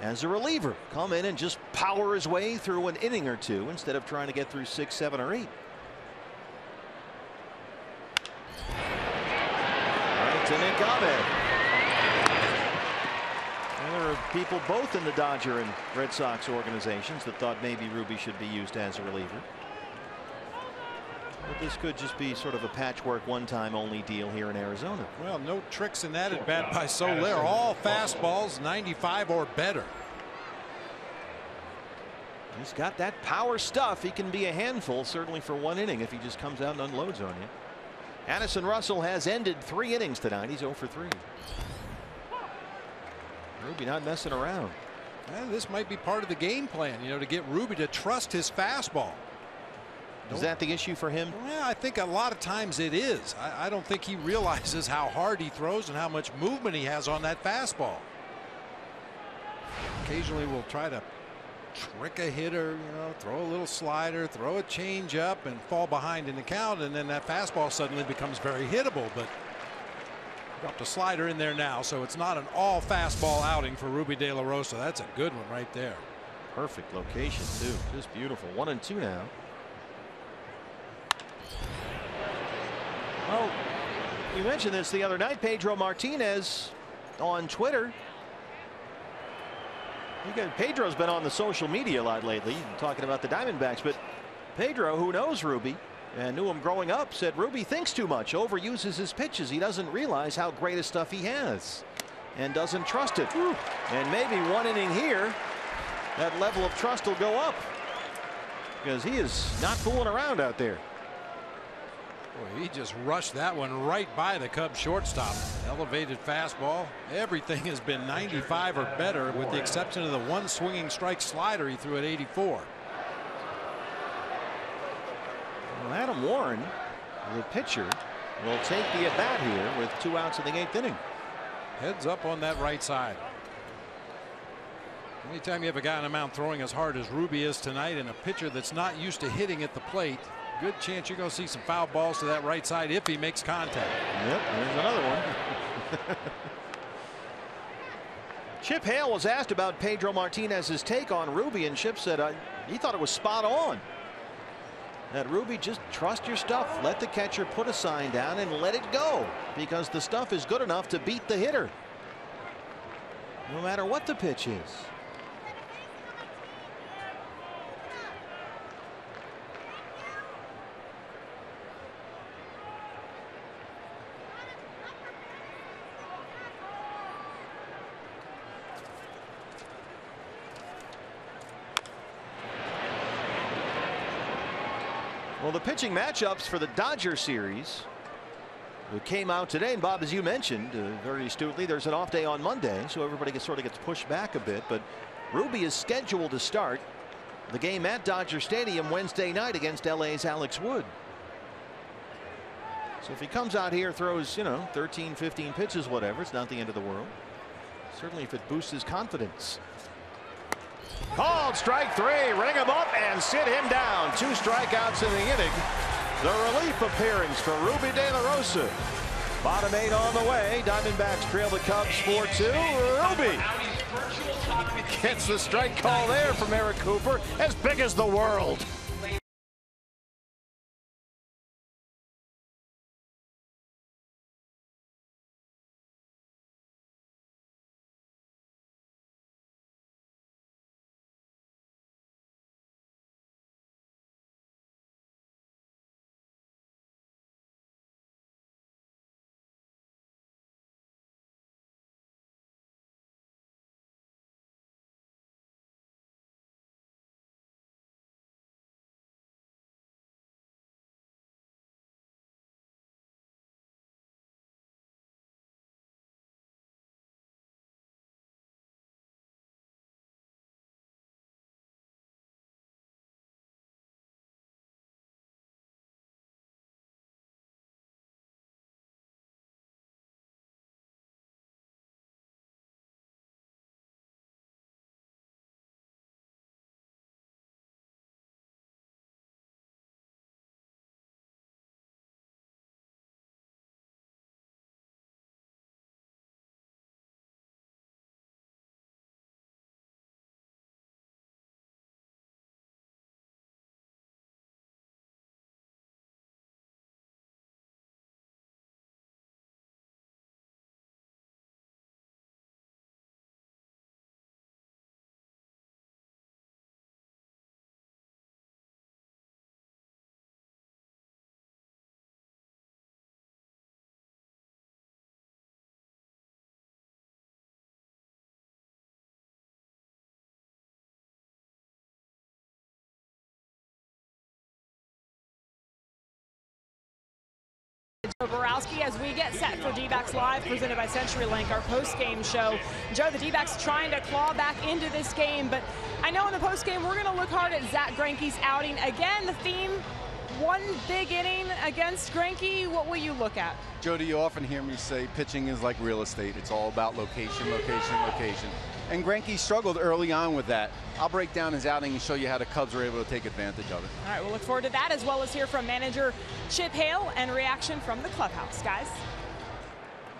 as a reliever. Come in and just power his way through an inning or two instead of trying to get through six, seven, or eight. Right to Nick there are people both in the Dodger and Red Sox organizations that thought maybe Rubby should be used as a reliever. But this could just be sort of a patchwork one time only deal here in Arizona. Well, no tricks in that at bat by Soler. All fastballs 95 or better. He's got that power stuff. He can be a handful, certainly for one inning, if he just comes out and unloads on you. Addison Russell has ended three innings tonight. He's 0 for 3. Rubby not messing around. Well, this might be part of the game plan, you know, to get Rubby to trust his fastball. Is that the issue for him? Well, I think a lot of times it is. I, I don't think he realizes how hard he throws and how much movement he has on that fastball. Occasionally we'll try to trick a hitter, you know, throw a little slider, throw a change up and fall behind in the count and then that fastball suddenly becomes very hittable but dropped a slider in there now so it's not an all fastball outing for Rubby De La Rosa. That's a good one right there. Perfect location too. Just beautiful. One and two now. Well, we mentioned this the other night. Pedro Martinez on Twitter. Got, Pedro's been on the social media a lot lately, talking about the Diamondbacks. But Pedro, who knows Rubby and knew him growing up, said Rubby thinks too much, overuses his pitches. He doesn't realize how great a stuff he has and doesn't trust it. Whew. And maybe one inning here, that level of trust will go up because he is not fooling around out there. Boy, he just rushed that one right by the Cubs shortstop. Elevated fastball. Everything has been 95 or better with the exception of the one swinging strike slider he threw at 84. Well, Adam Warren, the pitcher, will take the at bat here with two outs in the eighth inning. Heads up on that right side. Anytime you have a guy on the mound throwing as hard as Rubby is tonight and a pitcher that's not used to hitting at the plate, good chance you're going to see some foul balls to that right side if he makes contact. Yep, there's another one. [LAUGHS] Chip Hale was asked about Pedro Martinez's take on Rubby, and Chip said uh, he thought it was spot on. That Rubby just trust your stuff. Let the catcher put a sign down and let it go because the stuff is good enough to beat the hitter. No matter what the pitch is. The pitching matchups for the Dodger series came out today. And Bob, as you mentioned uh, very astutely, there's an off day on Monday, so everybody gets, sort of gets pushed back a bit. But Rubby is scheduled to start the game at Dodger Stadium Wednesday night against LA's Alex Wood. So if he comes out here, throws, you know, 13, 15 pitches, whatever, it's not the end of the world. Certainly if it boosts his confidence. Called strike three. Ring him up and sit him down. Two strikeouts in the inning. The relief appearance for Rubby De La Rosa. Bottom eight on the way. Diamondbacks trail the Cubs 4-2. Rubby gets the strike call there from Eric Cooper. As big as the world. Borowski as we get set for D-backs Live presented by CenturyLink, our post-game show. Joe, the D-backs trying to claw back into this game, but I know in the post-game we're going to look hard at Zack Greinke's outing. Again, the theme, one big inning against Greinke. What will you look at? Jody, you often hear me say pitching is like real estate. It's all about location, location, location. And Greinke struggled early on with that. I'll break down his outing and show you how the Cubs were able to take advantage of it. All right, we'll look forward to that as well as hear from manager Chip Hale and reaction from the clubhouse, guys.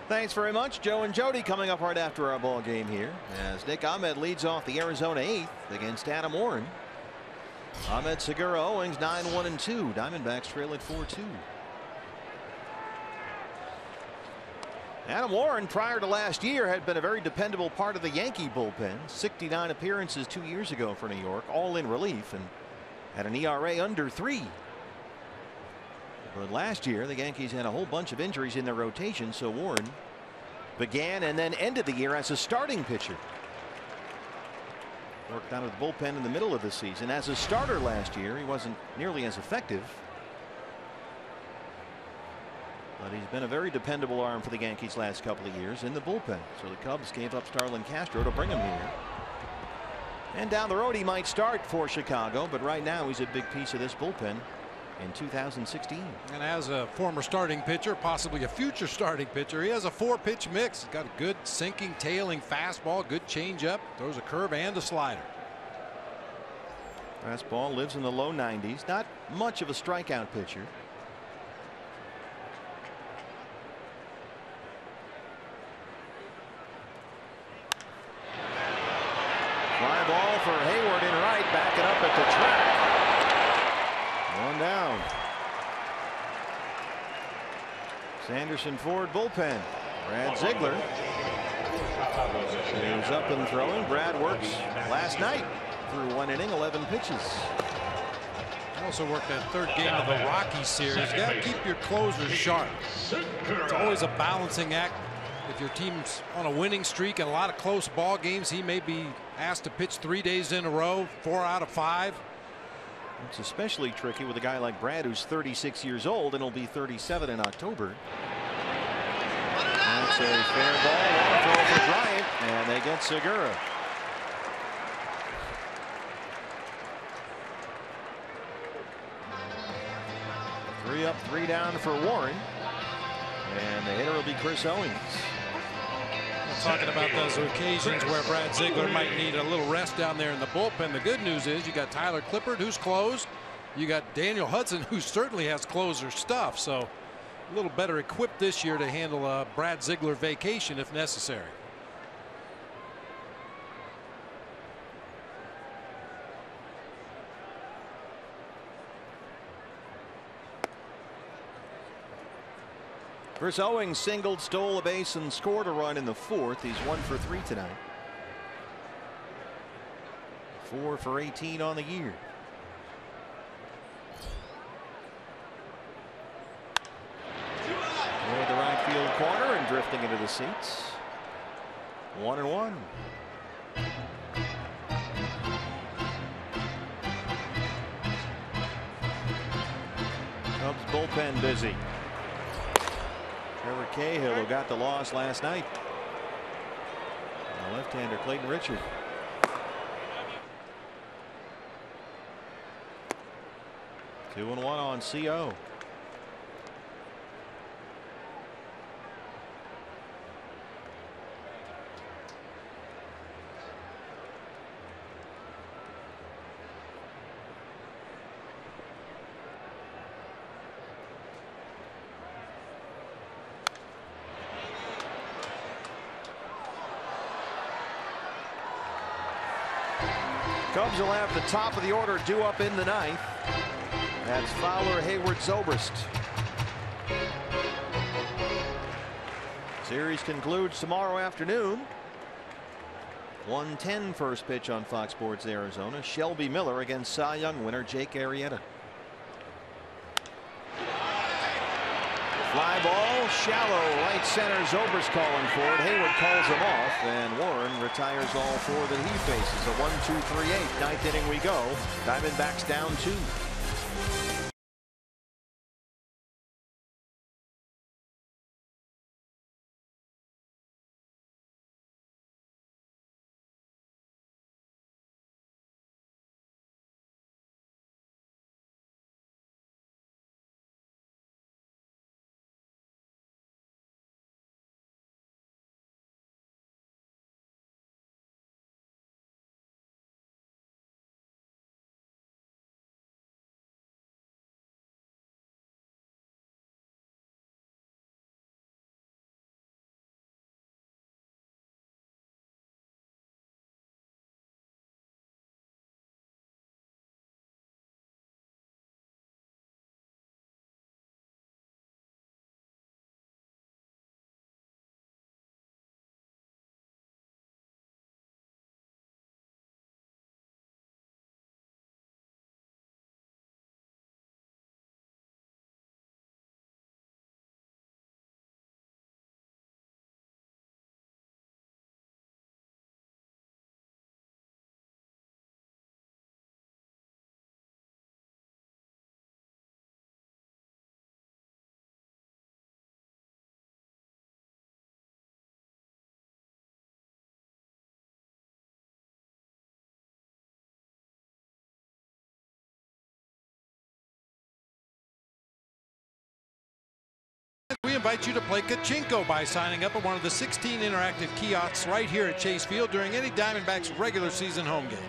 Thanks very much, Joe and Jody coming up right after our ball game here as Nick Ahmed leads off the Arizona eighth against Adam Warren. Ahmed Segura Owings 9-1 and 2. Diamondbacks trail at 4-2. Adam Warren prior to last year had been a very dependable part of the Yankee bullpen 69 appearances two years ago for New York all in relief and had an ERA under three. But last year the Yankees had a whole bunch of injuries in their rotation so Warren began and then ended the year as a starting pitcher. Worked out of the bullpen in the middle of the season as a starter last year he wasn't nearly as effective. But he's been a very dependable arm for the Yankees last couple of years in the bullpen. So the Cubs gave up Starlin Castro to bring him here. And down the road he might start for Chicago but right now he's a big piece of this bullpen in 2016. And as a former starting pitcher, possibly a future starting pitcher, he has a four pitch mix. He's got a good sinking, tailing fastball, good changeup, throws a curve and a slider. Fastball lives in the low 90s. Not much of a strikeout pitcher. Fly ball for Heyward in right, back it up at the track. One down. Sanderson Ford bullpen. Brad Ziegler is up and throwing. Brad works last night through one inning, 11 pitches. Also worked that third game of the Rockies series. You got to keep your closers sharp. It's always a balancing act. If your team's on a winning streak and a lot of close ball games, he may be asked to pitch three days in a row, four out of five. It's especially tricky with a guy like Brad who's 36 years old and will be 37 in October. That's a fair ball. Long throw for Bryant and they get Segura. Three up three down for Warren. And the hitter will be Chris Owings. Talking about those occasions where Brad Ziegler might need a little rest down there in the bullpen. The good news is you got Tyler Clippard who's closed. You got Daniel Hudson who certainly has closer stuff. So a little better equipped this year to handle a Brad Ziegler vacation if necessary. Chris Owings singled, stole a base, and scored a run in the fourth. He's one for three tonight. Four for 18 on the year. Toward the right field corner and drifting into the seats. One and one. Cubs bullpen busy. Trevor Cahill who got the loss last night. Left-hander Clayton Richard. Two and one on CO. Cubs will have the top of the order due up in the ninth. That's Fowler, Heyward, Zobrist. Series concludes tomorrow afternoon. 110 first pitch on Fox Sports Arizona. Shelby Miller against Cy Young winner Jake Arrieta. Fly ball, shallow, right center. Zobrist calling for it. Heyward calls him off, and Warren retires all four that he faces. A 1-2-3-8. Ninth inning we go. Diamondbacks down two. Invite you to play Kachinko by signing up at one of the 16 interactive kiosks right here at Chase Field during any Diamondbacks regular season home game.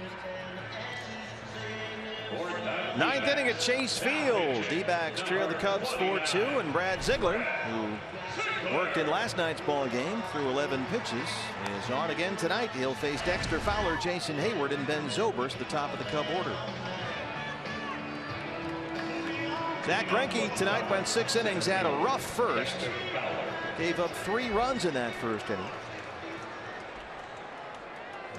Ninth inning at Chase Field. D-backs trail the Cubs 4-2, and Brad Ziegler, who worked in last night's ball game through 11 pitches, is on again tonight. He'll face Dexter Fowler, Jason Heyward, and Ben Zobrist, the top of the Cub order. Zack Greinke tonight went six innings, had a rough first. Gave up three runs in that first inning.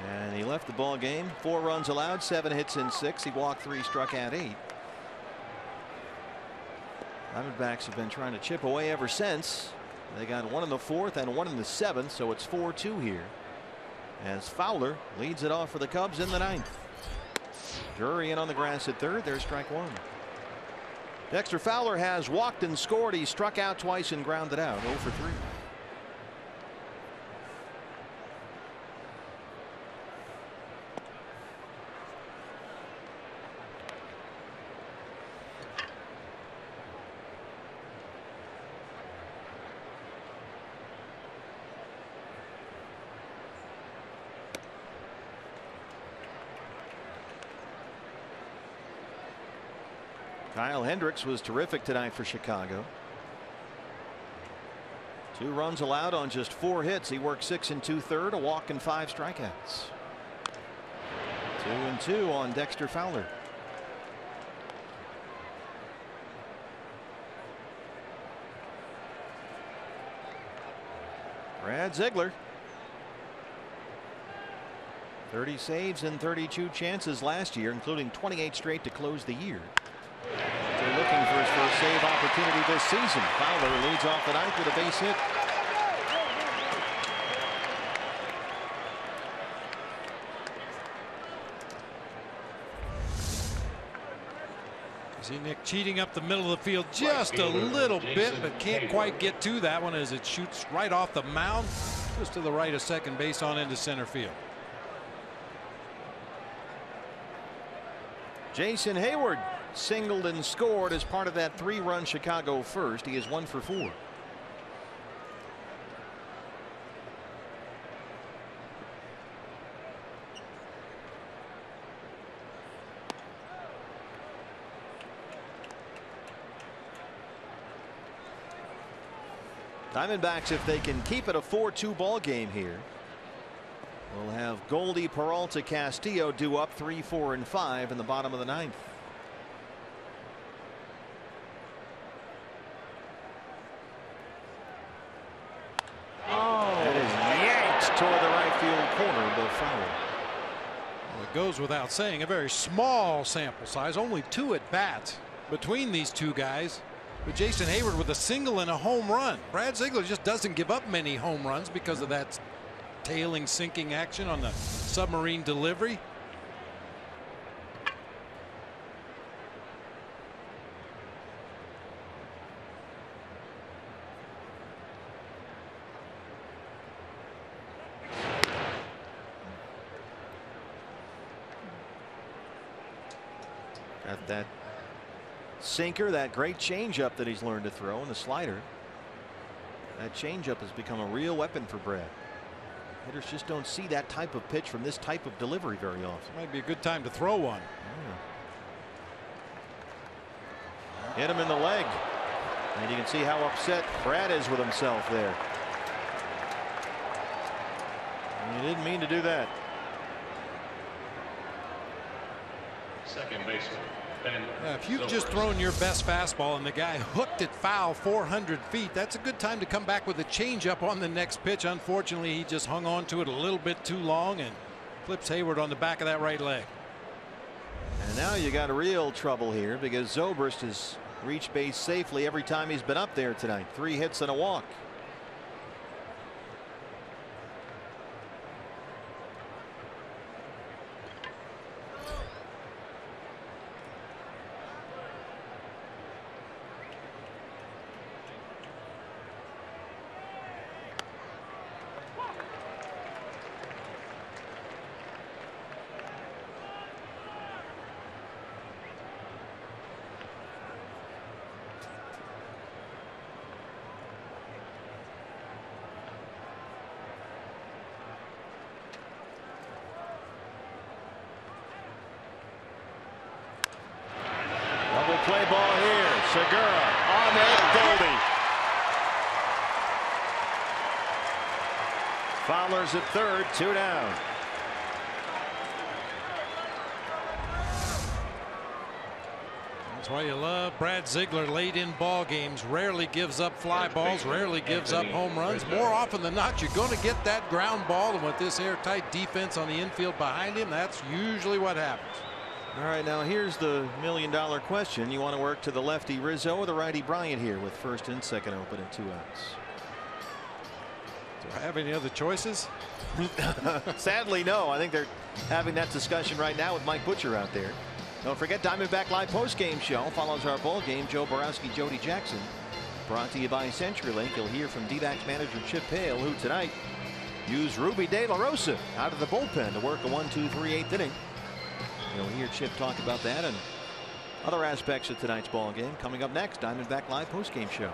And he left the ball game. Four runs allowed, seven hits in six. He walked three, struck out eight. Diamondbacks have been trying to chip away ever since. They got one in the fourth and one in the seventh, so it's 4-2 here. As Fowler leads it off for the Cubs in the ninth. Drury in on the grass at third. There's strike one. Dexter Fowler has walked and scored. He struck out twice and grounded out 0 for 3. Kyle Hendricks was terrific tonight for Chicago. Two runs allowed on just four hits. He worked six and two third, a walk and five strikeouts. Two and two on Dexter Fowler. Brad Ziegler. 30 saves and 32 chances last year, including 28 straight to close the year. They're looking for his first save opportunity this season. Fowler leads off the ninth with a base hit. See Nick cheating up the middle of the field just a little bit, but can't quite get to that one as it shoots right off the mound just to the right of second base on into center field. Jason Heyward singled and scored as part of that three run Chicago first. He is one for four. Diamondbacks, if they can keep it a 4-2 ball game here, will have Goldie Peralta Castillo do up 3, 4, and 5 in the bottom of the ninth. Oh. That is yanked toward the right field corner, but foul. Well, it goes without saying, a very small sample size, only two at bats between these two guys. But Jason Heyward with a single and a home run. Brad Ziegler just doesn't give up many home runs because of that tailing sinking action on the submarine delivery. Got that sinker, that great changeup that he's learned to throw, and the slider. That changeup has become a real weapon for Brad. Hitters just don't see that type of pitch from this type of delivery very often. Might be a good time to throw one. Yeah. Hit him in the leg. And you can see how upset Brad is with himself there. He didn't mean to do that. Second baseman, Ben. Yeah, if you've just thrown your best fastball and the guy hooked it foul 400 feet, that's a good time to come back with a changeup on the next pitch. Unfortunately, he just hung on to it a little bit too long and flips Heyward on the back of that right leg. And now you got real trouble here because Zobrist has reached base safely every time he's been up there tonight. Three hits and a walk. Fowler's at third, two down. That's why you love Brad Ziegler late in ball games. Rarely gives up fly balls, rarely gives up home runs. More often than not, you're going to get that ground ball. And with this airtight defense on the infield behind him, that's usually what happens. All right, now here's the million dollar question. You want to work to the lefty Rizzo or the righty Bryant here with first and second open and two outs? Do I have any other choices? [LAUGHS] Sadly, no. I think they're having that discussion right now with Mike Butcher out there. Don't forget Diamondback Live post-game show follows our ball game. Joe Borowski, Jody Jackson. Brought to you by CenturyLink. You'll hear from D-backs manager Chip Hale, who tonight used Rubby De La Rosa out of the bullpen to work a 1-2-3 eighth inning. You'll hear Chip talk about that and other aspects of tonight's ball game coming up next. Diamondback Live post-game show.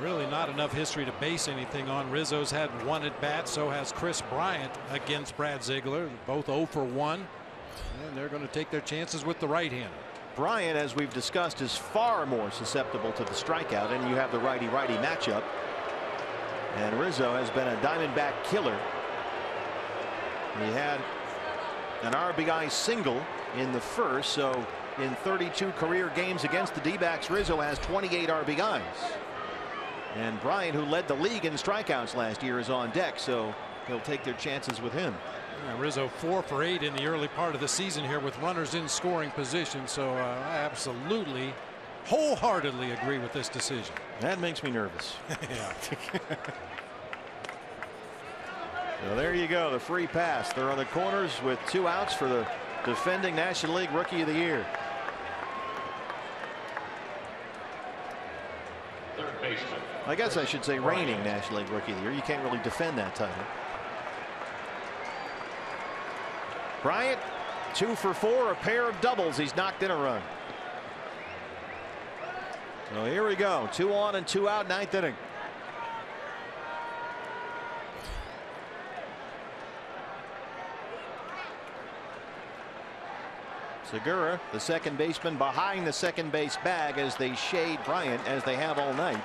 Really not enough history to base anything on. Rizzo's had one at bat. So has Kris Bryant against Brad Ziegler. Both 0 for 1. And they're going to take their chances with the right hander. Bryant, as we've discussed, is far more susceptible to the strikeout, and you have the righty righty matchup. And Rizzo has been a Diamondback killer. He had an RBI single in the first, so in 32 career games against the D-backs, Rizzo has 28 RBIs. And Bryant, who led the league in strikeouts last year, is on deck, so he'll take their chances with him. Yeah, Rizzo four for eight in the early part of the season here with runners in scoring position. So uh, I absolutely wholeheartedly agree with this decision. That makes me nervous. [LAUGHS] yeah. so there you go. The free pass. They're on the corners with two outs for the defending National League Rookie of the Year. Third baseman. I guess I should say reigning National League Rookie of the Year. You can't really defend that title. Bryant, two for four, a pair of doubles. He's knocked in a run. So here we go. Two on and two out, ninth inning. Segura, the second baseman behind the second base bag as they shade Bryant as they have all night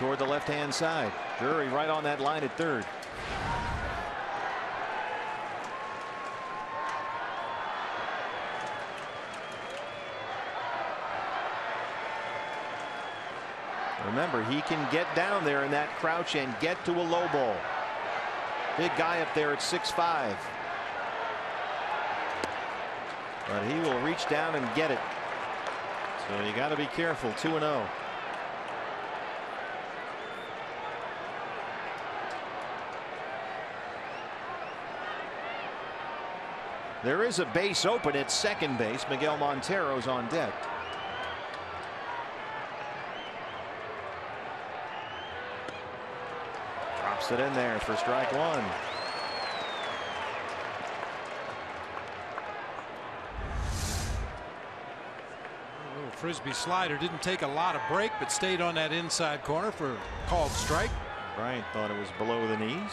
toward the left hand side. Drury right on that line at third. Remember, he can get down there in that crouch and get to a low ball. Big guy up there at 6'5. But he will reach down and get it. So you got to be careful. 2 0. There is a base open at second base. Miguel Montero's on deck. Drops it in there for strike one. Frisbee slider didn't take a lot of break, but stayed on that inside corner for called strike. Bryant thought it was below the knees.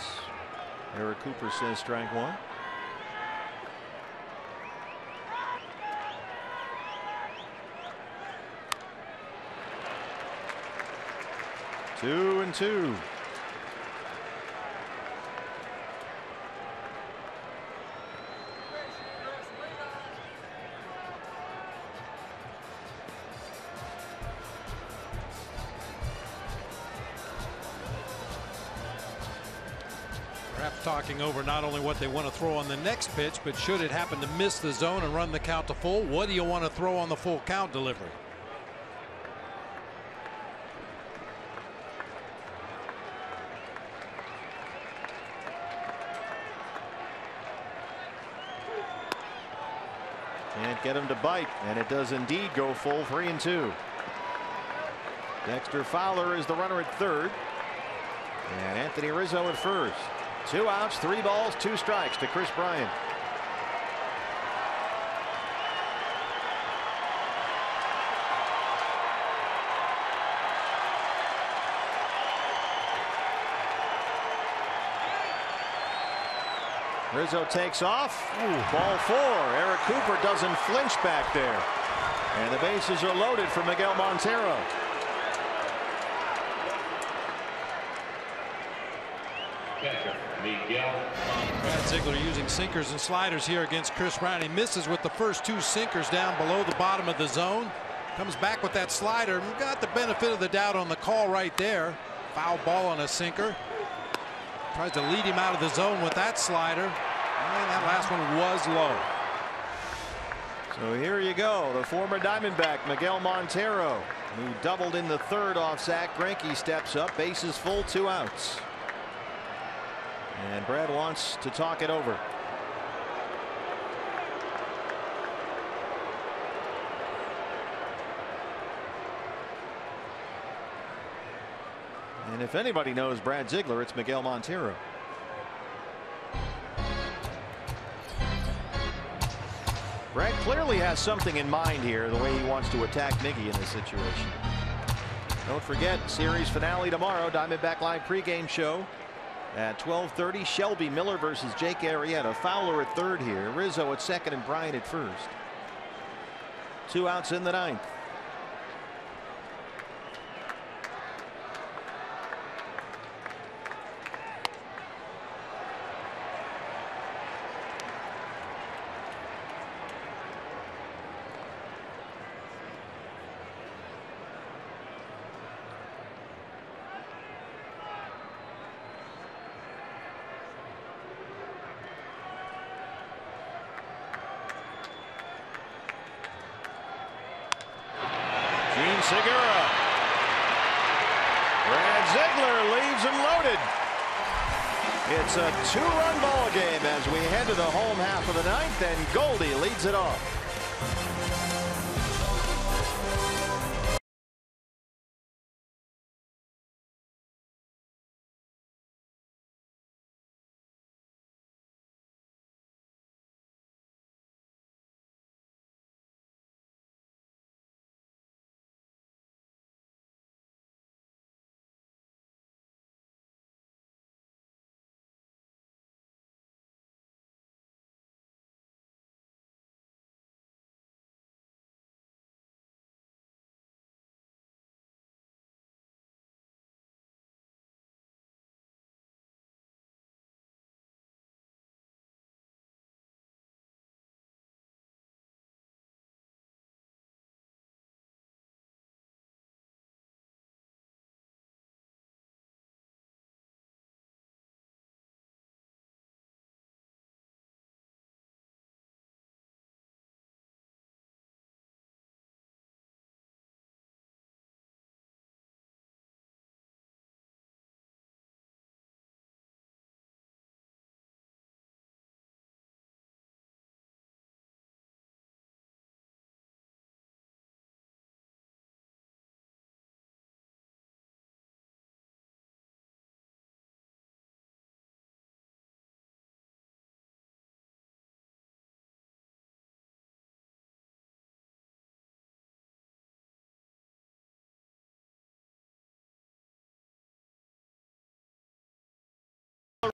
Eric Cooper says strike one. Two and two. Perhaps talking over not only what they want to throw on the next pitch, but should it happen to miss the zone and run the count to full, what do you want to throw on the full count delivery? Get him to bite, and it does indeed go full three and two. Dexter Fowler is the runner at third. And Anthony Rizzo at first. Two outs, three balls, two strikes to Kris Bryant. Rizzo takes off. Ooh, ball four. Eric Cooper doesn't flinch back there. And the bases are loaded for Miguel Montero. Catcher, Miguel Brad Ziegler using sinkers and sliders here against Chris Brown. He misses with the first two sinkers down below the bottom of the zone. Comes back with that slider. We got the benefit of the doubt on the call right there. Foul ball on a sinker. Tries to lead him out of the zone with that slider. And that last one was low. So here you go. The former Diamondback, Miguel Montero, who doubled in the third off Zack Greinke, steps up. Bases full, two outs. And Brad wants to talk it over. And if anybody knows Brad Ziegler, it's Miguel Montero. Brad clearly has something in mind here, the way he wants to attack Miggy in this situation. Don't forget, series finale tomorrow, Diamondback Live pregame show at 12:30. Shelby Miller versus Jake Arrieta. Fowler at third here. Rizzo at second and Bryant at first. Two outs in the ninth. Jean Segura. Brad Ziegler leaves him loaded. It's a two-run ball game as we head to the home half of the ninth, and Goldie leads it off.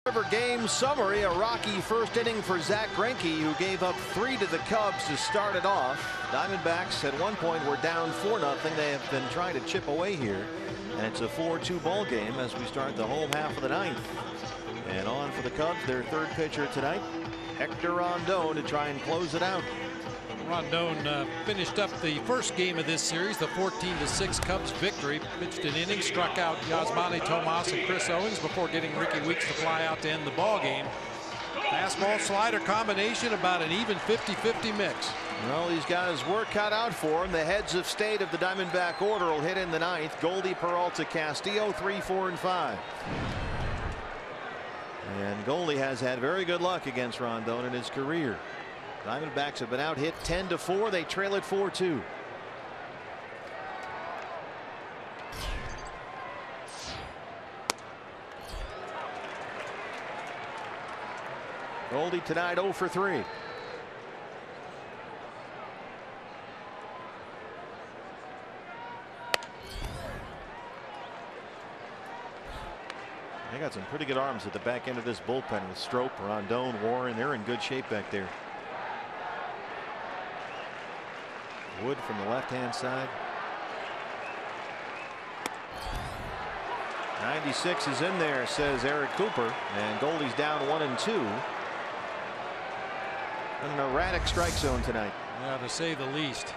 River game summary, a rocky first inning for Zack Greinke, who gave up three to the Cubs to start it off. Diamondbacks at one point were down 4 nothing. They have been trying to chip away here. And it's a 4-2 ball game as we start the home half of the ninth. And on for the Cubs, their third pitcher tonight, Hector Rondon, to try and close it out. Rondon uh, finished up the first game of this series, the 14 to 6 Cubs victory. Pitched an inning, struck out Yasmany Tomas and Chris Owings before getting Rickie Weeks to fly out to end the ball game. Fastball slider combination, about an even 50-50 mix. Well, he's got his work cut out for him. The heads of state of the Diamondback order will hit in the ninth. Goldie, Peralta, Castillo, three, four, and five. And Goldie has had very good luck against Rondon in his career. Diamondbacks have been out hit 10 to 4. They trail it 4 2. Goldie tonight 0 for 3. They got some pretty good arms at the back end of this bullpen with Strop, Rondon, Warren. They're in good shape back there. Wood from the left-hand side. 96 is in there, says Eric Cooper, and Goldie's down one and two. An erratic strike zone tonight. Yeah, to say the least.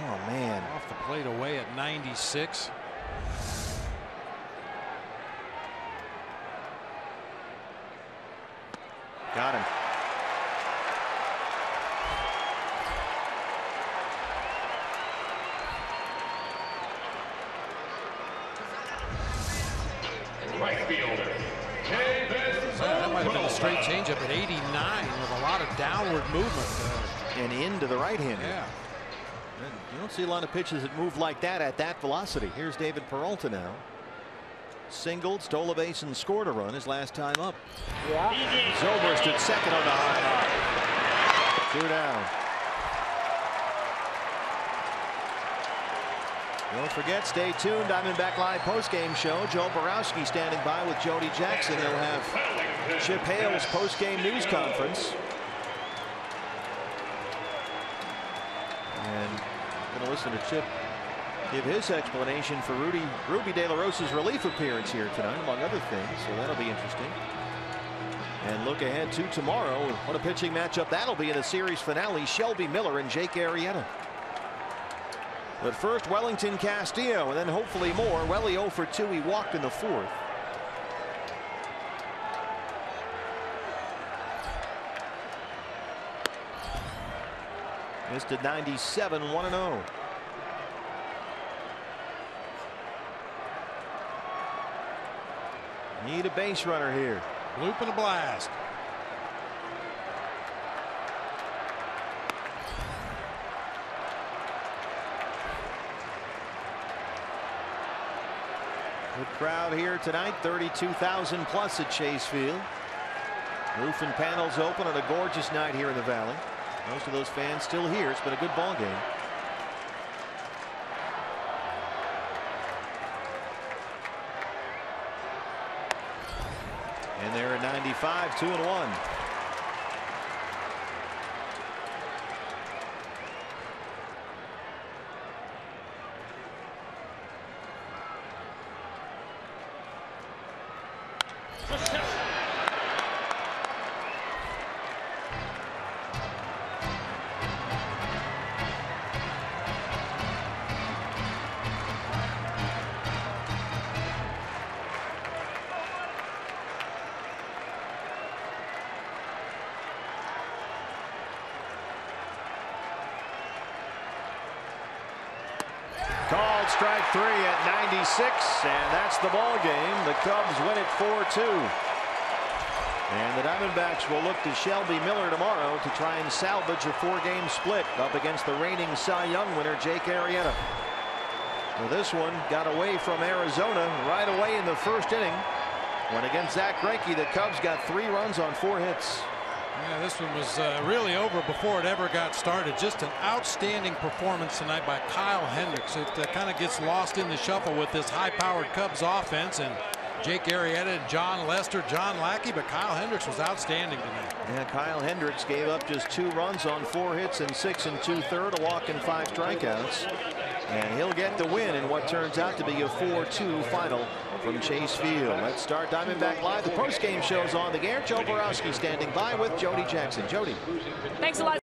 Oh man. Off the plate away at 96. Got him. Into the right hander. yeah. You don't see a lot of pitches that move like that at that velocity. Here's David Peralta now. Singled, stole a base, and scored a run his last time up. Yeah. Zobrist at second on the high hop. Two down. Don't forget, stay tuned. Diamondback Live postgame show. Joe Borowski standing by with Jody Jackson. They'll have Chip Hale's postgame news conference. And going to listen to Chip give his explanation for Rudy Rubby De La Rosa's relief appearance here tonight, among other things. So that'll be interesting. And look ahead to tomorrow. What a pitching matchup that'll be in the series finale. Shelby Miller and Jake Arrieta. But first, Wellington Castillo, and then hopefully more. Welly 0 for 2. He walked in the fourth. Missed at 97, 1 0. Need a base runner here. Loop and a blast. Good crowd here tonight, 32,000 plus at Chase Field. Roof and panels open on a gorgeous night here in the Valley. Most of those fans still here. It's been a good ball game. And they're at 95, 2 and 1. Strike three at 96, and that's the ball game. The Cubs win it 4-2. And the Diamondbacks will look to Shelby Miller tomorrow to try and salvage a four-game split up against the reigning Cy Young winner Jake Arrieta. Well, this one got away from Arizona right away in the first inning. When against Zack Greinke, the Cubs got three runs on four hits. Yeah, this one was uh, really over before it ever got started. Just an outstanding performance tonight by Kyle Hendricks. It uh, kind of gets lost in the shuffle with this high-powered Cubs offense and Jake Arrieta and Jon Lester, John Lackey, but Kyle Hendricks was outstanding tonight. Yeah, Kyle Hendricks gave up just two runs on four hits and six and two third, a walk and five strikeouts. And he'll get the win in what turns out to be a 4-2 final from Chase Field. Let's start Diamondback Live. The postgame show's on the air. Joe Borowski standing by with Jody Jackson. Jody. Thanks a lot.